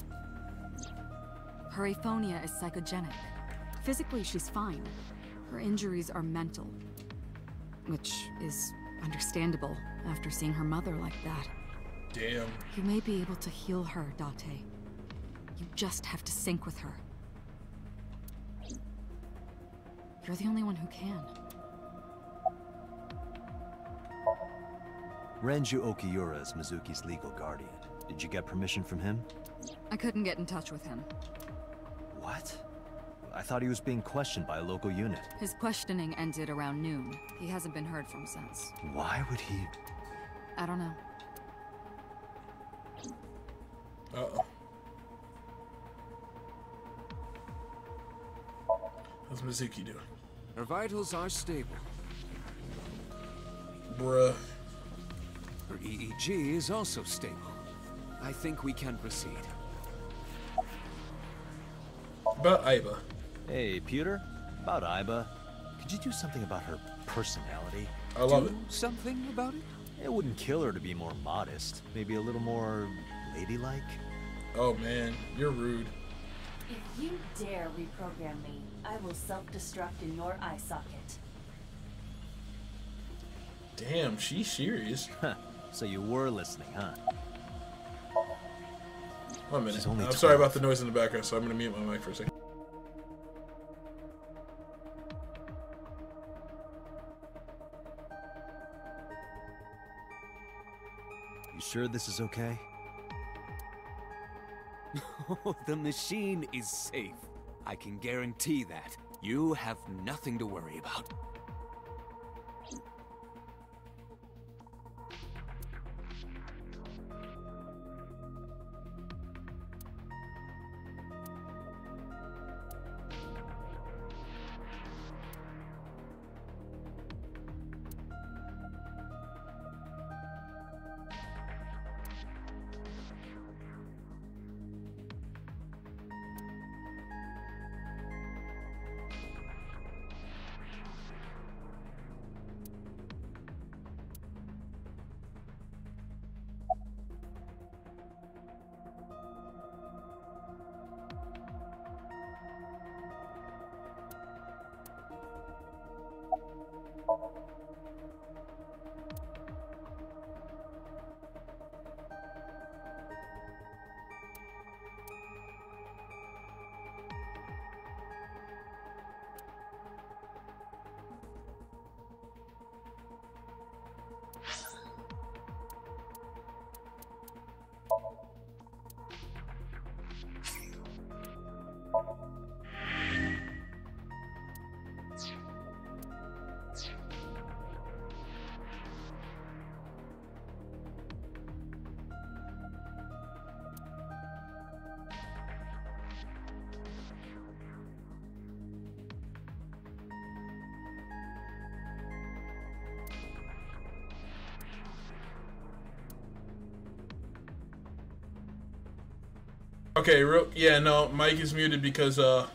Her aphonia is psychogenic. Physically, she's fine. Her injuries are mental. Which is understandable after seeing her mother like that. Damn. You may be able to heal her, Date. You just have to sync with her. You're the only one who can. Renju Okiura is Mizuki's legal guardian. Did you get permission from him? I couldn't get in touch with him. What? I thought he was being questioned by a local unit. His questioning ended around noon. He hasn't been heard from since. Why would he... I don't know. Uh-oh. How's Mizuki doing? Her vitals are stable. Bruh. Her EEG is also stable. I think we can proceed. About Aiba. Hey, Pewter? About Aiba. Could you do something about her personality? I love do something about it? It wouldn't kill her to be more modest. Maybe a little more ladylike? Oh man, you're rude. If you dare reprogram me, I will self-destruct in your eye socket. Damn, she's serious. so you were listening, huh? One minute. I'm sorry about the noise in the background, so I'm gonna mute my mic for a second. You sure this is okay? the machine is safe. I can guarantee that. You have nothing to worry about. Okay, real yeah, no, Mike is muted because uh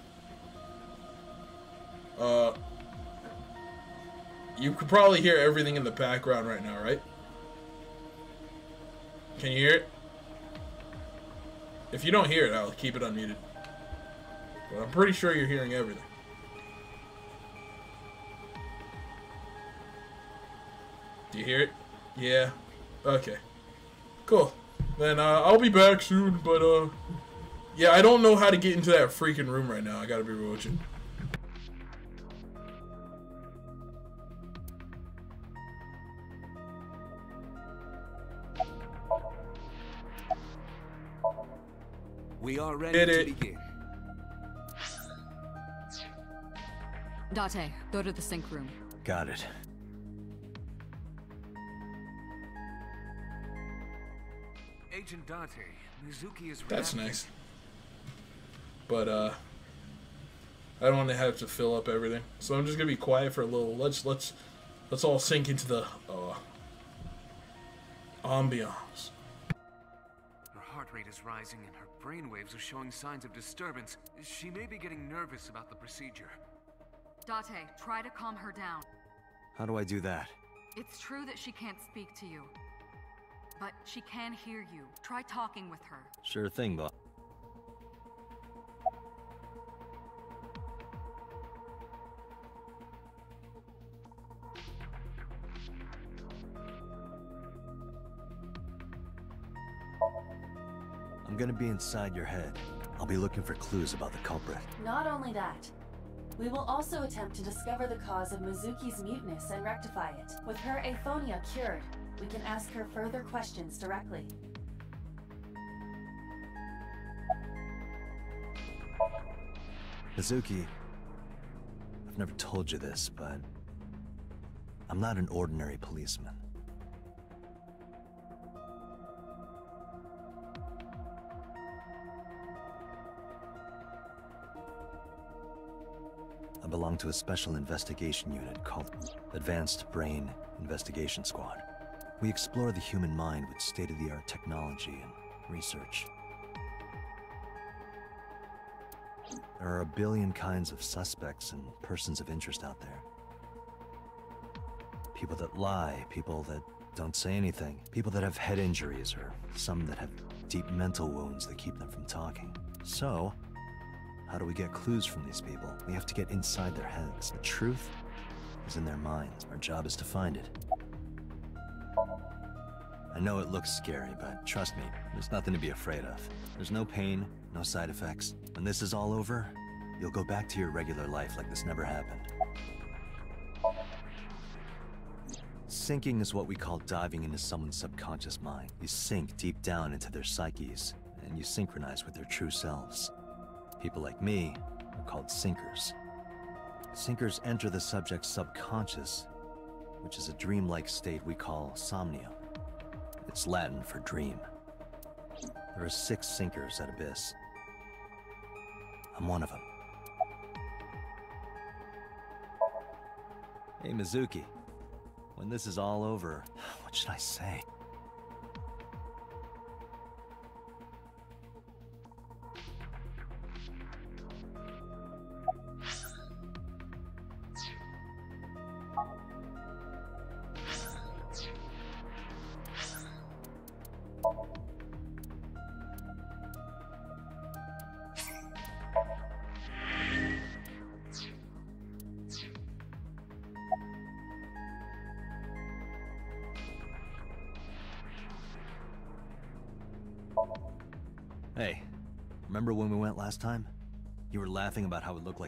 uh you could probably hear everything in the background right now, right? Can you hear it? If you don't hear it, I'll keep it unmuted. But I'm pretty sure you're hearing everything. Do you hear it? Yeah. Okay. Cool. Then uh, I'll be back soon, but uh yeah, I don't know how to get into that freaking room right now. I gotta be real with you. We are ready Did to it. begin. Date, go to the sink room. Got it. Agent Date, Mizuki is That's nice. But uh I don't want to have to fill up everything. So I'm just gonna be quiet for a little. Let's let's let's all sink into the uh ambiance. Her heart rate is rising and her brainwaves are showing signs of disturbance. She may be getting nervous about the procedure. Date, try to calm her down. How do I do that? It's true that she can't speak to you. But she can hear you. Try talking with her. Sure thing, boss. Be inside your head. I'll be looking for clues about the culprit. Not only that, we will also attempt to discover the cause of Mizuki's muteness and rectify it. With her aphonia cured, we can ask her further questions directly. Mizuki, I've never told you this, but I'm not an ordinary policeman. Belong to a special investigation unit called Advanced Brain Investigation Squad. We explore the human mind with state-of-the-art technology and research. There are a billion kinds of suspects and persons of interest out there. People that lie, people that don't say anything, people that have head injuries, or some that have deep mental wounds that keep them from talking. So, how do we get clues from these people? We have to get inside their heads. The truth is in their minds. Our job is to find it. I know it looks scary, but trust me, there's nothing to be afraid of. There's no pain, no side effects. When this is all over, you'll go back to your regular life like this never happened. Sinking is what we call diving into someone's subconscious mind. You sink deep down into their psyches, and you synchronize with their true selves. People like me are called sinkers. Sinkers enter the subject's subconscious, which is a dreamlike state we call somnium. It's Latin for dream. There are six sinkers at ABIS. I'm one of them. Hey, Mizuki. When this is all over, what should I say?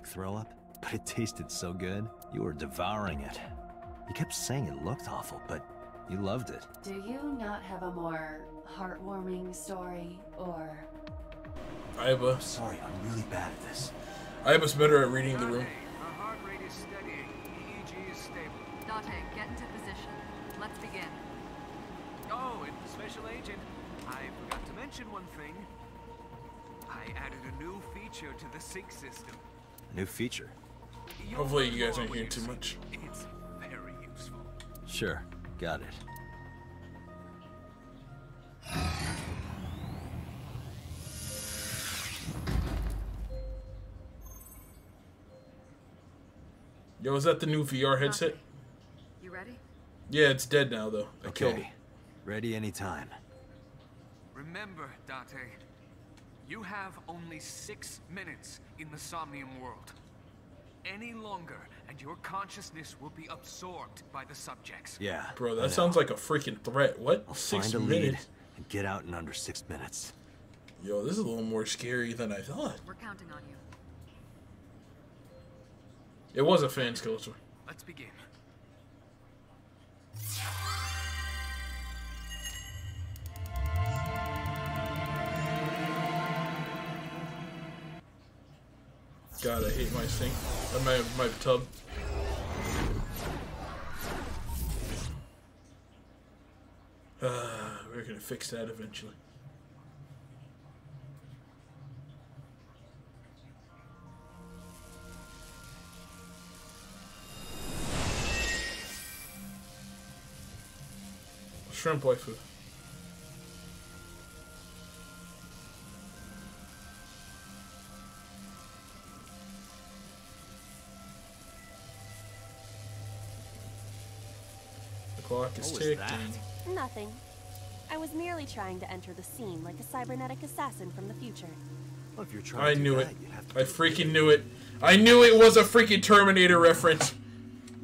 Throw up, but it tasted so good. You were devouring it. You kept saying it looked awful, but you loved it. Do you not have a more heartwarming story, or Aiba. Sorry, I'm really bad at this. Aiba's better at reading the room. Her heart rate is steady. EEG is stable. Date, get into position. Let's begin. Oh, and Special Agent, I forgot to mention one thing. I added a new feature to the sync system. New feature. Hopefully you guys aren't hearing too much. It's very useful. Sure, got it. Yo, is that the new VR headset? You ready? Yeah, it's dead now though. I killed it. Okay. Ready anytime. Remember, Date, you have only six minutes in the Somnium world. Any longer, and your consciousness will be absorbed by the subjects. Yeah. Bro, that sounds like a freaking threat. What? I'll Six find a lead minutes? and get out in under six minutes. Yo, this is a little more scary than I thought. We're counting on you. It was a fan skeleton. Let's begin. God, I hate my sink. Or my my tub. Uh, we're gonna fix that eventually. Shrimp waifu. Clock is What ticking. Nothing. I was merely trying to enter the scene like a cybernetic assassin from the future. Well, if you're trying I to do knew it. that, you'd have to I freaking knew it. I knew it was a freaking Terminator reference.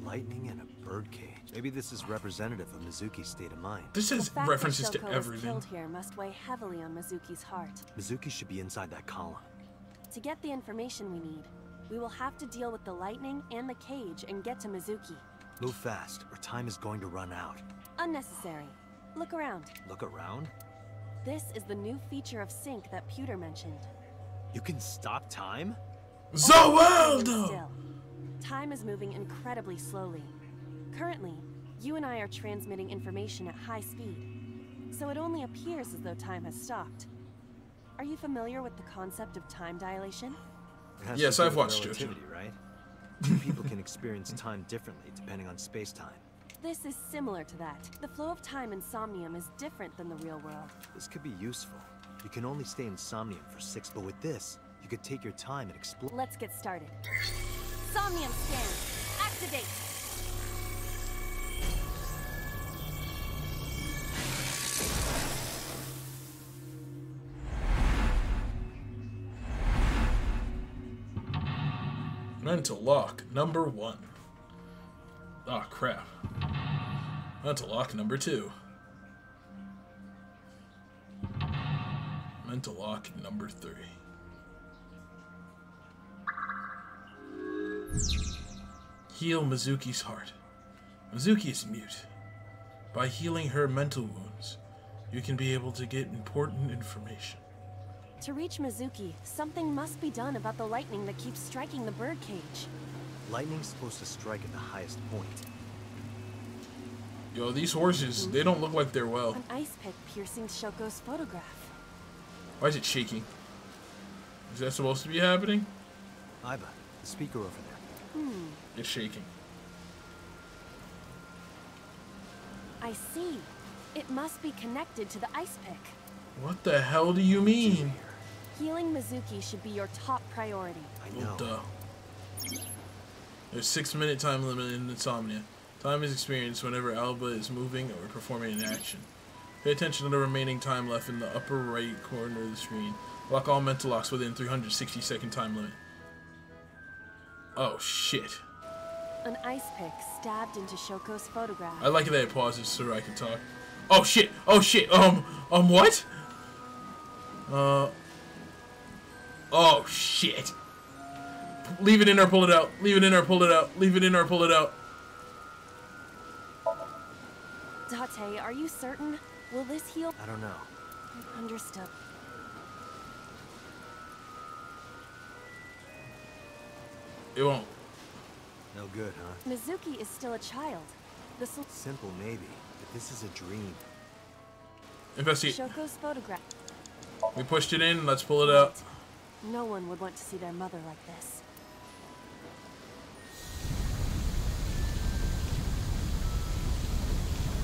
lightning and a birdcage. Maybe this is representative of Mizuki's state of mind. This The is fact references that to Shoko was everything. killed here must weigh heavily on Mizuki's heart. Mizuki should be inside that column. To get the information we need, we will have to deal with the lightning and the cage and get to Mizuki. Move fast, or time is going to run out. Unnecessary. Look around. Look around. This is the new feature of Sync that Pewter mentioned. You can stop time? Zawaldo! Still, time is moving incredibly slowly. Currently, you and I are transmitting information at high speed, so it only appears as though time has stopped. Are you familiar with the concept of time dilation? Yes, I've watched Jojo. relativity, right? Two people can experience time differently depending on space-time. This is similar to that. The flow of time in Somnium is different than the real world. This could be useful. You can only stay in Somnium for six, but with this, you could take your time and explore. Let's get started. Somnium scan. Activate. Mental lock number one. Oh crap. Mental lock number two. Mental lock number three. Heal Mizuki's heart. Mizuki is mute. By healing her mental wounds, you can be able to get important information. To reach Mizuki, something must be done about the lightning that keeps striking the birdcage. Lightning's supposed to strike at the highest point. Yo, these horses, they don't look like they're well. An ice pick piercing Shoko's photograph. Why is it shaking? Is that supposed to be happening? Aiba, the speaker over there. Hmm, It's shaking. I see. It must be connected to the ice pick. What the hell do you mean? Healing Mizuki should be your top priority. I Well, duh. There's six minute time limit in Somnium. Time is experienced whenever Aiba is moving or performing an action. Pay attention to the remaining time left in the upper right corner of the screen. Lock all mental locks within 360 second time limit. Oh shit. An ice pick stabbed into Shoko's photograph. I like that it pauses so I can talk. Oh shit! Oh shit! Um, um, what? Uh. Oh shit! Leave it in or pull it out. Leave it in or pull it out. Leave it in or pull it out. Date, are you certain? Will this heal? I don't know. Understood. It won't. No good, huh? Mizuki is still a child. This sol- Simple, maybe, but this is a dream. Investigate. Shoko's photograph. We pushed it in. Let's pull it out. No one would want to see their mother like this.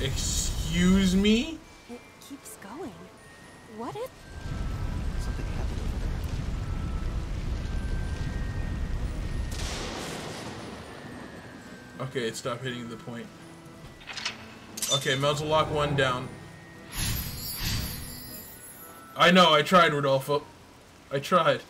Excuse me? It keeps going. What if? Something happened over Okay, it stopped hitting the point. Okay, mental lock one down. I know, I tried, Rodolfo. I tried.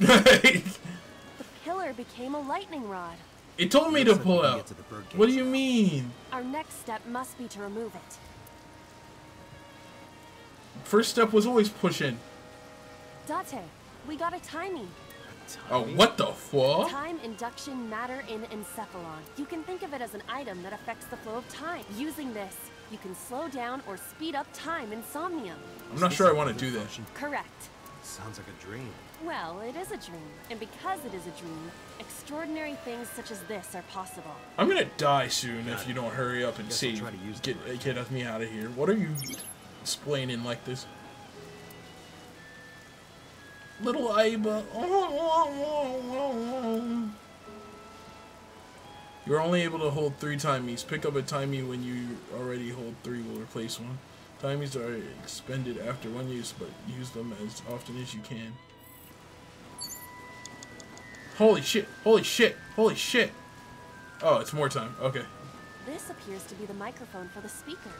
it The pillar became a lightning rod. It told me to pull out. What do you mean? Our next step must be to remove it. First step was always pushing. Date, we got a timing. Oh, what the fuck? Time induction matter in encephalon. You can think of it as an item that affects the flow of time. Using this, you can slow down or speed up time in Somnium. I'm not sure I want to do that. Correct. Sounds like a dream. Well, it is a dream, and because it is a dream, extraordinary things such as this are possible. I'm gonna die soon if you don't hurry up and Guess I'll save. try to use Get, get me out of here. What are you explaining like this? Little Aiba. You're only able to hold three timies. Pick up a timey when you already hold three will replace one. Timies are expended after one use, but use them as often as you can. Holy shit! Holy shit! Holy shit! Oh, it's more time. Okay. This appears to be the microphone for the speaker.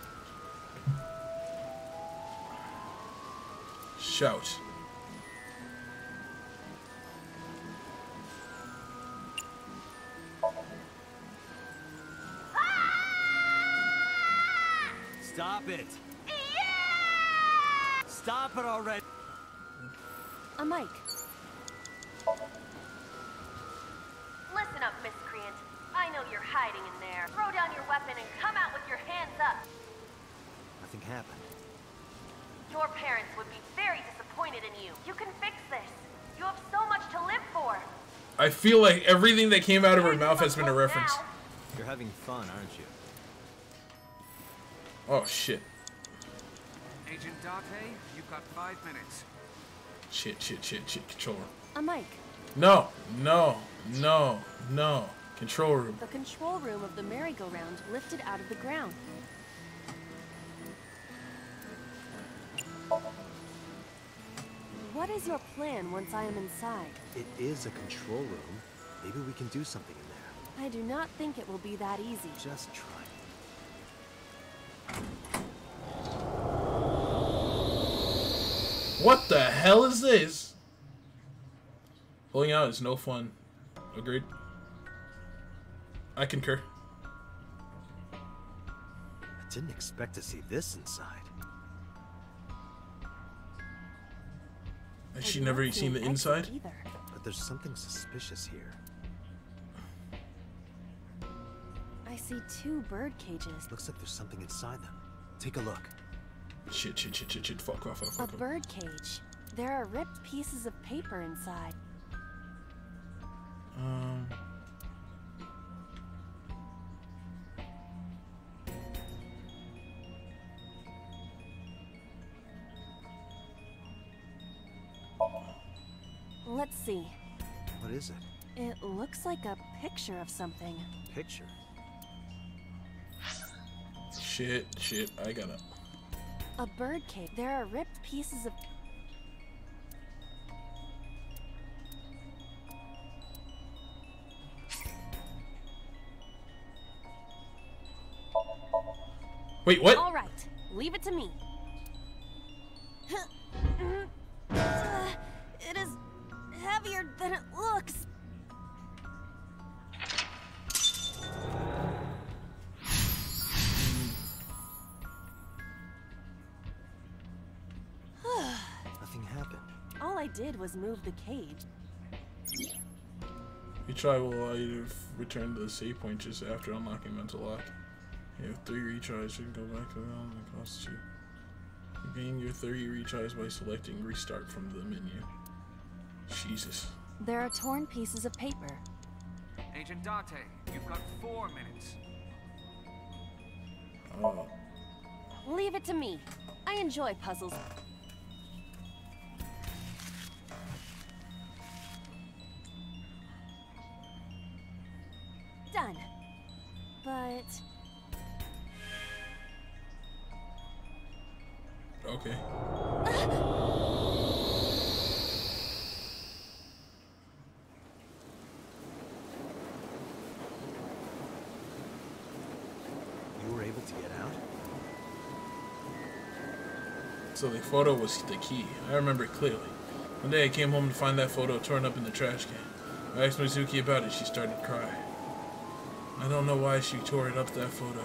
Shout. Stop it! Stop it already! A mic. Listen up, miscreant. I know you're hiding in there. Throw down your weapon and come out with your hands up. Nothing happened. Your parents would be very disappointed in you. You can fix this. You have so much to live for. I feel like everything that came out of her mouth has been a reference. You're having fun, aren't you? Oh shit. Agent Date, you've got five minutes. Shit, shit, shit, shit. Control room. A mic. No, no, no, no. Control room. The control room of the merry-go-round lifted out of the ground. What is your plan once I am inside? It is a control room. Maybe we can do something in there. I do not think it will be that easy. Just try. What the hell is this? Pulling out is no fun. Agreed. I concur. I didn't expect to see this inside. Has she never seen the inside? Either. But there's something suspicious here. I see two bird cages. Looks like there's something inside them. Take a look. Shit, shit, shit, shit, shit. Fuck, fuck, fuck, A fuck. fuck. bird cage. There are ripped pieces of paper inside. Um. Let's see. What is it? It looks like a picture of something. Picture? Shit, shit. I gotta. A bird cage. There are ripped pieces of. Wait, what? All right, leave it to me. Was move the cage. Retry will allow you to return to the save point just after unlocking mental lock. You have three retries. You can go back to the realm that costs you. You gain your 30 retries by selecting restart from the menu. Jesus. There are torn pieces of paper. Agent Date, you've got four minutes. Oh. Leave it to me. I enjoy puzzles. Okay. You were able to get out? So the photo was the key. I remember it clearly. One day I came home to find that photo torn up in the trash can. I asked Mizuki about it. She started crying. I don't know why she tore it up that photo,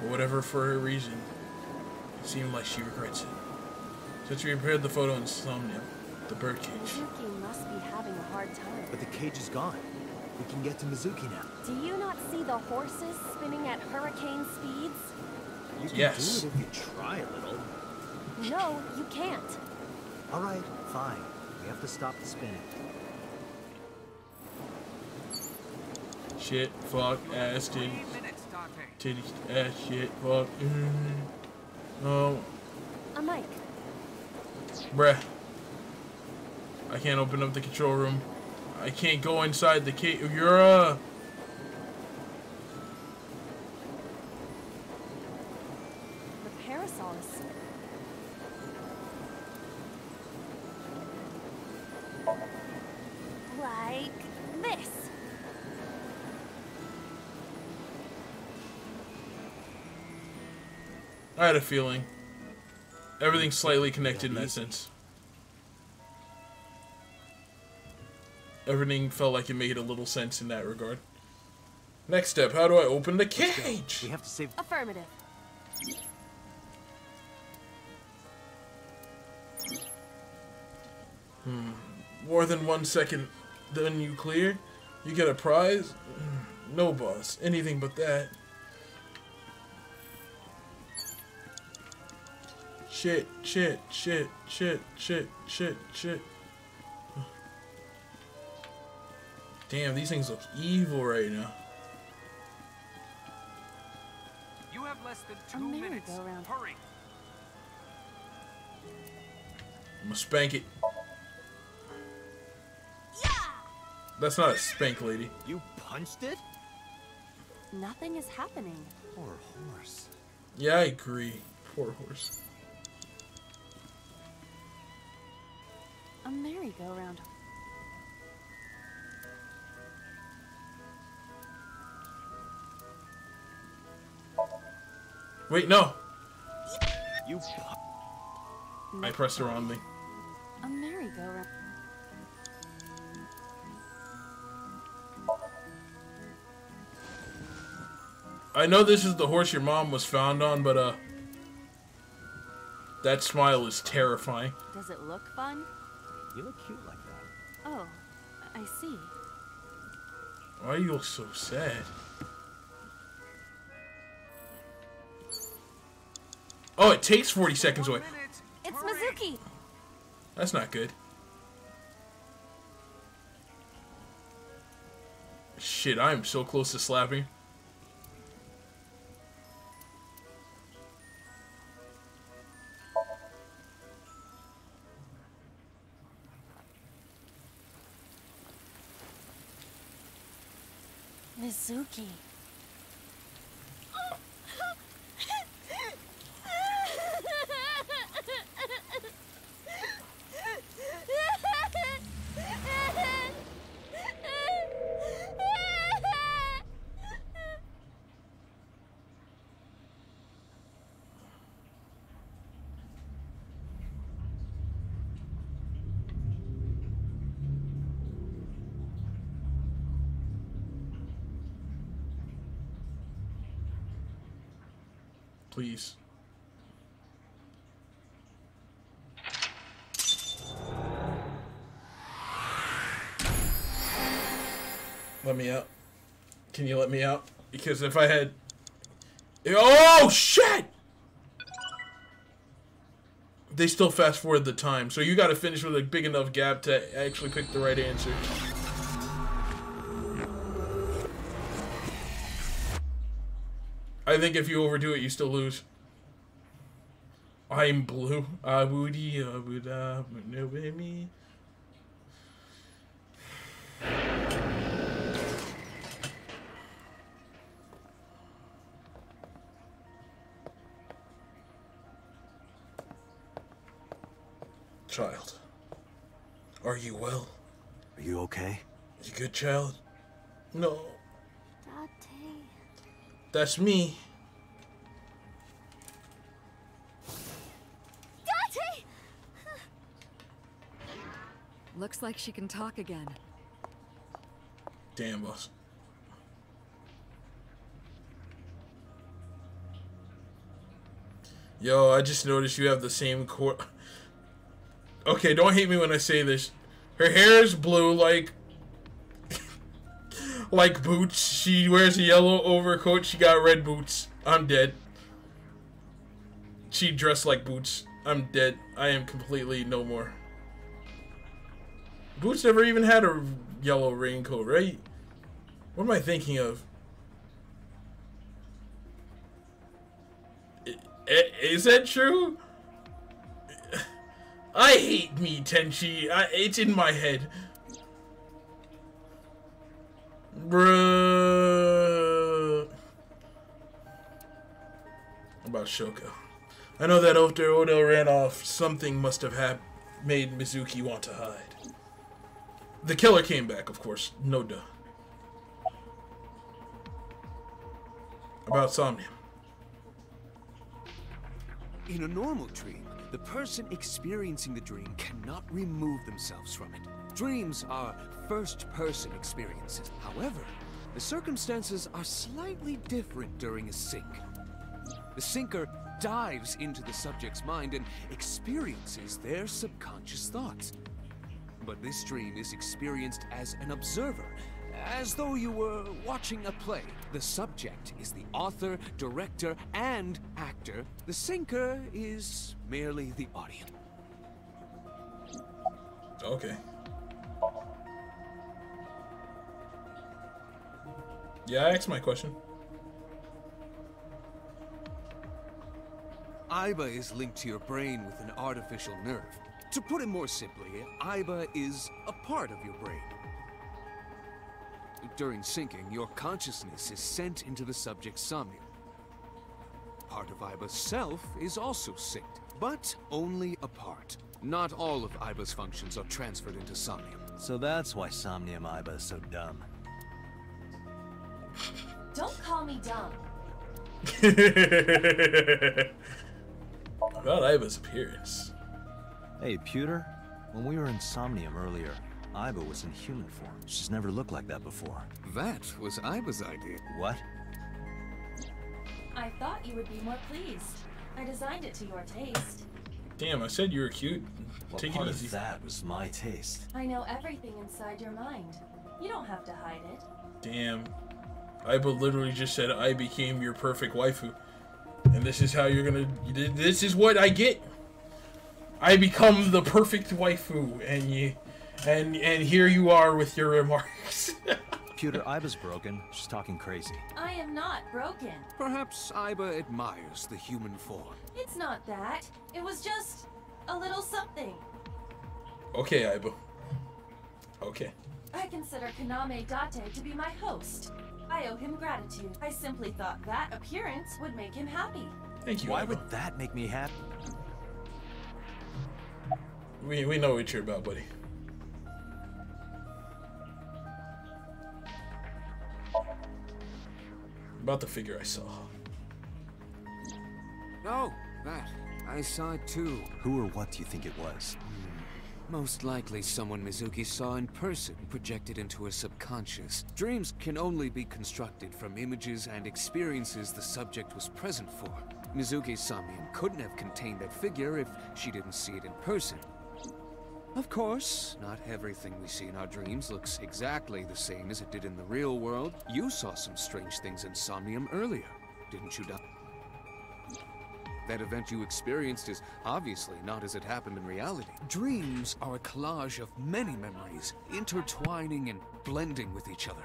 but whatever for her reason, seemed like she regrets it. So she repaired the photo in Somnium, the birdcage. Mizuki must be having a hard time. But the cage is gone. We can get to Mizuki now. Do you not see the horses spinning at hurricane speeds? You can Yes. do it if you try a little. No, you can't. All right, fine. We have to stop the spinning. Shit, fuck, ass, titties. minutes, Dante. Titties, ass, shit, fuck. Mm. Oh, A mic. bruh. I can't open up the control room. I can't go inside the cave. You're uh. I had a feeling. Everything's slightly connected in that sense. Everything felt like it made a little sense in that regard. Next step, how do I open the cage? We have to save. Affirmative. Hmm. More than one second, then you clear? You get a prize? Hmm. No, boss. Anything but that. Shit, shit, shit, shit, shit, shit, shit. Damn, these things look evil right now. You have less than A two minutes. merry-go-round. Hurry. I'm gonna spank it. Yeah. That's not a spank, lady. You punched it? Nothing is happening. Poor horse. Yeah, I agree. Poor horse. A merry-go-round. Wait, no! You I pressed her on me. A merry-go-round. I know this is the horse your mom was found on, but, uh... That smile is terrifying. Does it look fun? You look cute like that. Oh, I see. Why are you look so sad? Oh, it takes 40 seconds away. It's Mizuki! That's not good. Shit, I am so close to slapping. Mizuki. Please. Let me out. Can you let me out? Because if I had... Oh, shit! They still fast forward the time, so you gotta finish with a big enough gap to actually pick the right answer. I think if you overdo it, you still lose. I'm blue. I would I would uh no me. Child, are you well? Are you okay? You good, child? No. That's me. Date! Looks like she can talk again. Damn, boss. Yo, I just noticed you have the same core. Okay, don't hate me when I say this. Her hair is blue, like like boots. She wears a yellow overcoat. She got red boots. I'm dead. She dressed like boots. I'm dead. I am completely no more. Boots never even had a yellow raincoat, right? What am I thinking of? Is that true? I hate me, Tenchi. I, it's in my head. Bruh. About Shoko. I know that after Ota ran off, something must have hap- made Mizuki want to hide. The killer came back, of course. No duh. About Somnium. In a normal dream, the person experiencing the dream cannot remove themselves from it. Dreams are first-person experiences. However, the circumstances are slightly different during a Psync. The Psyncer dives into the subject's mind and experiences their subconscious thoughts. But this dream is experienced as an observer, as though you were watching a play. The subject is the author, director, and actor. The Psyncer is merely the audience. Okay. Yeah, I asked my question. Aiba is linked to your brain with an artificial nerve. To put it more simply, Aiba is a part of your brain. During syncing, your consciousness is sent into the subject's somnium. Part of Aiba's self is also synced, but only a part. Not all of Aiba's functions are transferred into Somnium. So that's why Somnium Aiba is so dumb. Don't call me dumb. About Aiba's appearance. Hey, Pewter. When we were in Somnium earlier, Aiba was in human form. She's never looked like that before. That was Aiba's idea. What? I thought you would be more pleased. I designed it to your taste. Damn, I said you were cute. What Take part it easy. of that was my taste? I know everything inside your mind. You don't have to hide it. Damn. Aiba literally just said I became your perfect waifu. And this is how you're gonna this is what I get. I become the perfect waifu and you and and here you are with your remarks. Computer, Aiba's broken. She's talking crazy. I am not broken. Perhaps Aiba admires the human form. It's not that. It was just a little something. okay, Aiba. Okay. I consider Kaname Date to be my host. I owe him gratitude. I simply thought that appearance would make him happy. Thank you. Why Aiba. would that make me happy? We we know what you're about, buddy. About the figure I saw. No, that. I saw it too. Who or what do you think it was? Most likely someone Mizuki saw in person projected into her subconscious. Dreams can only be constructed from images and experiences the subject was present for. Mizuki's Somnium couldn't have contained that figure if she didn't see it in person. Of course, not everything we see in our dreams looks exactly the same as it did in the real world. You saw some strange things in Somnium earlier, didn't you, Doc? That event you experienced is obviously not as it happened in reality. Dreams are a collage of many memories, intertwining and blending with each other.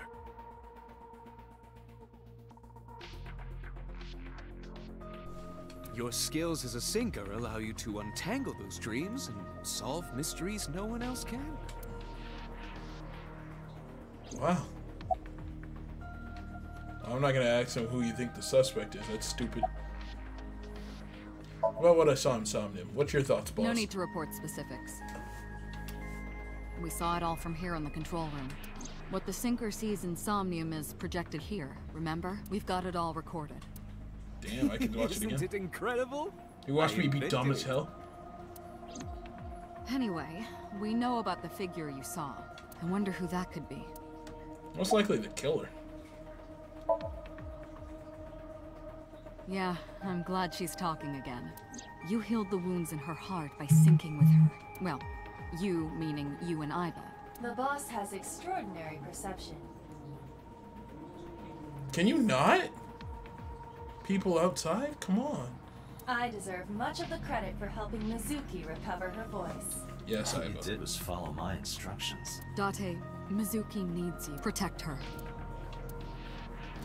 Your skills as a Psyncer allow you to untangle those dreams and solve mysteries no one else can. Wow. I'm not gonna ask him who you think the suspect is. That's stupid. Well, what I saw in Somnium. What's your thoughts, boss? No need to report specifics. We saw it all from here in the control room. What the Psyncer sees in Somnium is projected here, remember? We've got it all recorded. Damn, I can watch it Isn't again. it incredible? You watched me be invented dumb as hell. Anyway, we know about the figure you saw. I wonder who that could be. Most likely the killer. Yeah, I'm glad she's talking again. You healed the wounds in her heart by syncing with her. Well, you meaning you and Aiba. The boss has extraordinary perception. Can you not? People outside? Come on. I deserve much of the credit for helping Mizuki recover her voice. Yes, All I you did was follow my instructions. Date, Mizuki needs you. Protect her.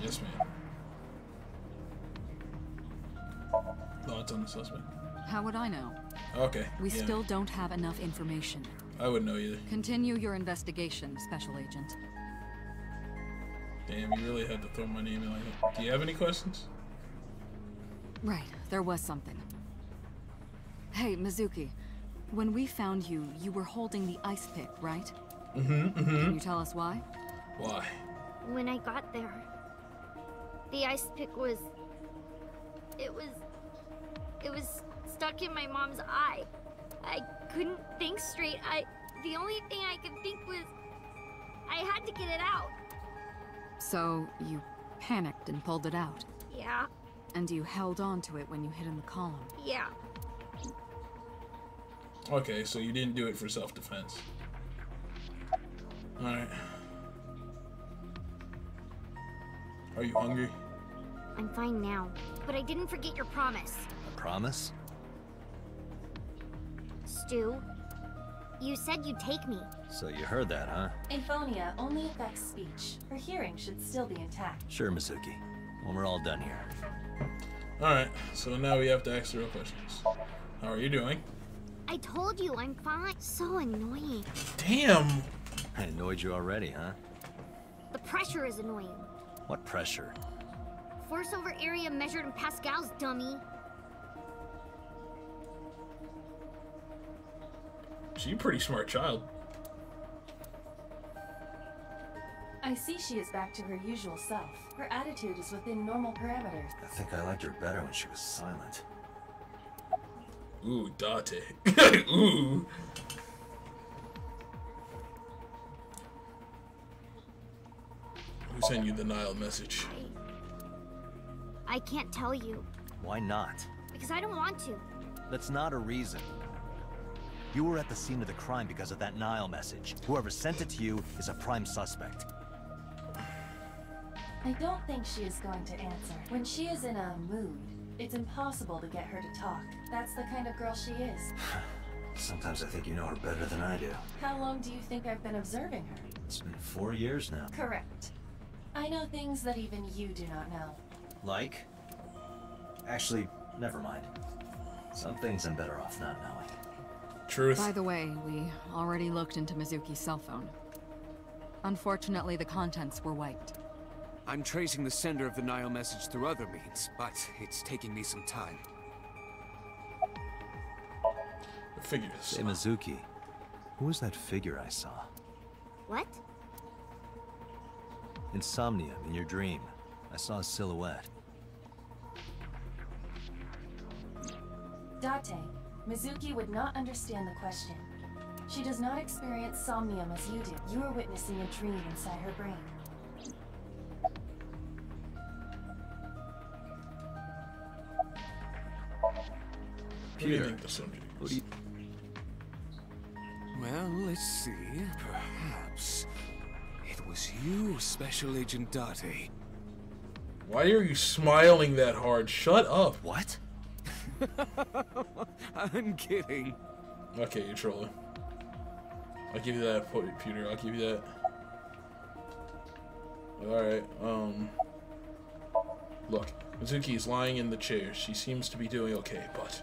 Yes, ma'am. Thoughts on the suspect? How would I know? Okay. We yeah. still don't have enough information. I wouldn't know either. Continue your investigation, Special Agent. Damn, you really had to throw my name in like that. Do you have any questions? Right, there was something. Hey, Mizuki. When we found you, you were holding the ice pick, right? Mm-hmm, mm-hmm. Can you tell us why? Why? When I got there, the ice pick was. It was. It was stuck in my mom's eye. I couldn't think straight. I. The only thing I could think was. I had to get it out. So, you panicked and pulled it out. Yeah, And you held on to it when you hid in the column. yeah. Okay, so you didn't do it for self-defense. Alright. Are you hungry? I'm fine now. But I didn't forget your promise. A promise? Stu, you said you'd take me. So you heard that, huh? Aphonia only affects speech. Her hearing should still be intact. Sure, Mizuki. When we're all done here. Alright, so now we have to ask the real questions. How are you doing? I told you I'm fine. So annoying. Damn! I annoyed you already, huh? The pressure is annoying. What pressure? Force over area measured in pascals, dummy. She's a pretty smart child. I see she is back to her usual self. Her attitude is within normal parameters. I think I liked her better when she was silent. Ooh, Date. Ooh. Who sent you the Nile message? I I can't tell you. Why not? Because I don't want to. That's not a reason. You were at the scene of the crime because of that Nile message. Whoever sent it to you is a prime suspect. I don't think she is going to answer. When she is in a mood, it's impossible to get her to talk. That's the kind of girl she is. Sometimes I think you know her better than I do. How long do you think I've been observing her? It's been four years now. Correct. I know things that even you do not know. Like? Actually, never mind. Some things I'm better off not knowing. Truth. By the way, we already looked into Mizuki's cell phone. Unfortunately, the contents were wiped. I'm tracing the sender of the Nile message through other means, but it's taking me some time. The Figures. Say Mizuki. Who was that figure I saw? What? Insomnia, in your dream. I saw a silhouette. Date, Mizuki would not understand the question. She does not experience somnium as you do. You are witnessing a dream inside her brain. What do you think the subject is? Well, let's see. Perhaps it was you, Special Agent Date. Why are you smiling that hard? Shut up. What? I'm kidding. Okay, you're trolling. I'll give you that, Pewter. I'll give you that. Alright, um... Look, Mizuki is lying in the chair. She seems to be doing okay, but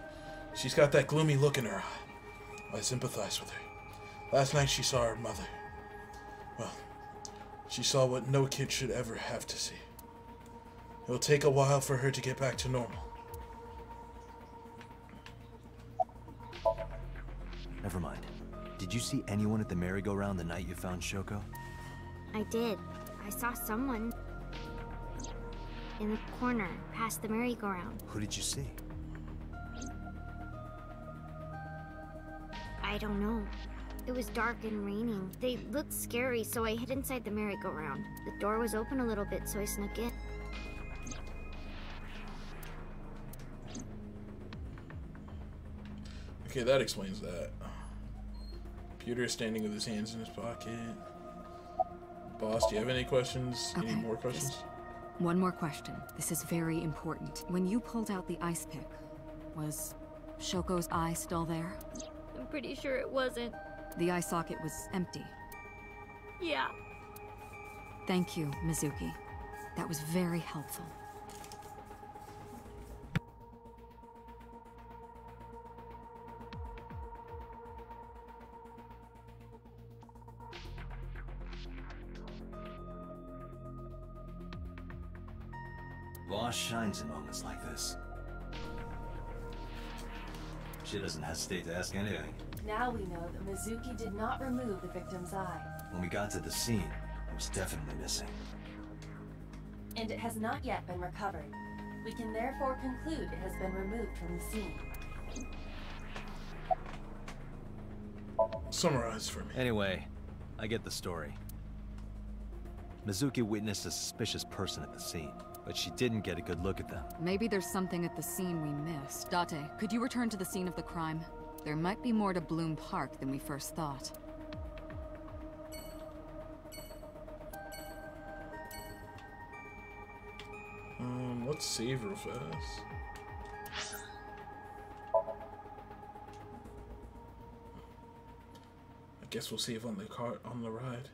she's got that gloomy look in her eye. I sympathize with her. Last night she saw her mother. Well, she saw what no kid should ever have to see. It'll take a while for her to get back to normal. Never mind. Did you see anyone at the merry-go-round the night you found Shoko? I did. I saw someone in the corner past the merry-go-round. Who did you see? I don't know. It was dark and raining. They looked scary, so I hid inside the merry-go-round. The door was open a little bit, so I snuck in. Okay, that explains that. Pewter is standing with his hands in his pocket. Boss, do you have any questions? Any more questions? One more question. This is very important. When you pulled out the ice pick, was Shoko's eye still there? I'm pretty sure it wasn't. The eye socket was empty. Yeah. Thank you, Mizuki. That was very helpful. Boss shines in moments like this. She doesn't hesitate to ask anything. Now we know that Mizuki did not remove the victim's eye, When we got to the scene, it was definitely missing. and it has not yet been recovered. We can therefore conclude it has been removed from the scene. Summarize for me. Anyway, I get the story. Mizuki witnessed a suspicious person at the scene, but she didn't get a good look at them. Maybe there's something at the scene we missed. Date, could you return to the scene of the crime? There might be more to Bloom Park than we first thought. Um, let's save real fast. I guess we'll save on the car on the ride.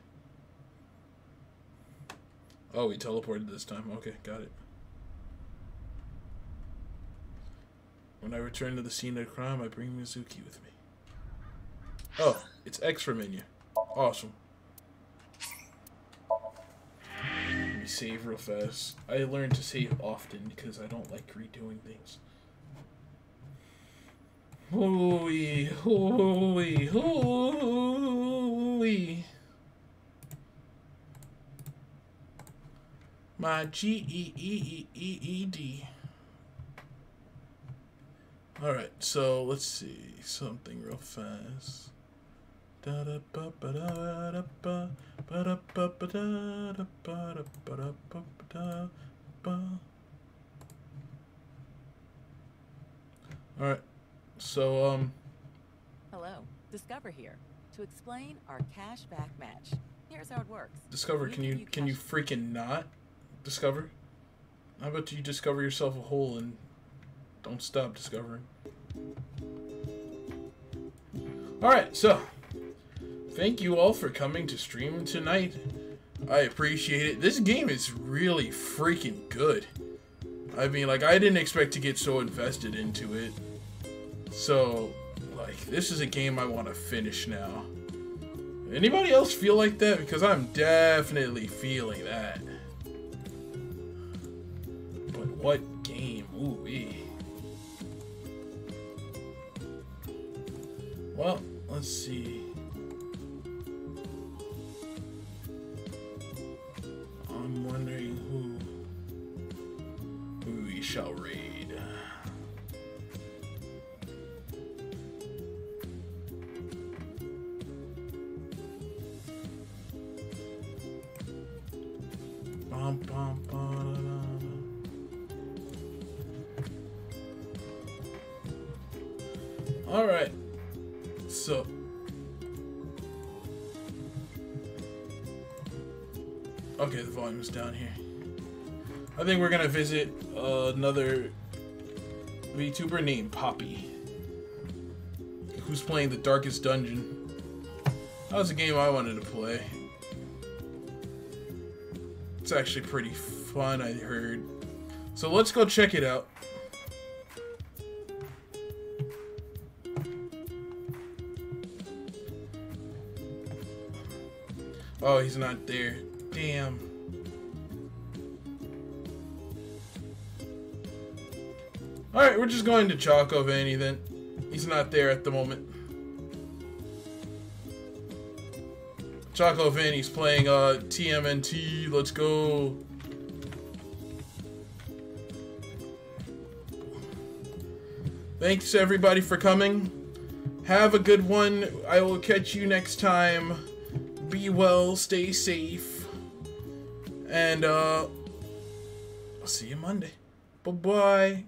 Oh, we teleported this time. Okay, got it. When I return to the scene of the crime, I bring Mizuki with me. Oh, it's extra menu. Awesome. Let me save real fast. I learn to save often because I don't like redoing things. Hooey, hooey, hooey. My G E E E E E D. Alright, so let's see something real fast. Ba. Alright. So, um... Hello, Discover here. To explain our cashback match. Here's how it works. Discover, can you can you freaking not discover? How about you discover yourself a hole and don't stop discovering? Alright, so thank you all for coming to stream tonight. I appreciate it. This game is really freaking good. I mean, like, I didn't expect to get so invested into it. So, like, this is a game I want to finish now. Anybody else feel like that? Because I'm definitely feeling that. What game? Ooh wee. Well, let's see. I'm wondering who who we shall raid. Down here. I think we're gonna visit uh, another VTuber named Poppy, who's playing the Darkest Dungeon. That was a game I wanted to play. It's actually pretty fun, I heard. So let's go check it out. Oh, he's not there. Damn. Alright, we're just going to Choco Vanny then. He's not there at the moment. Choco Vanny's playing uh, TMNT. Let's go. Thanks everybody for coming. Have a good one. I will catch you next time. Be well, stay safe. And uh I'll see you Monday. Bye-bye.